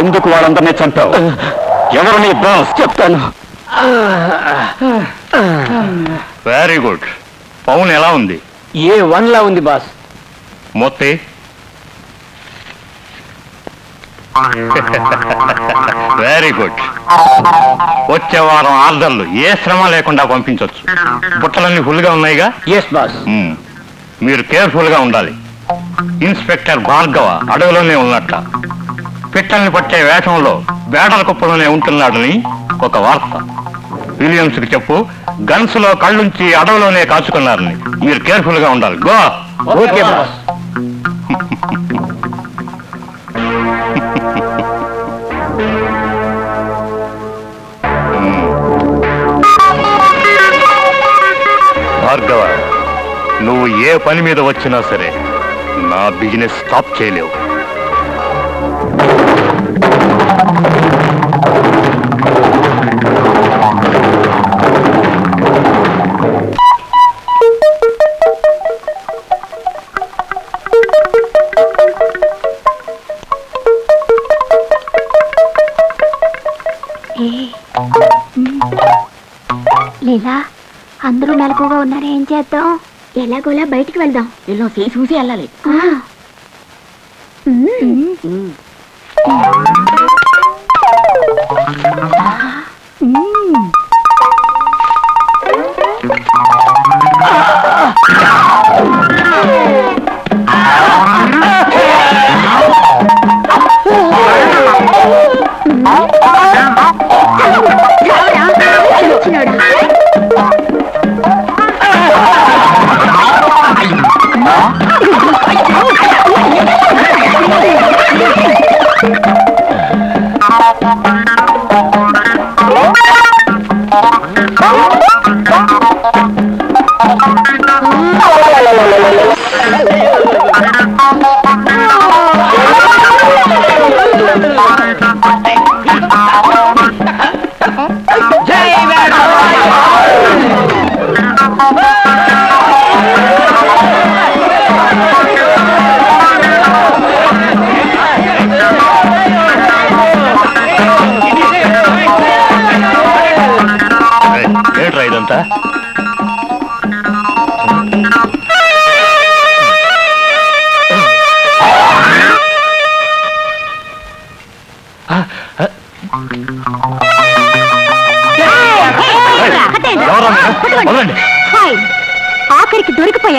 Speaker 10: ఎందుకు వాళ్ళందరినీ చంపావు? ఎవరు నీ బాస్? చెప్తాను.
Speaker 3: వెరీ గుడ్ పౌన్ ఎలా ఉంది?
Speaker 13: ఏ వన్ లా ఉంది బాస్.
Speaker 3: మొత్తే? వెరీ గుడ్ వచ్చే వారం ఆర్డర్లు. ఏ శ్రమ లేకుండా పంపించవచ్చు బుట్టలన్నీ ఫుల్గా ఉన్నాయిగా?
Speaker 13: Yes boss.
Speaker 3: మ్మ్. మీరు కేర్ఫుల్గా ఉండాలి. ఇన్స్పెక్టర్ భార్గవ అడవిలోనే ఉన్నట్ట. పిట్టల్ని పట్టే వేషంలో బేడల కుప్పలోనే ఉంటున్నాడని ఒక వార్త. విలియమ్స్కి చెప్పు గన్స్లో కళ్ళుంచి అడవిలోనే కాచుకున్నారని. మీరు కేర్ఫుల్గా ఉండాలి. గో!
Speaker 13: Okay boss.
Speaker 3: భార్గవ నువ్వు ఏ పని మీద వచ్చినా సరే నా బిజినెస్ స్టాప్ చేయలేవు.
Speaker 5: అందరూ మెలకుగా ఉన్నారు ఏం చేద్దాం? ఎలాగోలా బయటికి వెళ్దాం.
Speaker 14: వీళ్ళు చేసి చూసి వెళ్ళాలి.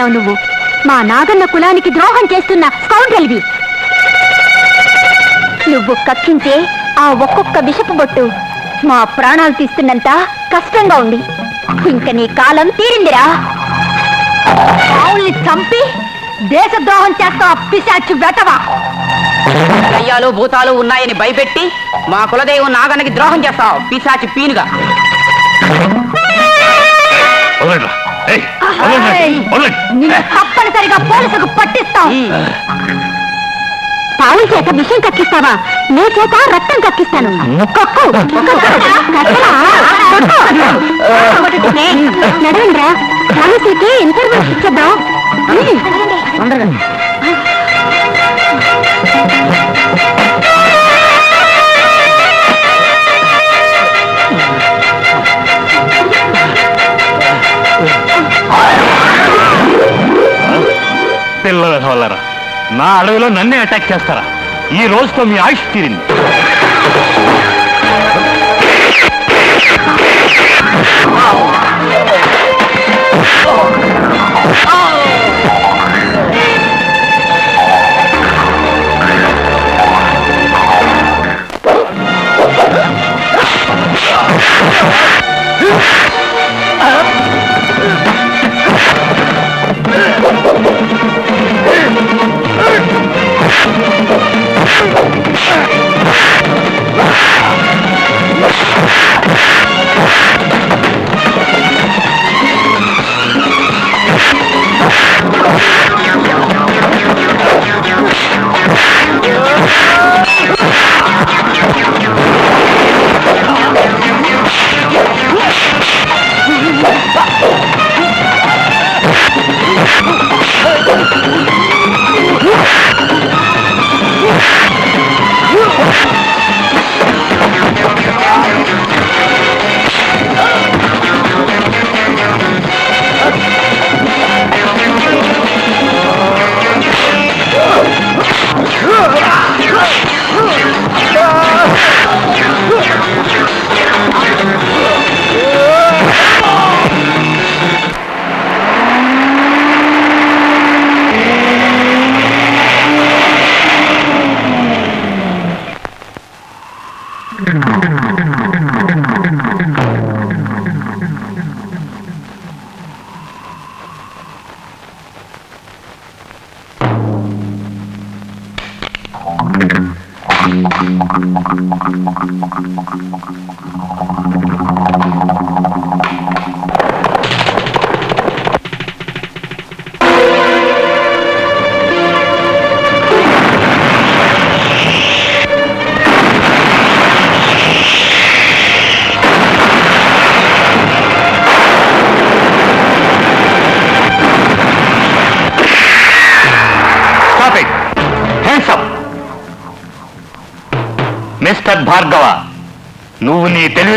Speaker 4: దొరికిపోయావు నువ్వు? మా నాగన్న కులానికి ద్రోహం చేస్తున్న స్కౌండ్రల్వి. నువ్వు కక్కించే ఆ ఒక్కొక్క విషపు బొట్టు మా ప్రాణాలు తీస్తున్నంత కష్టంగా ఉంది. ఇంక నీ కాలం తీరిందిరా. ఆవుల్ని చంపి
Speaker 5: దేశద్రోహం చేస్తావా పిశాచి వెతవా
Speaker 14: దయ్యాలు భూతాలు ఉన్నాయని భయపెట్టి మా కులదైవం నాగన్నకి ద్రోహం చేస్తావు పిశాచి పీనుగా.
Speaker 5: తప్పనిసరిగా పోలీసుకు పట్టిస్తాం.
Speaker 4: పావుల చేత విషయం కక్కిస్తావా? నీ చేత రక్తం కక్కిస్తాను. కొక్కు నడవండిరా. పోలీసులకి ఇన్ఫర్మేషన్ ఇచ్చేద్దాం.
Speaker 3: పిల్లల సోదరా నా అడవిలో నన్నే అటాక్ చేస్తారా? ఈ రోజుతో మీ ఆయుష్ తీరింది.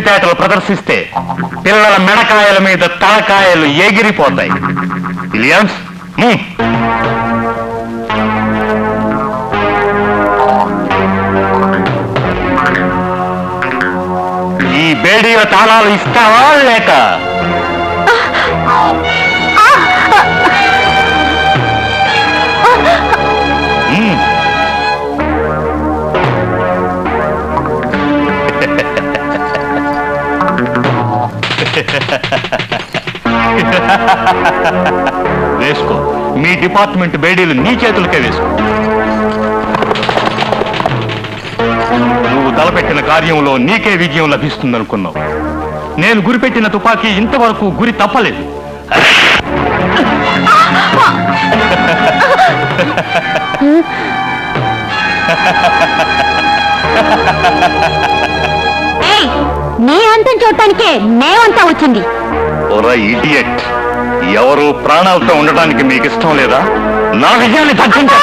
Speaker 3: తెలివితేటలు ప్రదర్శిస్తే పిల్లల మెడకాయల మీద తలకాయలు ఎగిరిపోతాయి. విలియమ్స్ ఈ బేడీల తాళాలు ఇస్తావా లేక *laughs* వేసుకో. మీ డిపార్ట్మెంట్ బేడీలు నీ చేతులకే వేసుకో. నువ్వు తలపెట్టిన కార్యంలో నీకే విజయం లభిస్తుందనుకున్నావు. నేను గురిపెట్టిన తుపాకీ ఇంతవరకు గురి తప్పలేదు. *laughs* *laughs*
Speaker 4: ఏయ్, నీ అంతం చూడటానికే మేమంతా వచ్చింది.
Speaker 3: ఇడియట్ ఎవరు ప్రాణాలతో ఉండటానికి మీకు ఇష్టం లేదా? నా విజయాన్ని తగ్గించా.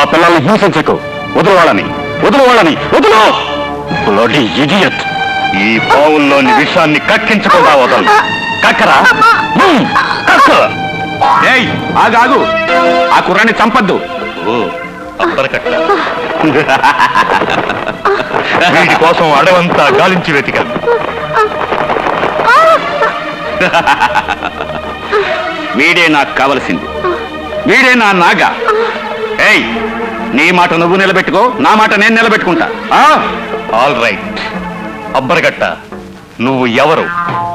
Speaker 3: ఆ పిల్లల్ని హింసించకు. వదులు వాళ్ళని వదులు వాళ్ళని వదులు! బ్లడీ ఇడియట్ ఈ పావుల్లోని విషాన్ని కక్కించకుండా వదలు కక్కరా? హ్మ్,
Speaker 12: ఆగు ఆగు. ఆ కుర్రాన్ని చంపద్దు. *laughs*
Speaker 3: వీడి కోసం అడవంతా గాలించి వెతికాను. *laughs*
Speaker 12: వీడే నాకు కావలసింది. వీడే నా నాగా. ఏయ్ నీ మాట నువ్వు నిలబెట్టుకో నా మాట నేను నిలబెట్టుకుంటా. ఆ?
Speaker 3: ఆల్ రైట్ అబ్బరగట్ట నువ్వు ఎవరు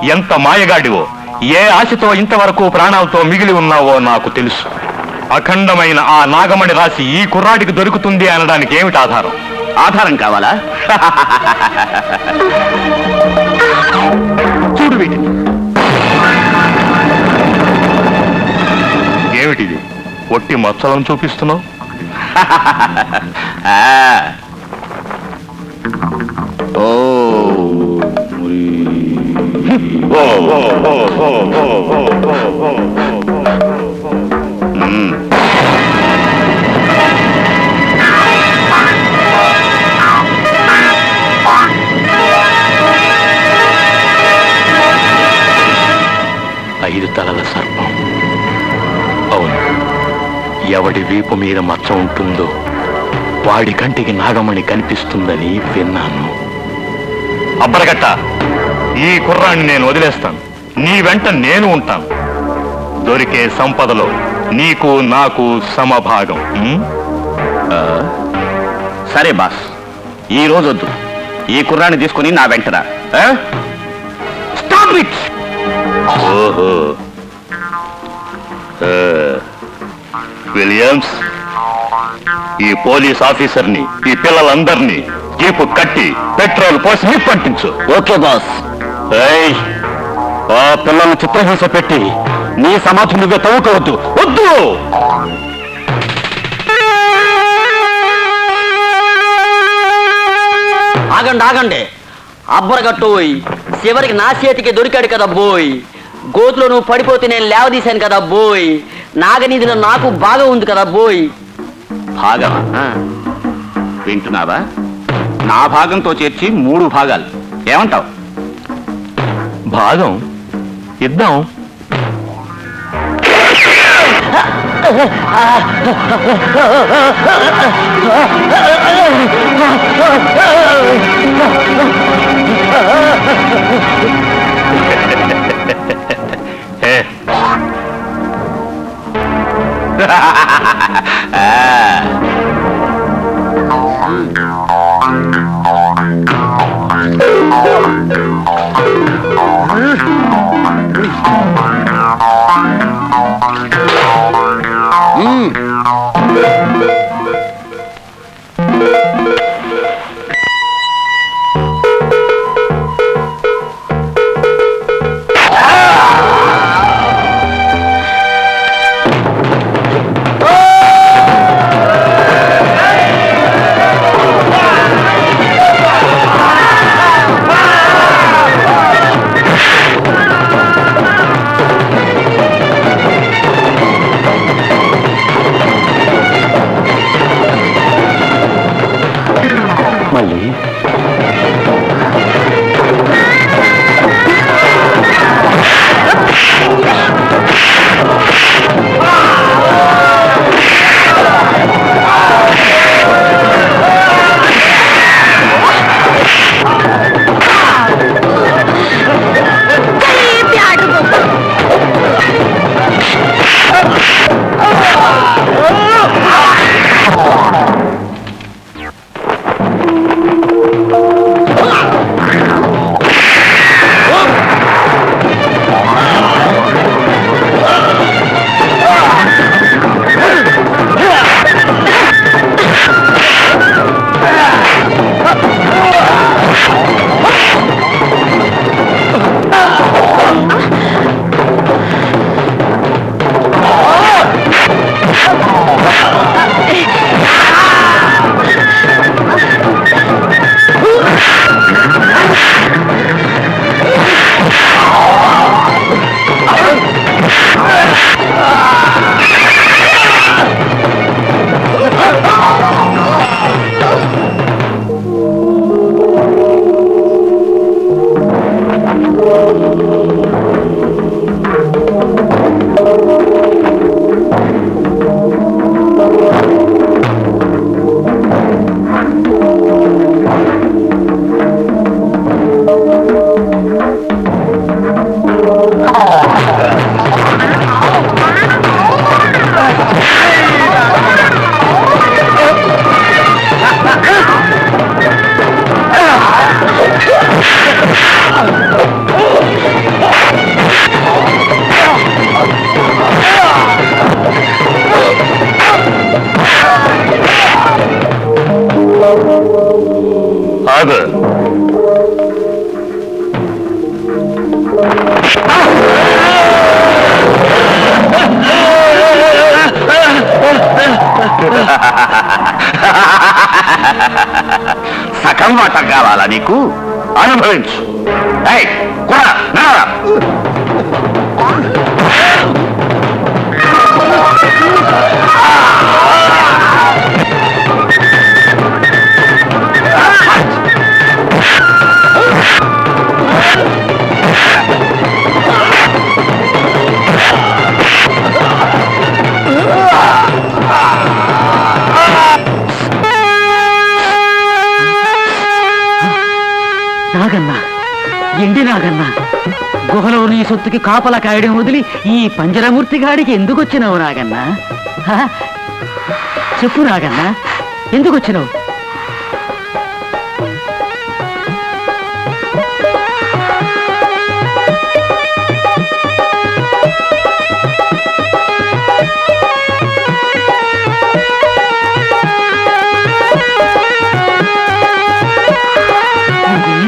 Speaker 3: ఎంత మాయగాడివో ఏ ఆశతో ఇంతవరకు ప్రాణాలతో మిగిలి ఉన్నావో నాకు తెలుసు. అఖండమైన ఆ నాగమణి రాశి ఈ కుర్రాడికి దొరుకుతుంది అనడానికి ఏమిటి ఆధారం
Speaker 1: ఆధారం కావాలా
Speaker 3: చూడు వీటిని ఏమిటిది ఒట్టి మచ్చలను చూపిస్తున్నావు
Speaker 1: ఓ
Speaker 3: oh, oh, oh, oh, oh, oh, ఐదు తలల సర్పం. అవును. ఎవడి వీపు మీద మచ్చ ఉంటుందో వాడి కంటికి నాగమణి కనిపిస్తుందని విన్నాను. అబ్బరగట్ట ఈ కుర్రాన్ని నేను వదిలేస్తాను. నీ వెంట నేను ఉంటాను. దొరికే సంపదలో నీకు నాకు సమభాగం.
Speaker 1: సరే బాస్. ఈ రోజు వద్దు ఈ కుర్రాన్ని తీసుకుని నా వెంటరా
Speaker 3: Stop it! ఓహో. విలియమ్స్ ఈ పోలీస్ ఆఫీసర్ని ఈ పిల్లలందరినీ జీపు కట్టి పెట్రోల్ పోసి నిప్పంటించు.
Speaker 1: Okay boss.
Speaker 3: ఏయ్, ఆ పిల్లల్ని చిత్రహింస పెట్టి నీ సమాధి నువ్వే తవ్వుకోవద్దు. వద్దు!
Speaker 1: ఆగండి ఆగండి. అబ్బరగట్టు పోయి చివరికి నా చేతికి దొరికాడు కదా బోయ్. గోతులో నువ్వు పడిపోతే నేను లేవదీశాను కదా బోయ్. నాగనిధిలో నాకు బాగా ఉంది కదా బోయ్. భాగమా ఆ. వింటున్నావా? నా భాగంతో చేర్చి మూడు భాగాలు. ఏమంటావు?
Speaker 3: భాగం? ఇద్దాం.
Speaker 13: 아. *laughs* పంజరమూర్తి గాడికి ఎందుకు వచ్చినావు రాగన్నా చెప్పు రాగన్నా ఎందుకు వచ్చినావు?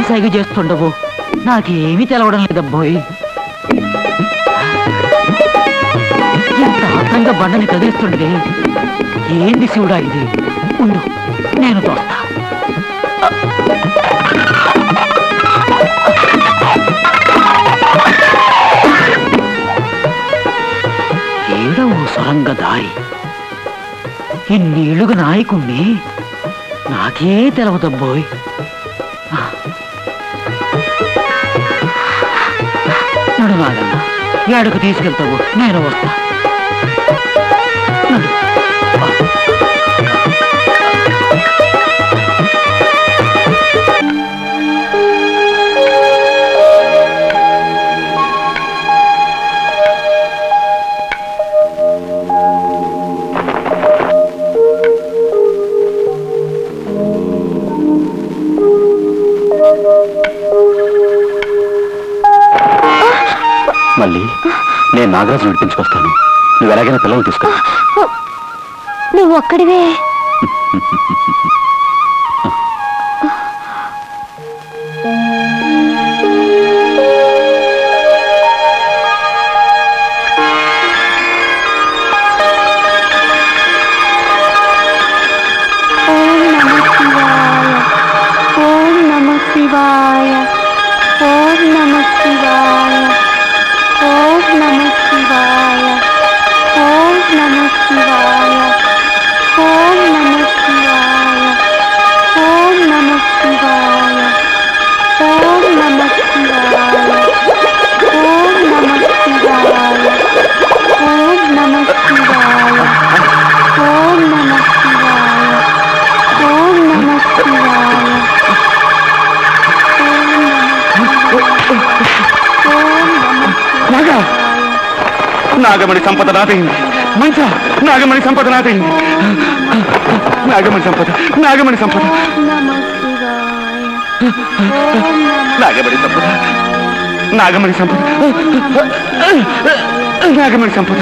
Speaker 13: సాగు చేస్తుండవు? నాకేమీ తెలవడం లేదబ్బోయ్. ఎంత అందంగా బండని కదిలిస్తుండే ఏంది శివుడా ఇది? ఉండు నేను తోస్తా. ఏదో సొరంగ దారి. ఇన్నేళ్ళుగా నాయకుణ్ణి నాకే తెలవదబ్బోయ్. నడువాగన్న ఏడుకు తీసుకెళ్తావు నేను వస్తా.
Speaker 10: నాగరాజు నడిపించుకొస్తాను. నువ్వు ఎలాగైనా పిల్లల్ని తీసుకో
Speaker 18: నువ్వు ఒక్కడివే. *laughs*
Speaker 12: నాగమణి సంపద నాదైంది. మంచ నాగమణి సంపద నాదైంది. నాగమణి సంపద నాగమణి సంపద. నాగమణి సంపద నాగమణి సంపద. నాగమణి సంపద.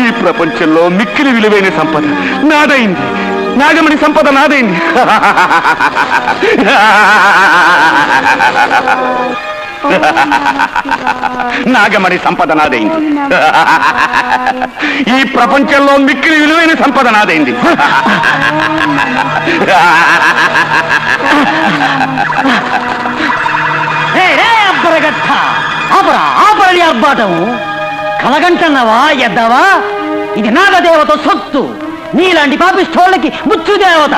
Speaker 12: ఈ ప్రపంచంలో మిక్కిలి విలువైన సంపద నాదైంది. నాగమణి సంపద నాదైంది నాగమణి సంపద నాదైంది ఈ ప్రపంచంలో మిక్కిలి విలువైన సంపద నాదైంది
Speaker 13: అబ్బరగట్ట! ఆపరా ఆపరని అబ్బాటం కలగంటన్నావా ఎద్దావా? ఇది నాగదేవత సొత్తు! నీలాంటి పాపిష్టోళ్ళకి ముచ్చు దేవత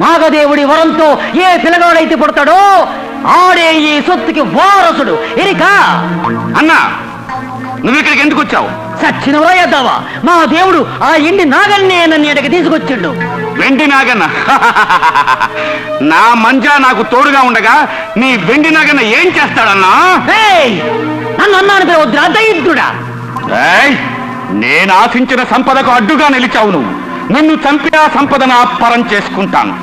Speaker 13: నాగదేవుడి వరంతో ఏ పిల్లగాడైతే పుడతాడో ఆడే ఈ సొత్తుకి వారసుడు. ఎరికా?
Speaker 12: అన్నా నువ్వు ఇక్కడికి ఎందుకు వచ్చావు
Speaker 13: సచ్చినవరా ఎద్దావా మా దేవుడు ఆ ఇండి నాగన్నే నన్ను ఇక్కడికి తీసుకొచ్చిండు.
Speaker 12: వెండి నాగన్న. *laughs* నా మంజా నాకు తోడుగా ఉండగా నీ వెండి నాగన్న ఏం చేస్తాడన్నా!
Speaker 13: నన్ను అన్నాను పిలవద్దురా దైద్యుడా
Speaker 12: ఏయ్! నేను ఆశించిన సంపదకు అడ్డుగా నిలిచావు నువ్వు. నిన్ను చంపి ఆ సంపదను అప్పరం చేసుకుంటాను!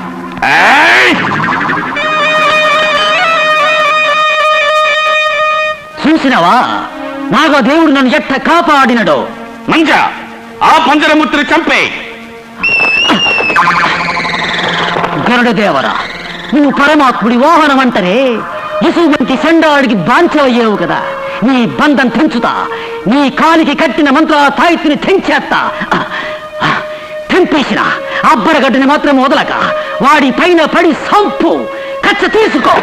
Speaker 13: చూసినవా? నాగో దేవుడు నన్ను ఎట్ట కాపాడినడో?
Speaker 12: మంజా ఆ పంజరముత్తుని చంపే.
Speaker 13: గరుడ దేవరా నువ్వు పరమాత్ముడి వాహనం అంటరే ఇసువంటి సండాడికి బాంచవయ్యేవు కదా. నీ బంధం తెంచుతా నీ కాలికి కట్టిన మంత్రాల తాయిత్తిని తెంచేస్తా. చంపేసిన అబ్బరగడ్డని మాత్రం వదలక వాడి పైన పడి సంపు. కచ్చ తీసుకో.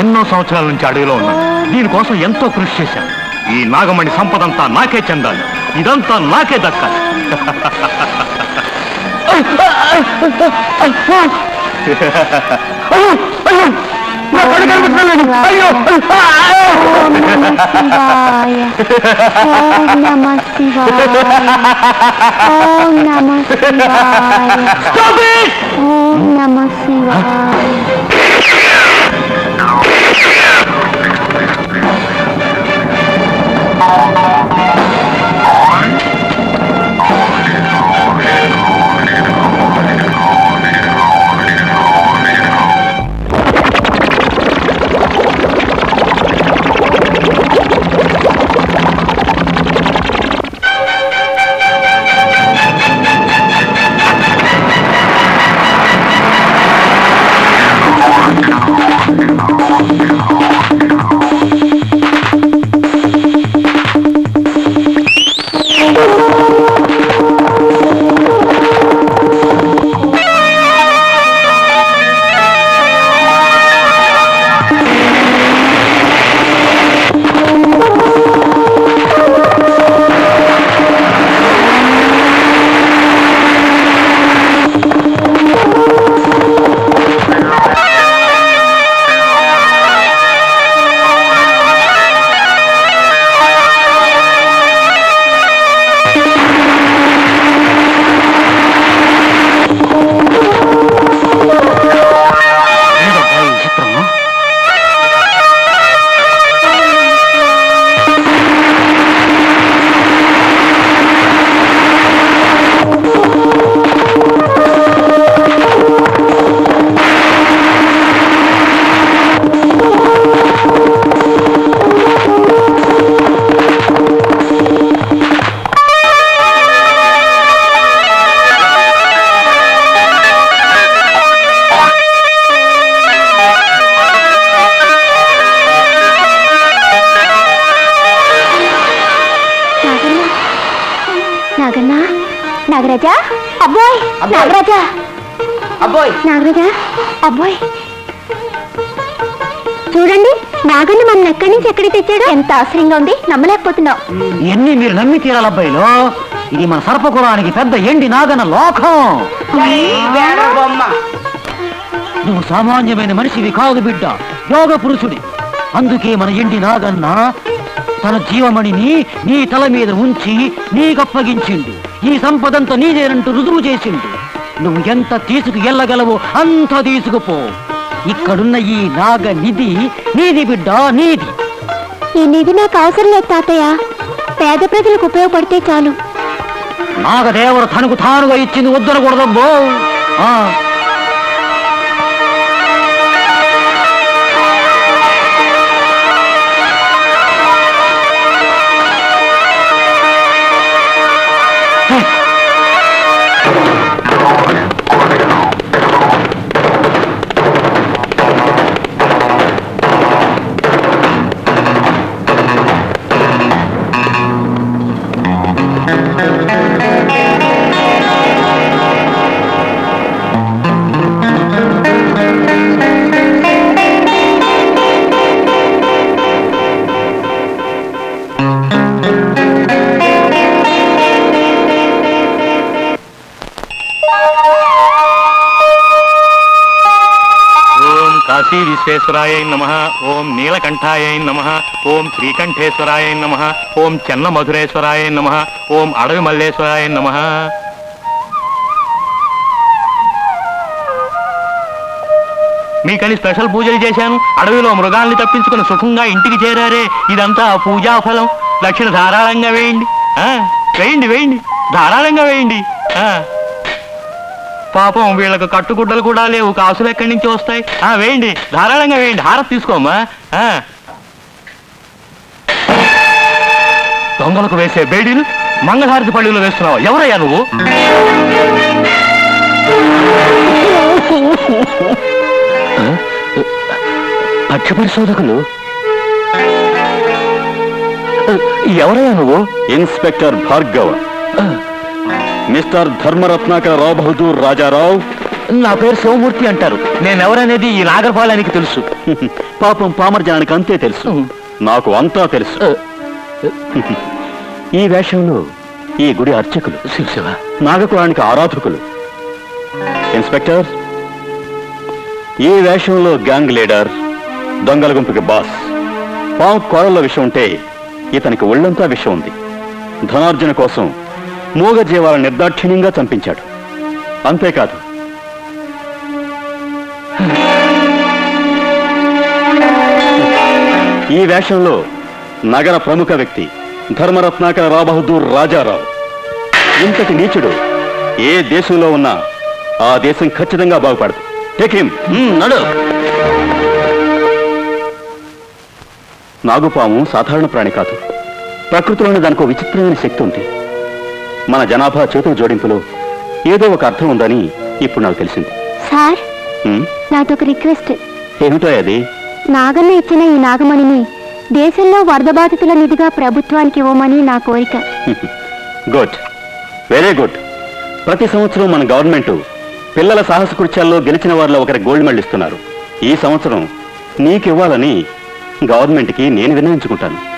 Speaker 3: ఎన్నో సంవత్సరాల నుంచి అడవిలో ఉన్నాను దీనికోసం ఎంతో కృషి చేశాను. ఈ నాగమణి సంపదంతా నాకే చెందాలి. ఇదంతా నాకే దక్కాలి. *laughs*
Speaker 2: నా కళ్ళు కనిపించలేదు అయ్యో
Speaker 5: ఓం నమ శివాయ ఓం నమ శివాయ ఓం నమ అబ్బోయ్. నాగరాజ
Speaker 14: అబ్బోయ్.
Speaker 5: చూడండి నాగన్న మన ఎక్కడి నుంచి ఎక్కడికి తెచ్చాడు? ఎంత ఆశ్చర్యంగా ఉంది నమ్మలేకపోతున్నావు
Speaker 13: ఎన్ని మీరు నమ్మి తీరాలి అబ్బాయిలో? ఇది మన సర్పకులానికి పెద్ద ఎండి నాగన లోకం.
Speaker 14: బొమ్మ.
Speaker 13: నువ్వు సామాన్యమైన మనిషివి కాదు బిడ్డ యోగ పురుషుడి. అందుకే మన ఎండి నాగన్న తన జీవమణిని నీ తల మీద ఉంచి నీకప్పగించిండు ఈ సంపదంతా నీదేనంటూ రుజువు చేసిండు. నువ్వు ఎంత తీసుకు ఎల్లగలవో అంత తీసుకుపో. ఇక్కడున్న ఈ నాగ నిధి నీది బిడ్డ నీది.
Speaker 5: ఈ నిధి నాకు అవసరం లేదు తాతయ్య. పేద ప్రజలకు ఉపయోగపడితే చాలు.
Speaker 13: నాగదేవర తనకు తానుగా ఇచ్చింది వద్దనకూడదబ్బో. శ్రీ
Speaker 3: ఓం విశ్వేశ్వరాయ నమ. ఓం నీలకంఠాయ నమ. ఓం శ్రీకంఠేశ్వరాయ నమ. ఓం చెన్న మధురేశ్వరాయ నమ. ఓం అడవి మల్లేశ్వరాయ నమ. మీకని స్పెషల్ పూజలు చేశాను. అడవిలో మృగాల్ని తప్పించుకుని సుఖంగా ఇంటికి చేరారే. ఇదంతా పూజా ఫలం. దక్షిణ ధారాళంగా వేయండి. వేయండి వేయండి. ధారాళంగా వేయండి. ఆ. పాపం వీళ్ళకు కట్టుగుడ్డలు కూడా లేవు. కాసులు ఎక్కడి నుంచి వస్తాయి? ఆ వేయండి. ధారాళంగా వేయండి. హారతి తీసుకోమ్మా. దొంగలకు వేసే బేడీలు మంగళహారతి పల్లిలో వేస్తున్నావు? ఎవరయ్యా నువ్వు?
Speaker 10: పక్ష పరిశోధకులు? ఎవరయ్యా నువ్వు? ఇన్స్పెక్టర్ భార్గవ. మిస్టర్ ధర్మరత్నాకర రావు బహదూర్ రాజారావు?
Speaker 3: నా పేరు శివమూర్తి అంటారు. నేనెవరనేది ఈ నాగరపాలానికి తెలుసు. *laughs*
Speaker 10: పాపం పామర జనానికి అంతే తెలుసు. నాకు అంతా తెలుసు. *laughs* ఈ వేషంలో ఈ గుడి అర్చకులు.
Speaker 3: శివశివ.
Speaker 10: నాగకులానికి ఆరాధకులు. ఇన్స్పెక్టర్ ఈ వేషంలో గ్యాంగ్ లీడర్ దొంగల గుంపుకి బాస్ పాము కోడల్లో విషయం ఉంటే ఇతనికి ఒళ్ళంతా విషయం ఉంది. ధనార్జన కోసం మూగ జీవాలను నిర్దాక్షిణ్యంగా చంపించాడు. అంతేకాదు. ఈ వేషంలో నగర ప్రముఖ వ్యక్తి ధర్మరత్నాకర రాబహదూర్ రాజారావు. ఇంతటి నీచుడు ఏ దేశంలో ఉన్నా ఆ దేశం ఖచ్చితంగా బాగుపడదు. టేక్ నడు. నాగుపాము సాధారణ ప్రాణి కాదు. ప్రకృతిలోని దానికి విచిత్రమైన శక్తి ఉంది. మన జనాభా చేతుల జోడింపులో ఏదో ఒక అర్థం ఉందని ఇప్పుడు నాకు తెలిసింది.
Speaker 5: సార్
Speaker 10: హ్మ్?
Speaker 5: నాదొక రిక్వెస్ట్.
Speaker 10: ఏమిటో అది?
Speaker 5: నాగన్న ఇచ్చిన ఈ నాగమణిని దేశంలో వరద బాధితుల నిధిగా ప్రభుత్వానికి ఇవ్వమని నా కోరిక. *laughs*
Speaker 10: గుడ్. Very good. ప్రతి సంవత్సరం మన గవర్నమెంట్ పిల్లల సాహస కృత్యాల్లో గెలిచిన వారిలో ఒకరి గోల్డ్ మెడల్ ఇస్తున్నారు. ఈ సంవత్సరం నీకు ఇవ్వాలని గవర్నమెంట్కి నేను విన్నవించుకుంటాను.